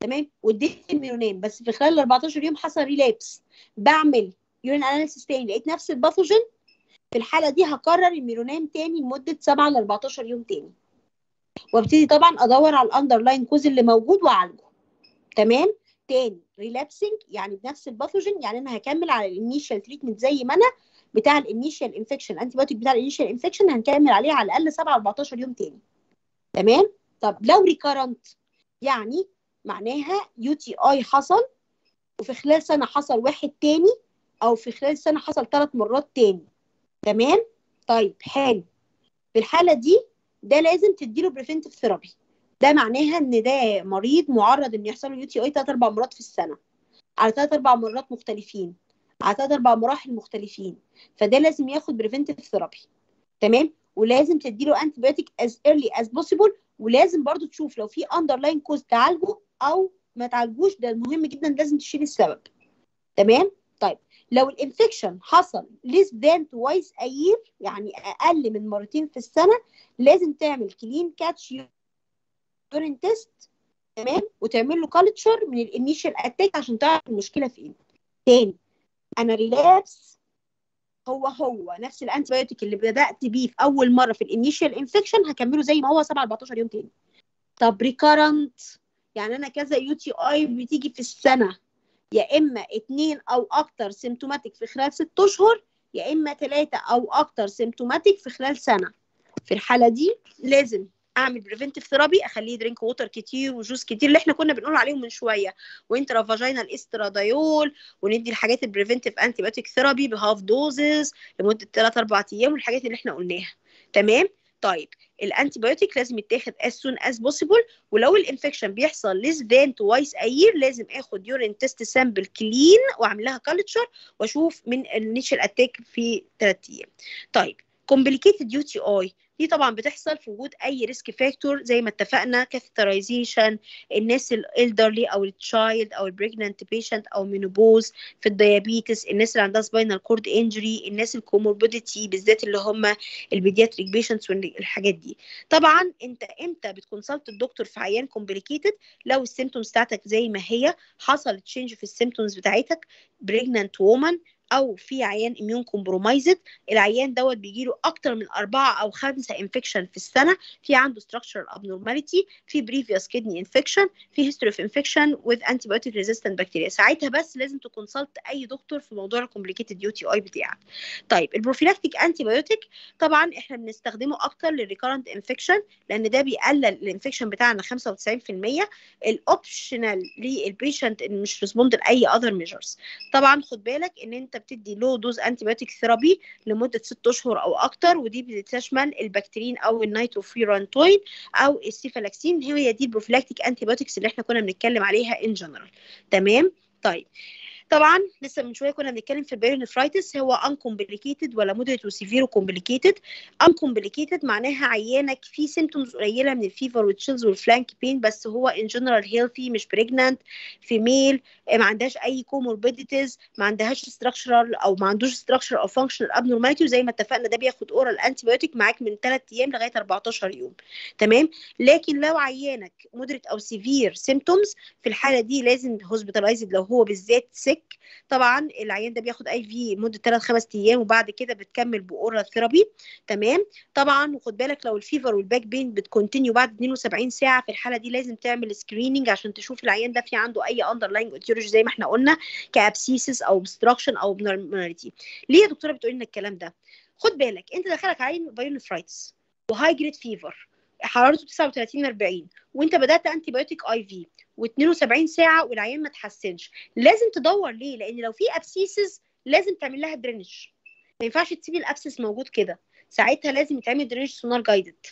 تمام؟ واديت ال meropenem بس في خلال ال 14 يوم حصل relapse بعمل urine analysis تاني. لقيت نفس ال pathogen. في الحالة دي هكرر ال meropenem تاني لمدة 7 ل 14 يوم تاني. وابتدي طبعا أدور على ال underlying cause اللي موجود وأعالجه. تمام؟ تاني relapsing يعني بنفس ال pathogen يعني أنا هكمل على ال initial treatment زي ما أنا. بتاع ال initial infection antibiotic بتاع ال initial infection هنكمل عليه على الأقل 7 14 يوم تاني. تمام؟ طب لو recurrent يعني معناها UTI حصل وفي خلال سنة حصل واحد تاني أو في خلال سنة حصل ثلاث مرات تاني. تمام؟ طيب حلو. في الحالة دي ده لازم تديله preventive therapy ده معناها إن ده مريض معرض ان يحصل له UTI ثلاث أربع مرات في السنة. على ثلاث أربع مرات مختلفين. على ثلاث أربع مراحل مختلفين فده لازم ياخد preventive therapy تمام؟ ولازم تديله antibiotic as early as possible ولازم برضو تشوف لو في underlying cause تعالجه أو ما تعالجوش ده مهم جدا لازم تشيل السبب تمام؟ طيب لو ال infection حصل than twice a year يعني أقل من مرتين في السنة لازم تعمل clean catch urine test تمام؟ وتعمل له culture من ال initial attack عشان تعرف المشكلة فين تاني أنا relapse هو هو نفس ال antibiotic اللي بدأت بيه في أول مرة في ال initial infection هكمله زي ما هو 7 14 يوم تاني. طب recurrent يعني أنا كذا UTI بتيجي في السنة. يا إما اتنين أو أكتر symptomatic في خلال ست أشهر يا إما ثلاثة أو أكتر symptomatic في خلال سنة. في الحالة دي لازم أعمل preventive therapy أخليه drink water كتير و juice كتير اللي إحنا كنا بنقول عليهم من شوية. و intravaginal estradiol وندي الحاجات ال preventive antibiotic therapy ب half doses لمدة 3 4 أيام والحاجات اللي إحنا قلناها. تمام؟ طيب ال antibiotic لازم يتاخد as soon as possible ولو ال infection بيحصل less than twice a year لازم آخد urine test sample clean واعمل لها culture وأشوف من ال initial attack في 3 أيام. طيب complicated UTI دي طبعا بتحصل في وجود أي risk factor زي ما اتفقنا catheterization الناس ال elderly أو ال child أو ال pregnant patient أو menopause في ال diabetes الناس اللي عندها spinal cord injury الناس ال comorbidity بالذات اللي هم ال pediatric patients والحاجات دي. طبعا أنت إمتى بت consult الدكتور في عيان complicated لو ال symptoms بتاعتك زي ما هي حصل change في ال symptoms بتاعتك pregnant woman أو في عيان immunocompromised العيان دوت بيجي له أكتر من أربعة أو خمسة infection في السنة. في عنده structural abnormality في previous kidney infection في history of infection with antibiotic resistant bacteria. ساعتها بس لازم ت consult أي دكتور في موضوع ال complicated UTI بتاعك. طيب ال prophylactic antibiotic طبعا إحنا بنستخدمه أكتر لل recurrent infection لأن ده بيقلل ال infection بتاعنا 95% ال optional لل patient اللي مش respond ل any other measures طبعا خد بالك إن أنت بتدي low dose antibiotic therapy لمدة 6 أشهر أو أكتر ودي بتشمل ال Bactrim أو ال nitrofurantoin أو ال cephalexin. هي دي ال prophylactic antibiotics اللي إحنا كنا بنتكلم عليها in general تمام؟ طيب. طبعا لسه من شوية كنا بنتكلم في ال pyelonephritis هو uncomplicated ولا moderate و severe و complicated uncomplicated معناها عيانك فيه symptoms قليلة من ال fever وال chills وال flank pain بس هو in general healthy مش pregnant female ما عندهاش أي comorbidities ما عندهاش structural أو ما عندوش structure أو functional abnormality وزي ما اتفقنا ده بياخد oral antibiotic معاك من 3 أيام لغاية 14 يوم. تمام؟ لكن لو عيانك moderate أو severe symptoms في الحالة دي لازم hospitalized لو هو بالذات sick طبعا العيان ده بياخد IV مده 3 5 أيام وبعد كده بتكمل ب oral therapy تمام؟ طبعا وخد بالك لو ال fever وال back pain بت continue بعد 72 ساعة في الحالة دي لازم تعمل screening عشان تشوف العيان ده في عنده أي underlying etiology زي ما إحنا قلنا ك abscess أو obstruction أو abnormality. ليه يا دكتورة بتقول لنا الكلام ده؟ خد بالك أنت دخلك عيان pyelonephritis و high grade fever حرارته 39 40 وانت بدأت antibiotic IV و72 ساعة والعيان ما تحسنش. لازم تدور ليه؟ لأن لو في abscess لازم تعمل لها drainage ما ينفعش تسيب ال abscess موجود كده. ساعتها لازم يتعمل drainage sonar guided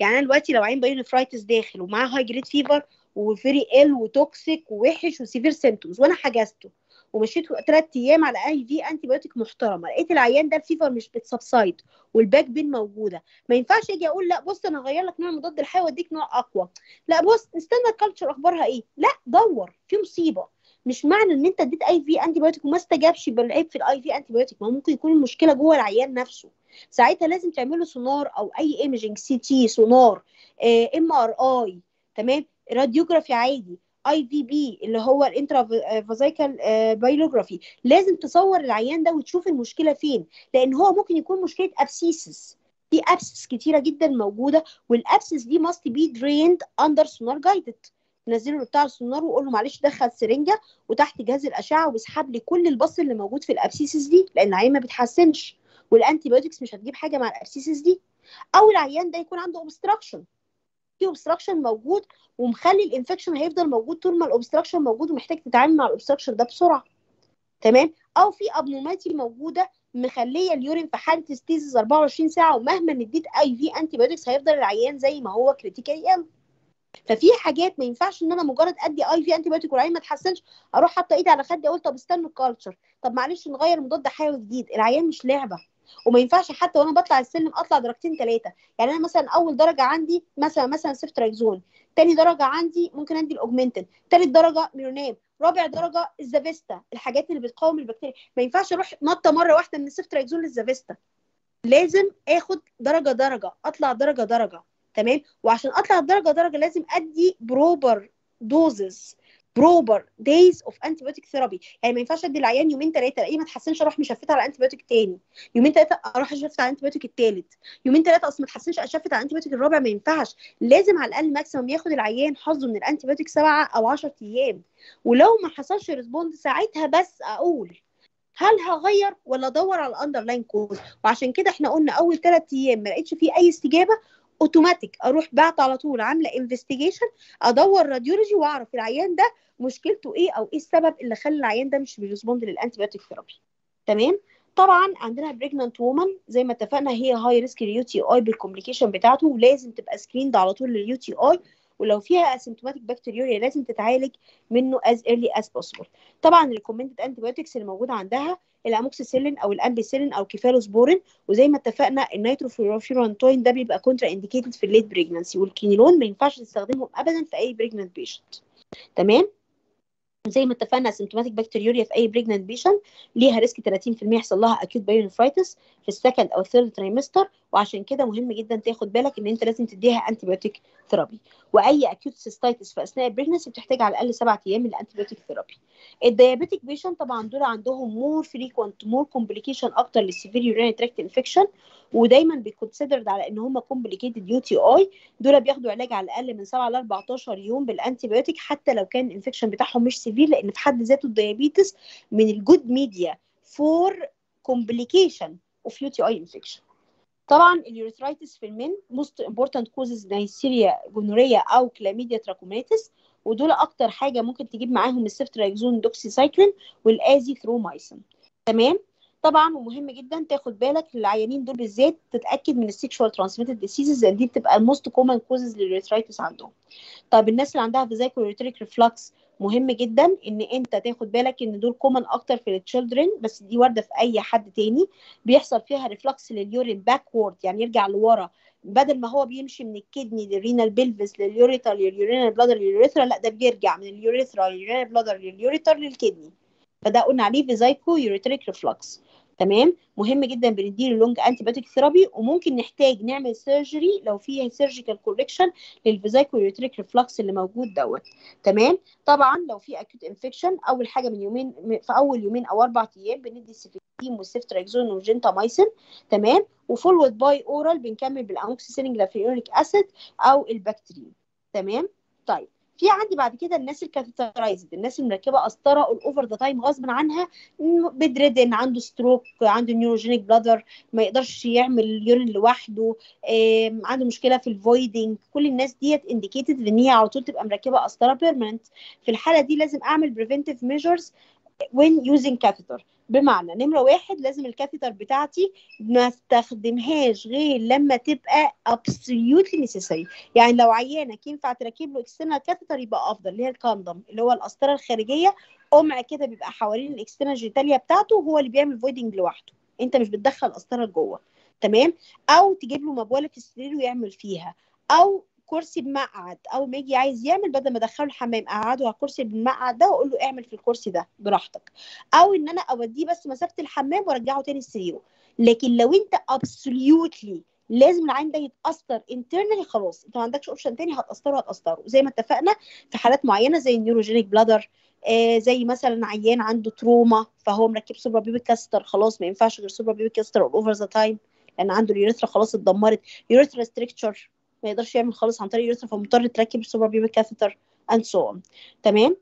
يعني أنا دلوقتي لو عيان pyelonephritis داخل ومعاه high grade fever و very ill و toxic ووحش و severe symptoms وأنا حجزته. ومشيت ثلاث أيام على IV antibiotic محترمة. لقيت العيان ده ال fever مش بت subside وال back pain موجودة. ما ينفعش أجي أقول لا بص أنا هغير لك نوع مضاد الحيوي وأديك نوع أقوى. لا بص استنى ال culture أخبارها إيه؟ لا دور في مصيبة. مش معنى إن أنت اديت IV antibiotic وما استجابش فالعيب في ال IV antibiotic ما ممكن يكون المشكلة جوه العيان نفسه. ساعتها لازم تعمله سونار أو أي imaging CT سونار MRI تمام؟ radiography عادي. IVP اللي هو ال intravenous pyelography. لازم تصور العيان ده وتشوف المشكلة فين لأن هو ممكن يكون مشكلة abscess في abscess كتيرة جدا موجودة وال abscess دي must be drained under sonar guided. تنزله له بتاع السونار وقول له معلش دخل سرنجة وتحت جهاز الأشعة واسحب لي كل ال pus اللي موجود في ال abscess دي لأن العيان ما بيتحسنش. وال antibiotics مش هتجيب حاجة مع ال abscess دي. أو العيان ده يكون عنده obstruction في obstruction موجود ومخلي ال infection هيفضل موجود طول ما ال obstruction موجود ومحتاج تتعامل مع ال obstruction ده بسرعة. تمام؟ أو في abnormality موجودة مخلية ال urine في حالة stasis 24 ساعة ومهما نديت IV antibiotics هيفضل العيان زي ما هو critically ill ففي حاجات ما ينفعش إن أنا مجرد أدي IV antibiotic والعيان ما اتحسنش أروح حاطة إيدي على خدي أقول طب استنوا ال culture طب معلش نغير مضاد حيوي جديد. العيان مش لعبة. وما ينفعش حتى وأنا بطلع السلم اطلع درجتين ثلاثة يعني أنا مثلا أول درجة عندي مثلا مثلا ceftriaxone تاني درجة عندي ممكن أدي ال Augmentin تالت درجة Meronem رابع درجة ال Zavicefta الحاجات اللي بتقاوم البكتيريا. ما ينفعش أروح نطة مرة واحدة من ال ceftriaxone لل Zavicefta. لازم آخد درجه درجة أطلع درجه درجة تمام؟ وعشان أطلع درجه درجة لازم أدي proper doses proper days of antibiotic therapy يعني ما ينفعش أدي العيان يومين ثلاثة الاقيه ما اتحسنش أروح م shift ه على antibiotic تاني. يومين ثلاثة أروح أ shift على antibiotic الثالث يومين ثلاثة أصلا ما اتحسنش أ shift على antibiotic الرابع ما ينفعش. لازم على الأقل maximum ياخد العيان حظه من ال antibiotic سبعة أو 10 أيام. ولو ما حصلش respond ساعتها بس أقول هل هغير ولا أدور على ال underlying cause وعشان كده إحنا قلنا أول ثلاث أيام ما لقيتش فيه أي استجابة اوتوماتيك أروح بعت على طول عاملة investigation ادور radiology واعرف العيان ده مشكلته إيه أو إيه السبب اللي خلى العيان ده مش بي respond لل antibiotic therapy تمام؟ طبعا عندنا pregnant woman زي ما اتفقنا هي high risk لل UTI بال complication بتاعته ولازم تبقى screened على طول لل UTI ولو فيها asymptomatic bacteriuria لازم تتعالج منه as early as possible. طبعا ال recommended antibiotics اللي موجودة عندها الاموكسيسيلين أو الامبيسيلين أو كيفالوسبورين وزي ما اتفقنا ال nitrofurantoin ده بيبقى contraindicated في ال late pregnancy وال quinolone ما ينفعش تستخدمهم ابدا في أي pregnant patient تمام؟ زي ما اتفقنا symptomatic bacteriuria في أي pregnant patient ليها risk 30% يحصل لها acute pyelonephritis في ال second أو ال third trimester وعشان كده مهم جدا تاخد بالك إن أنت لازم تديها antibiotic therapy وأي acute cystitis في أثناء ال pregnancy بتحتاج على الأقل سبعة أيام من ال antibiotic therapy ال diabetic patient طبعا دول عندهم more frequent more complication أكتر لل severe urinary tract infection ودايما بي considered على إن هم complicated UTI دول بياخدوا علاج على الأقل من 7 ل 14 يوم بال antibiotic حتى لو كان ال infection بتاعهم مش severe لأن في حد ذاته ال diabetes من ال good media for complication of UTI infection طبعا ال urethritis في المن most important causes Neisseria gonorrhoeae أو Chlamydia trachomatis ودول أكتر حاجة ممكن تجيب معاهم ال ceftriaxone doxycycline وال azithromycin تمام؟ طبعا ومهم جدا تاخد بالك العيانين دول بالذات تتأكد من ال sexual transmitted diseases دي بتبقى ال most common causes لل urethritis عندهم. طب الناس اللي عندها vesicoureteric reflux مهم جدا إن أنت تاخد بالك إن دول common أكتر في ال children بس دي واردة في أي حد تاني. بيحصل فيها reflux لل urine backward يعني يرجع لورا. بدل ما هو بيمشي من الكدني للرينال بيلفس لليوريتر لليورينال بلادر لليوريثرا لا ده بيرجع من اليوريثرا لليورينال بلادر لليوريتر للكدني. فده قلنا عليه vesicoureteric reflux تمام؟ مهم جدا بنديله long antibiotic therapy وممكن نحتاج نعمل surgery لو في surgical correction لل vesicoureteric reflux اللي موجود دوت. تمام؟ طبعا لو في acute infection أول حاجة من يومين في أول يومين أو أربع أيام بندي ال cefepime وال ceftriaxone وال gentamicin تمام؟ و followed by oral بنكمل بال amoxicillin clavulanic acid أو ال Bactrim تمام؟ طيب. في عندي بعد كده الناس ال catheterized الناس اللي مركبه قسطره ال over the time غصب عنها bedridden عنده stroke عنده neurogenic bladder ما يقدرش يعمل urine لوحده عنده مشكلة في ال voiding كل الناس ديت indicated إن هي على طول تبقى مركبة قسطره permanent في الحالة دي لازم أعمل preventive measures when using catheter. بمعنى نمرة واحد لازم ال catheter بتاعتي ما استخدمهاش غير لما تبقى absolutely necessary. يعني لو عيانك ينفع تركب له external catheter يبقى أفضل اللي هي ال condom اللي هو القسطره الخارجية. قمع كده بيبقى حوالين ال external genitalia بتاعته هو اللي بيعمل voiding لوحده. أنت مش بتدخل قسطره لجوه تمام؟ أو تجيب له مبولة في السرير ويعمل فيها. أو كرسي بمقعد. أول ما يجي عايز يعمل بدل ما أدخله الحمام أقعده على الكرسي بالمقعد ده وأقول له اعمل في الكرسي ده براحتك. أو إن أنا أوديه بس مسافة الحمام وأرجعه تاني سريره لكن لو أنت absolutely لازم العيان ده يتقسطر internally خلاص. أنت ما عندكش option تاني هتقسطره هتقسطره. زي ما اتفقنا في حالات معينة زي ال neurogenic bladder آه زي مثلا عيان عنده trauma فهو مركب suprapubic catheter خلاص ما ينفعش غير suprapubic catheter over the time لأن عنده ال urethra خلاص اتدمرت. urethra stricture ما يقدرش يعمل خالص عن طريق ال urethra فمضطر تركب suprapubic catheter and so on. تمام؟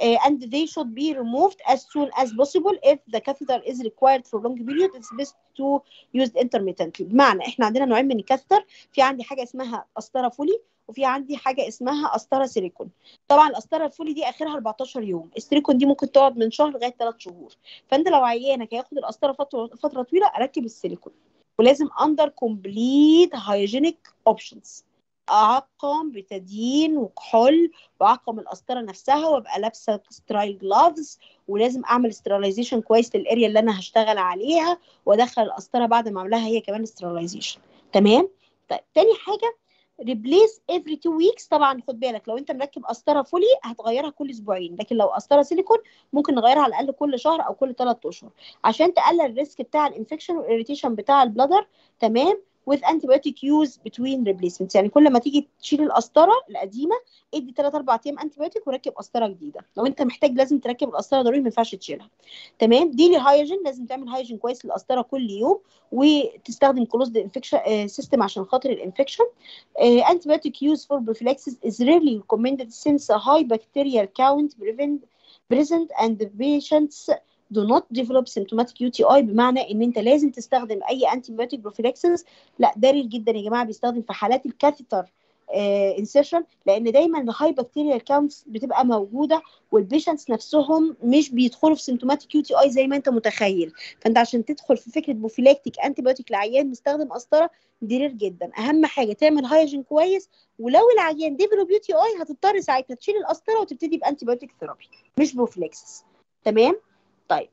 uh, and they should be removed as soon as possible if the catheter is required for long period. It's best to use intermittently. بمعنى إحنا عندنا نوعين من ال catheter. في عندي حاجة اسمها قسطره Foley وفي عندي حاجة اسمها قسطره سيليكون. طبعا القسطره ال Foley دي آخرها 14 يوم. السيليكون دي ممكن تقعد من شهر لغاية 3 شهور. فأنت لو عيانك هياخد القسطره فتره فترة طويلة أركب السيليكون. ولازم under complete hygienic options. اعقم ببتادين وكحول واعقم القسطره نفسها وأبقى لابسة sterile gloves ولازم أعمل sterilization كويس لل area اللي أنا هشتغل عليها وأدخل القسطره بعد ما أعملها هي كمان sterilization تمام؟ طيب تاني حاجة replace every two weeks طبعا خد بالك لو أنت مركب قسطرة Foley هتغيرها كل أسبوعين لكن لو قسطرة سيليكون ممكن نغيرها على الأقل كل شهر أو كل 3 أشهر. عشان تقلل ال risk بتاع ال infection وال irritation بتاع ال bladder تمام؟ With antibiotic use between replacements. يعني كل ما تيجي تشيل القسطرة القديمة ادي 3 4 أيام antibiotic وركب قسطرة جديدة. لو أنت محتاج لازم تركب القسطرة ضروري ما ينفعش تشيلها. تمام؟ daily hygiene لازم تعمل hygiene كويس للقسطرة كل يوم وتستخدم closed infection system عشان خاطر ال infection antibiotic use for prophylaxis is rarely recommended since a high bacterial count prevent present and the patients do not develop symptomatic UTI بمعنى إن أنت لازم تستخدم أي antibiotic prophylaxis. لا ده rarely جدا يا جماعة بيستخدم في حالات ال catheter insertion لأن دايما ال high bacterial counts بتبقى موجودة وال patients نفسهم مش بيدخلوا في symptomatic UTI زي ما أنت متخيل. فأنت عشان تدخل في فكرة prophylactic antibiotic لعيان مستخدم قسطره دي جدا. أهم حاجة تعمل hygiene كويس ولو العيان develop UTI هتضطر ساعتها تشيل القسطره وتبتدي ب antibiotic therapy مش prophylaxis تمام؟ طيب.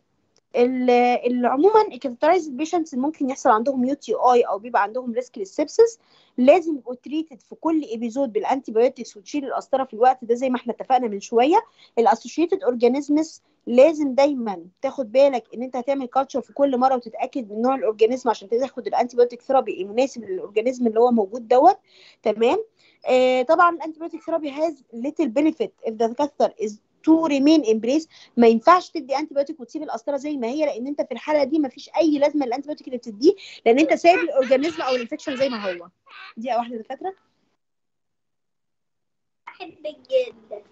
عموما ال catheterized patients ممكن يحصل عندهم UTI أو بيبقى عندهم risk لل sepsis لازم يبقوا treated في كل episode بال antibiotics وتشيل القسطرة في الوقت ده زي ما إحنا اتفقنا من شوية. ال associated organisms لازم دايما تاخد بالك إن أنت هتعمل culture في كل مرة وتتأكد من نوع ال organism عشان تاخد ال antibiotic therapy المناسب لل organism اللي هو موجود دوت. تمام؟ آه طبعا ال antibiotic therapy has little benefit if the catheter is to remain in place ما ينفعش تدي antibiotic وتسيب القسطره زي ما هي لأن أنت في الحالة دي ما فيش أي لازمة لل antibiotic اللي بتديه لأن أنت سايب ال organism أو ال infection زي ما هو. دي واحدة دكاترة. بحبك جدا.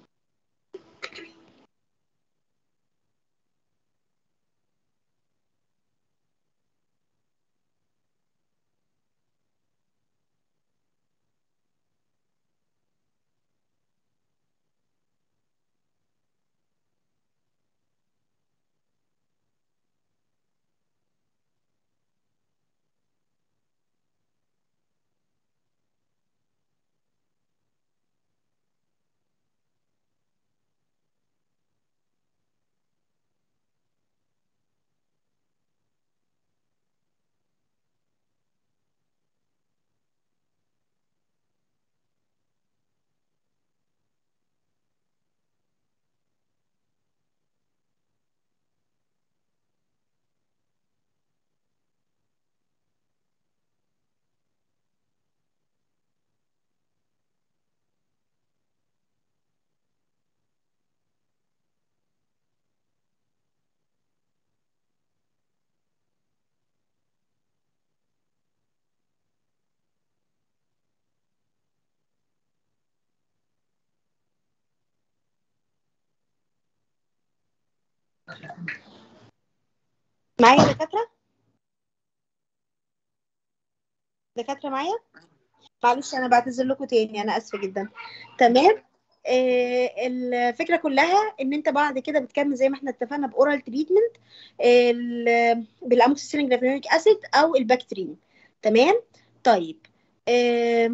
معايا يا دكاترة؟ دكاترة معايا؟ معلش أنا بعتذر لكم تاني أنا آسفة جدا. تمام. آه الفكرة كلها إن أنت بعد كده بتكمل زي ما إحنا اتفقنا ب oral treatment بال amoxicillin clavulanic acid أو ال Bactrim تمام؟ طيب. آه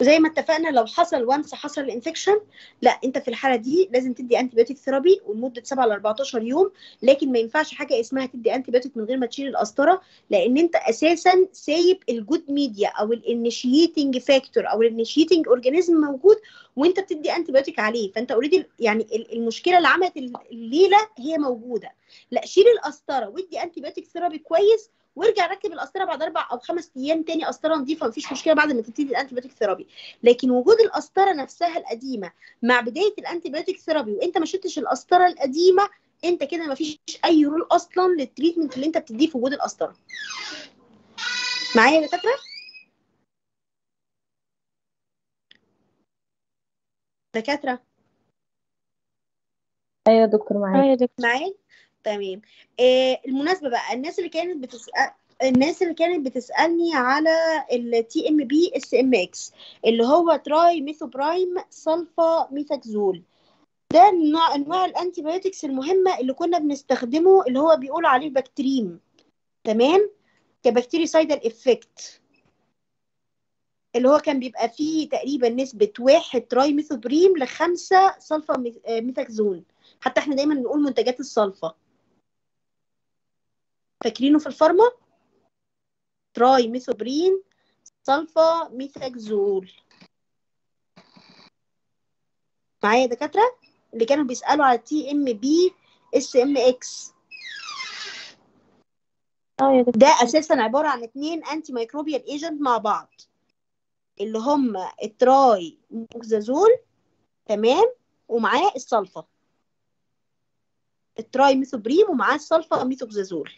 وزي ما اتفقنا لو حصل once حصل ال infection لا انت في الحالة دي لازم تدي antibiotic therapy ولمده 7 ل 14 يوم لكن ما ينفعش حاجة اسمها تدي antibiotic من غير ما تشيل القسطره لأن انت أساسا سايب ال good media أو ال initiating factor أو ال initiating organism موجود وانت بتدي antibiotic عليه. فانت already يعني ال- المشكلة اللي عملت الليلة هي موجودة. لا شيل القسطره وادي antibiotic therapy كويس وارجع ركب القسطره بعد أربع أو خمس أيام تاني قسطره نظيفة مفيش مشكلة بعد ما تبتدي ال antibiotic therapy. لكن وجود القسطره نفسها القديمة مع بداية ال antibiotic therapy وإنت ما شلتش القسطره القديمة إنت كده ما فيش أي role أصلا لل treatment اللي إنت بتديه في وجود القسطره معايا يا دكاترة؟ دكاترة؟ أيوه يا دكتور آه معاك يا دكتور. معايا؟ تمام. آه المناسبة بقى الناس اللي كانت بتسأل الناس اللي كانت بتسألني على التي ام بي اس ام إكس اللي هو trimethoprim sulfamethoxazole ده نوع انواع ال antibiotics المهمة اللي كنا بنستخدمه اللي هو بيقولوا عليه Bactrim تمام؟ ك bactericidal effect. اللي هو كان بيبقى فيه تقريبا نسبة واحد trimethoprim لخمسة سلفا آه، methoxazole حتى إحنا دايما بنقول منتجات السلفا. فاكرينه في ال pharma؟ trimethoprim sulfamethoxazole. معايا يا دكاترة؟ اللي كانوا بيسألوا على تي ام بي اس ام إكس ده أساسا عبارة عن اتنين antimicrobial agent مع بعض. اللي هم ال trimoxazole تمام؟ ومعاه السلفا. ال trimethoprim ومعاه ال sulfamethoxazole.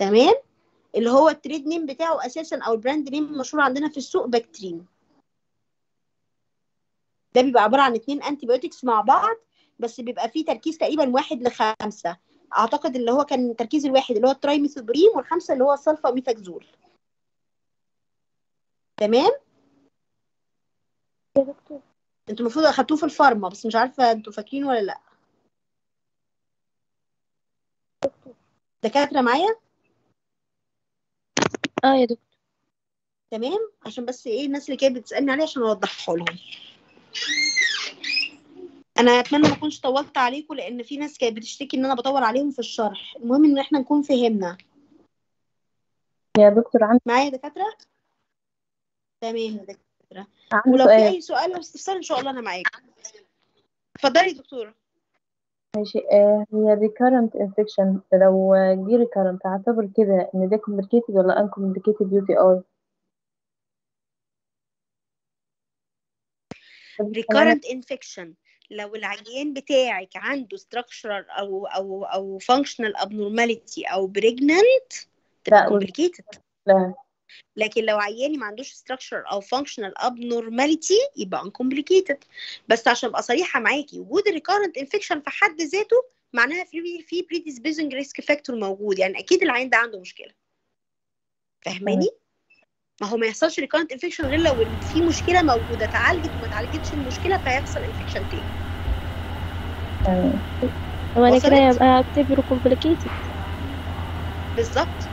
تمام؟ اللي هو ال trade name بتاعه أساسا أو ال brand name مشهور عندنا في السوق Bactrim ده بيبقى عبارة عن اتنين antibiotics مع بعض بس بيبقى فيه تركيز تقريبا واحد لخمسة. أعتقد اللي هو كان التركيز الواحد اللي هو ال trimethoprim والخمسة اللي هو ال sulfamethoxazole تمام؟ يا دكتور. أنتوا المفروض أخدتوه في الفارما بس مش عارفة أنتوا فاكرين ولا لأ. دكاترة معايا؟ آه يا دكتور. تمام؟ عشان بس إيه الناس اللي كانت بتسألني عليه عشان اوضحه لهم. أنا أتمنى ما أكونش طولت عليكم لأن في ناس كانت بتشتكي إن أنا بطول عليهم في الشرح. المهم إن إحنا نكون فهمنا. يا دكتور عندي معايا يا دكاترة؟ تمام يا عندي ولو في أي سؤال أو استفسار إن شاء الله أنا معاك اتفضلي يا دكتورة. ماشي آه هي recurrent infection لو جه recurrent اعتبر كده ان ده complicated ولا uncomplicated UTI recurrent infection لو العيان بتاعك عنده structural أو أو أو functional abnormality أو pregnant تبقى لا، قول. complicated لا لكن لو عياني ما عندوش structural أو functional abnormality يبقى uncomplicated. بس عشان أبقى صريحة معاكي وجود recurrent infection في حد ذاته معناها في في predisposing risk factor موجود. يعني أكيد العيان ده عنده مشكلة. فاهماني؟ ما هو ما يحصلش recurrent infection غير لو في مشكلة موجودة اتعالجت وما اتعالجتش المشكلة فيحصل infection تاني. هو أنا كده؟ يبقى اعتبره complicated بالظبط.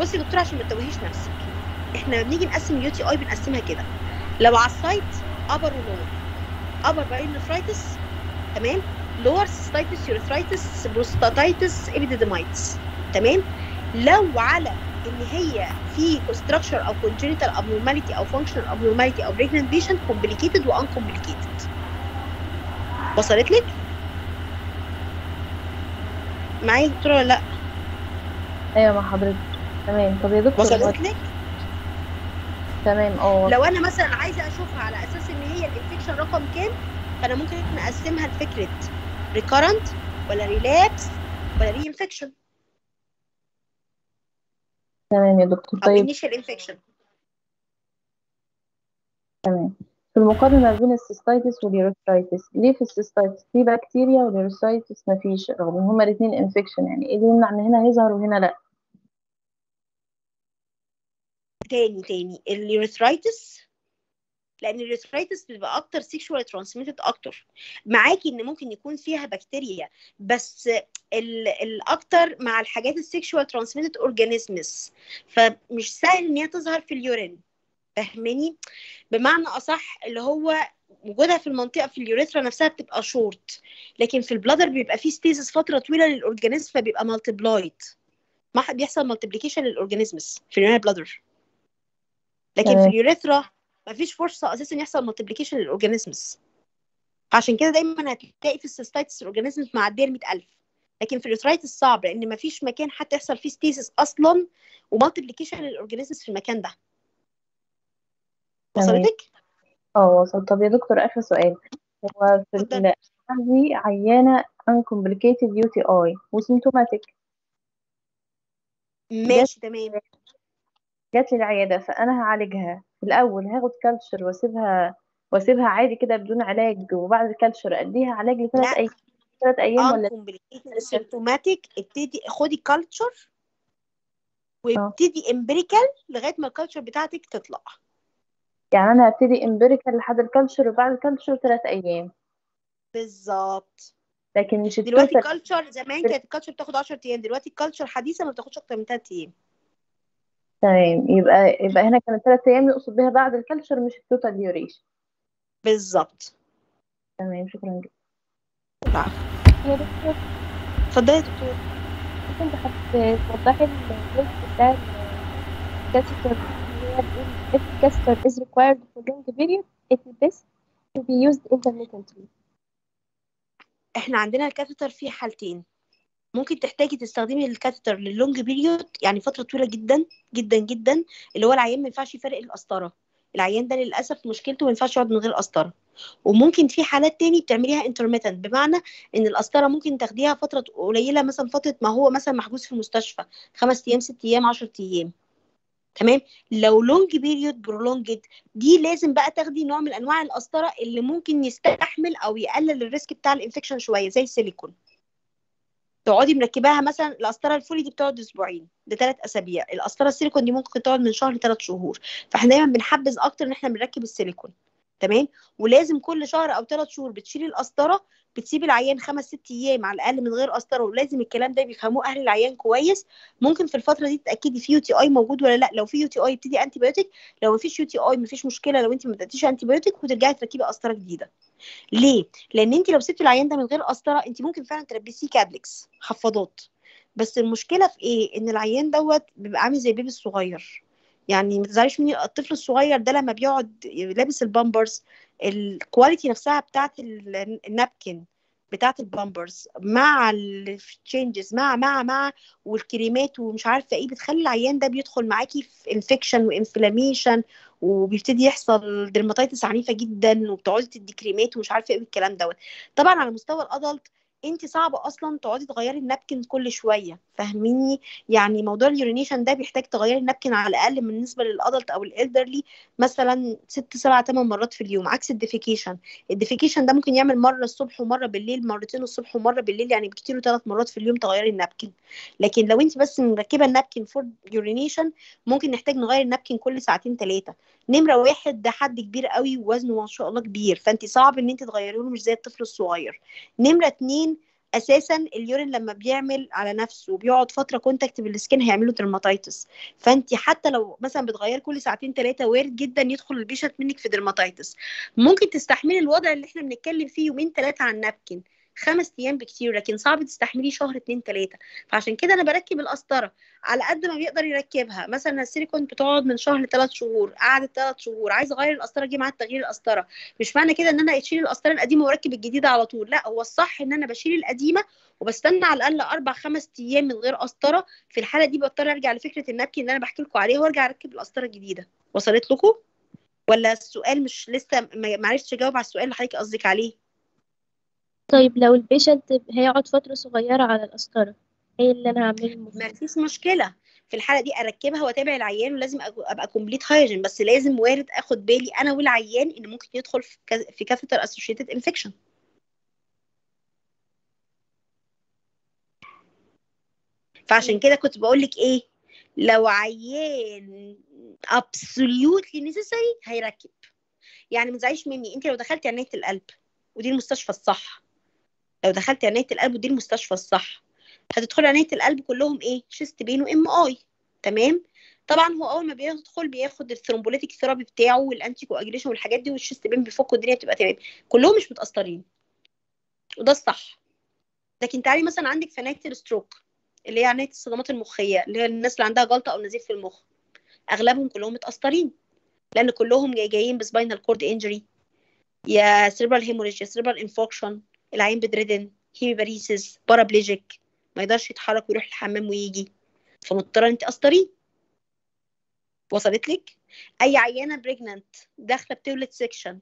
بصي يا دكتوره عشان ما تتوهيش نفسك إحنا لما بنيجي نقسم ال UTI بنقسمها كده لو على ال site upper و lower upper pyelonephritis تمام؟ lower cystitis urethritis prostatitis epididymitis تمام؟ لو على إن هي في structure أو congenital abnormality أو functional abnormality أو pregnant patient complicated و uncomplicated. وصلت لك؟ معايا يا دكتورة ولا لأ؟ أيوه مع حضرتك. تمام. طب يا دكتور وصلت لك؟ تمام. آه لو أنا مثلا عايزه اشوفها على أساس ان هي ال infection رقم كام فانا ممكن نقسمها لفكره recurrent ولا relapse ولا reinfection تمام يا دكتور. طيب. initial infection تمام. في المقارنة بين ال cystitis وال urethritis ليه في ال cystitis في بكتيريا وال urethritis مفيش رغم إن هما الاتنين infection يعني. إيه اللي يمنع إن هنا يظهر وهنا لأ؟ تاني تاني. ال urethritis لأن ال urethritis بتبقى أكتر sexual transmitted أكتر. معاكي إن ممكن يكون فيها بكتيريا بس ال- الاكتر مع الحاجات ال sexual transmitted organisms فمش سهل إن هي تظهر في ال urine. فاهماني؟ بمعنى أصح اللي هو وجودها في المنطقة في ال urethra نفسها بتبقى شورت لكن في ال bladder بيبقى فيه stasis فترة طويلة لل organism فبيبقى multiplied ما بيحصل multiplication لل organisms في ال urinal bladder لكن في. ال urethra مفيش فرصة أساسا يحصل multiplication لل organisms عشان كده دايما هتلاقي في ال cystitis ال organisms معدية ال 100000 لكن في ال urethritis صعب لأن مفيش مكان حتى يحصل فيه stasis أصلا و multiplication لل organisms في المكان ده. وصلتك؟ آه وصل طب يا دكتور آخر سؤال. هو في عندي عيانة uncomplicated UTI و symptomatic ماشي تمام. جات لي العيادة فأنا هعالجها. في الأول هاخد culture وأسيبها وأسيبها عادي كده بدون علاج وبعد ال culture أديها علاج لثلاث لا. أيام ثلاث أيام. ولا symptomatic ابتدي خدي culture وابتدي empirical لغاية ما ال culture بتاعتك تطلع. يعني أنا هبتدي empirical لحد ال culture وبعد ال culture ثلاث أيام. بالظبط. لكن مش دلوقتي ال total. ال culture زمان كانت ال culture بتاخد 10 أيام دلوقتي ال culture حديثة ما بتاخدش أكتر من 3 أيام. تمام. يبقى يبقى هنا كانت ثلاث أيام يقصد بها بعد ال culture مش ال total duration بالظبط. تمام. شكرا جدا. يا دكتور. اتفضلي. يا دكتور ممكن هتوضحي الجزء بتاع ال catheter if catheter is required for long period. It is best to be used intermittently. إحنا عندنا ال catheter فيه حالتين. ممكن تحتاجي تستخدمي ال catheter لل long period يعني فترة طويلة جدا جدا جدا اللي هو العيان ما ينفعش يفرق القسطره العيان ده للأسف مشكلته ما ينفعش يقعد من غير قسطره وممكن في حالات تاني بتعمليها intermittent بمعنى إن القسطره ممكن تاخديها فترة قليلة مثلا فترة ما هو مثلا محجوز في المستشفى خمس أيام ست أيام 10 أيام. تمام؟ لو long period prolonged دي لازم بقى تاخدي نوع من أنواع القسطره اللي ممكن يستحمل أو يقلل ال risk بتاع ال infection شوية زي السيليكون. تقعدي مركباها مثلا القسطرة ال Foley دي بتقعد أسبوعين لثلاث أسابيع. القسطرة السيليكون دي ممكن تقعد من شهر لثلاث شهور. فإحنا دايما بنحبذ أكتر إن إحنا بنركب السيليكون. تمام؟ ولازم كل شهر أو ثلاث شهور بتشيلي القسطرة بتسيبي العيان خمس ست أيام على الأقل من غير قسطرة ولازم الكلام ده بيفهموه أهل العيان كويس. ممكن في الفترة دي تتأكدي في UTI موجود ولا لأ؟ لو في UTI ابتدي antibiotic لو مفيش UTI مفيش مشكلة لو انت ما بداتيش antibiotic وترجعي تركبي قسطرة جديدة. ليه؟ لأن انت لو سبتي العيان ده من غير قسطرة انت ممكن فعلا تلبسيه كابلكس حفاضات بس المشكلة في إيه؟ إن العيان دوت بيبقى عامل زي ال baby الصغير. يعني ما تزعليش مني الطفل الصغير ده لما بيقعد لابس البامبرز ال quality نفسها بتاعت ال- ال napkin بتاعت البامبرز مع التشينجز مع مع مع والكريمات ومش عارفة إيه بتخلي العيان ده بيدخل معاكي في infection و inflammation وبيبتدي يحصل dermatitis عنيفة جدا وبتقعدي تدي كريمات ومش عارفة إيه الكلام دوت. طبعا على مستوى ال adult انت صعب أصلا تقعدي تغيري ال napkin كل شوية فاهميني؟ يعني موضوع ال urination ده بيحتاج تغيري ال napkin على الأقل بالنسبة لل adult أو ال elderly مثلا ست سبع ثمان مرات في اليوم عكس ال defecation. ال defecation ده ممكن يعمل مرة الصبح ومرة بالليل مرتين الصبح ومرة بالليل يعني بكتير ثلاث مرات في اليوم تغيري ال napkin. لكن لو انت بس مركبة ال napkin for urination ممكن نحتاج نغير ال napkin كل ساعتين ثلاثة نمرة واحد ده حد كبير قوي ووزنه ما شاء الله كبير فانت صعب ان انت تغيري له مش زي الطفل الصغير. نمرة اتنين أساسا ال urine لما بيعمل على نفسه وبيقعد فترة contact بال skin هيعمله dermatitis فانت حتى لو مثلا بتغيري كل ساعتين ثلاثة وارد جدا يدخل ال patient منك في dermatitis ممكن تستحملي الوضع اللي إحنا بنتكلم فيه يومين ثلاثة على ال napkin خمس أيام بكتير لكن صعب تستحملي شهر اتنين تلاتة. فعشان كده أنا بركب القسطرة على قد ما بيقدر يركبها. مثلا السيليكون بتقعد من شهر لثلاث شهور قعدت ثلاث شهور عايز أغير القسطرة دي مع تغيير القسطرة. مش معنى كده إن أنا اشيل القسطرة القديمة وأركب الجديدة على طول. لا هو الصح إن أنا بشيل القديمة وبستنى على الأقل أربع خمس أيام من غير قسطرة. في الحالة دي بضطر أرجع لفكرة ال napkin اللي أنا بحكي لكم عليها وأرجع أركب القسطرة الجديدة. وصلت لكم؟ ولا السؤال مش لسه ما عرفتش اجاوب على السؤال اللي حضرتك قصدك عليه. طيب لو ال patient هيقعد فترة صغيرة على القسطرة إيه اللي أنا هعمله؟ ما فيش مشكلة. في الحالة دي أركبها وأتابع العيان ولازم أبقى complete hygiene بس لازم وارد آخد بالي أنا والعيان إن ممكن يدخل في كا- في catheter associated infection فعشان كده كنت بقول لك إيه لو عيان absolutely necessary هيركب. يعني ما تزعليش مني. أنت لو دخلتي عنايه القلب ودي المستشفى الصح لو دخلتي عنايه القلب ودي المستشفى الصح هتدخلي عنايه القلب كلهم إيه؟ chest pain و MI تمام؟ طبعا هو أول ما بيدخل بياخد ال thrombolytic therapy بتاعه وال anticoagulation والحاجات دي وال chest pain بيفك والدنيا بتبقى تمام. كلهم مش متأثرين. وده الصح. لكن تعالي مثلا عندك في عنايه ال stroke اللي هي عنايه الصدمات المخية اللي هي الناس اللي عندها جلطه أو نزيف في المخ. أغلبهم كلهم متأثرين لأن كلهم جاي جايين ب spinal cord injury يا cerebral hemorrhage يا cerebral infarction العيان bedridden hemiparesis paraplegic ما يقدرش يتحرك ويروح الحمام ويجي. فمضطرة أنت قسطريه وصلت لك؟ أي عيانة pregnant داخلة بتولد section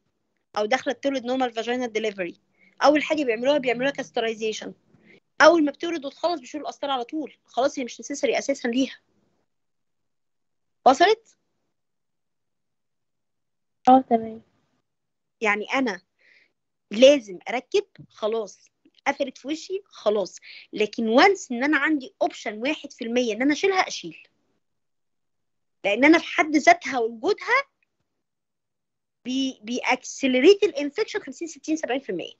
أو داخلة بتولد normal vaginal delivery أول حاجة بيعملوها بيعملوها catheterization أول ما بتولد وتخلص بيشيلوا القسطره على طول. خلاص هي مش necessary أساسا ليها. وصلت؟ آه تمام. يعني أنا لازم اركب خلاص. قفلت في وشي خلاص. لكن once إن أنا عندي option واحد في المية إن أنا أشيلها أشيل. لأن أنا في حد ذاتها وجودها بي بي accelerate ال infection 50 60 70%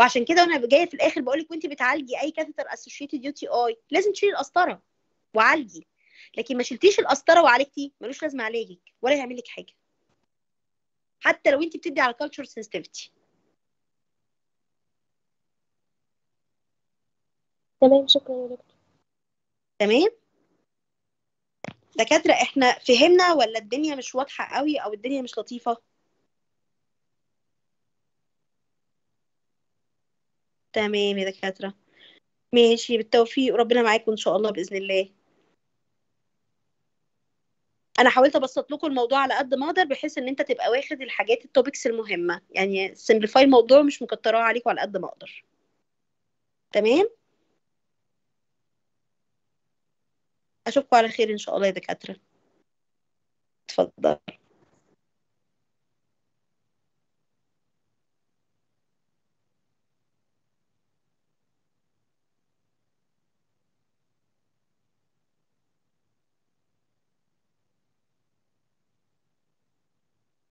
وعشان كده وأنا جاية في الآخر بقول لك وانت بتعالجي أي catheter associated UTI لازم تشيلي القسطرة وعالجي لكن ما شلتيش القسطرة وعالجتي ملوش لازمة علاجك ولا هيعمل لك حاجة. حتى لو انت بتدي على culture sensitivity تمام شكرا يا دكتور. تمام؟ دكاترة إحنا فهمنا ولا الدنيا مش واضحة قوي أو الدنيا مش لطيفة؟ تمام يا دكاترة. ماشي بالتوفيق. وربنا معاكم إن شاء الله بإذن الله. أنا حاولت أبسط لكم الموضوع على قد ما أقدر بحيث إن أنت تبقى واخد الحاجات ال topics المهمة. يعني simplify الموضوع مش مكتراه عليكم على قد ما أقدر. تمام؟ أشوفكم على خير إن شاء الله يا دكاترة. اتفضل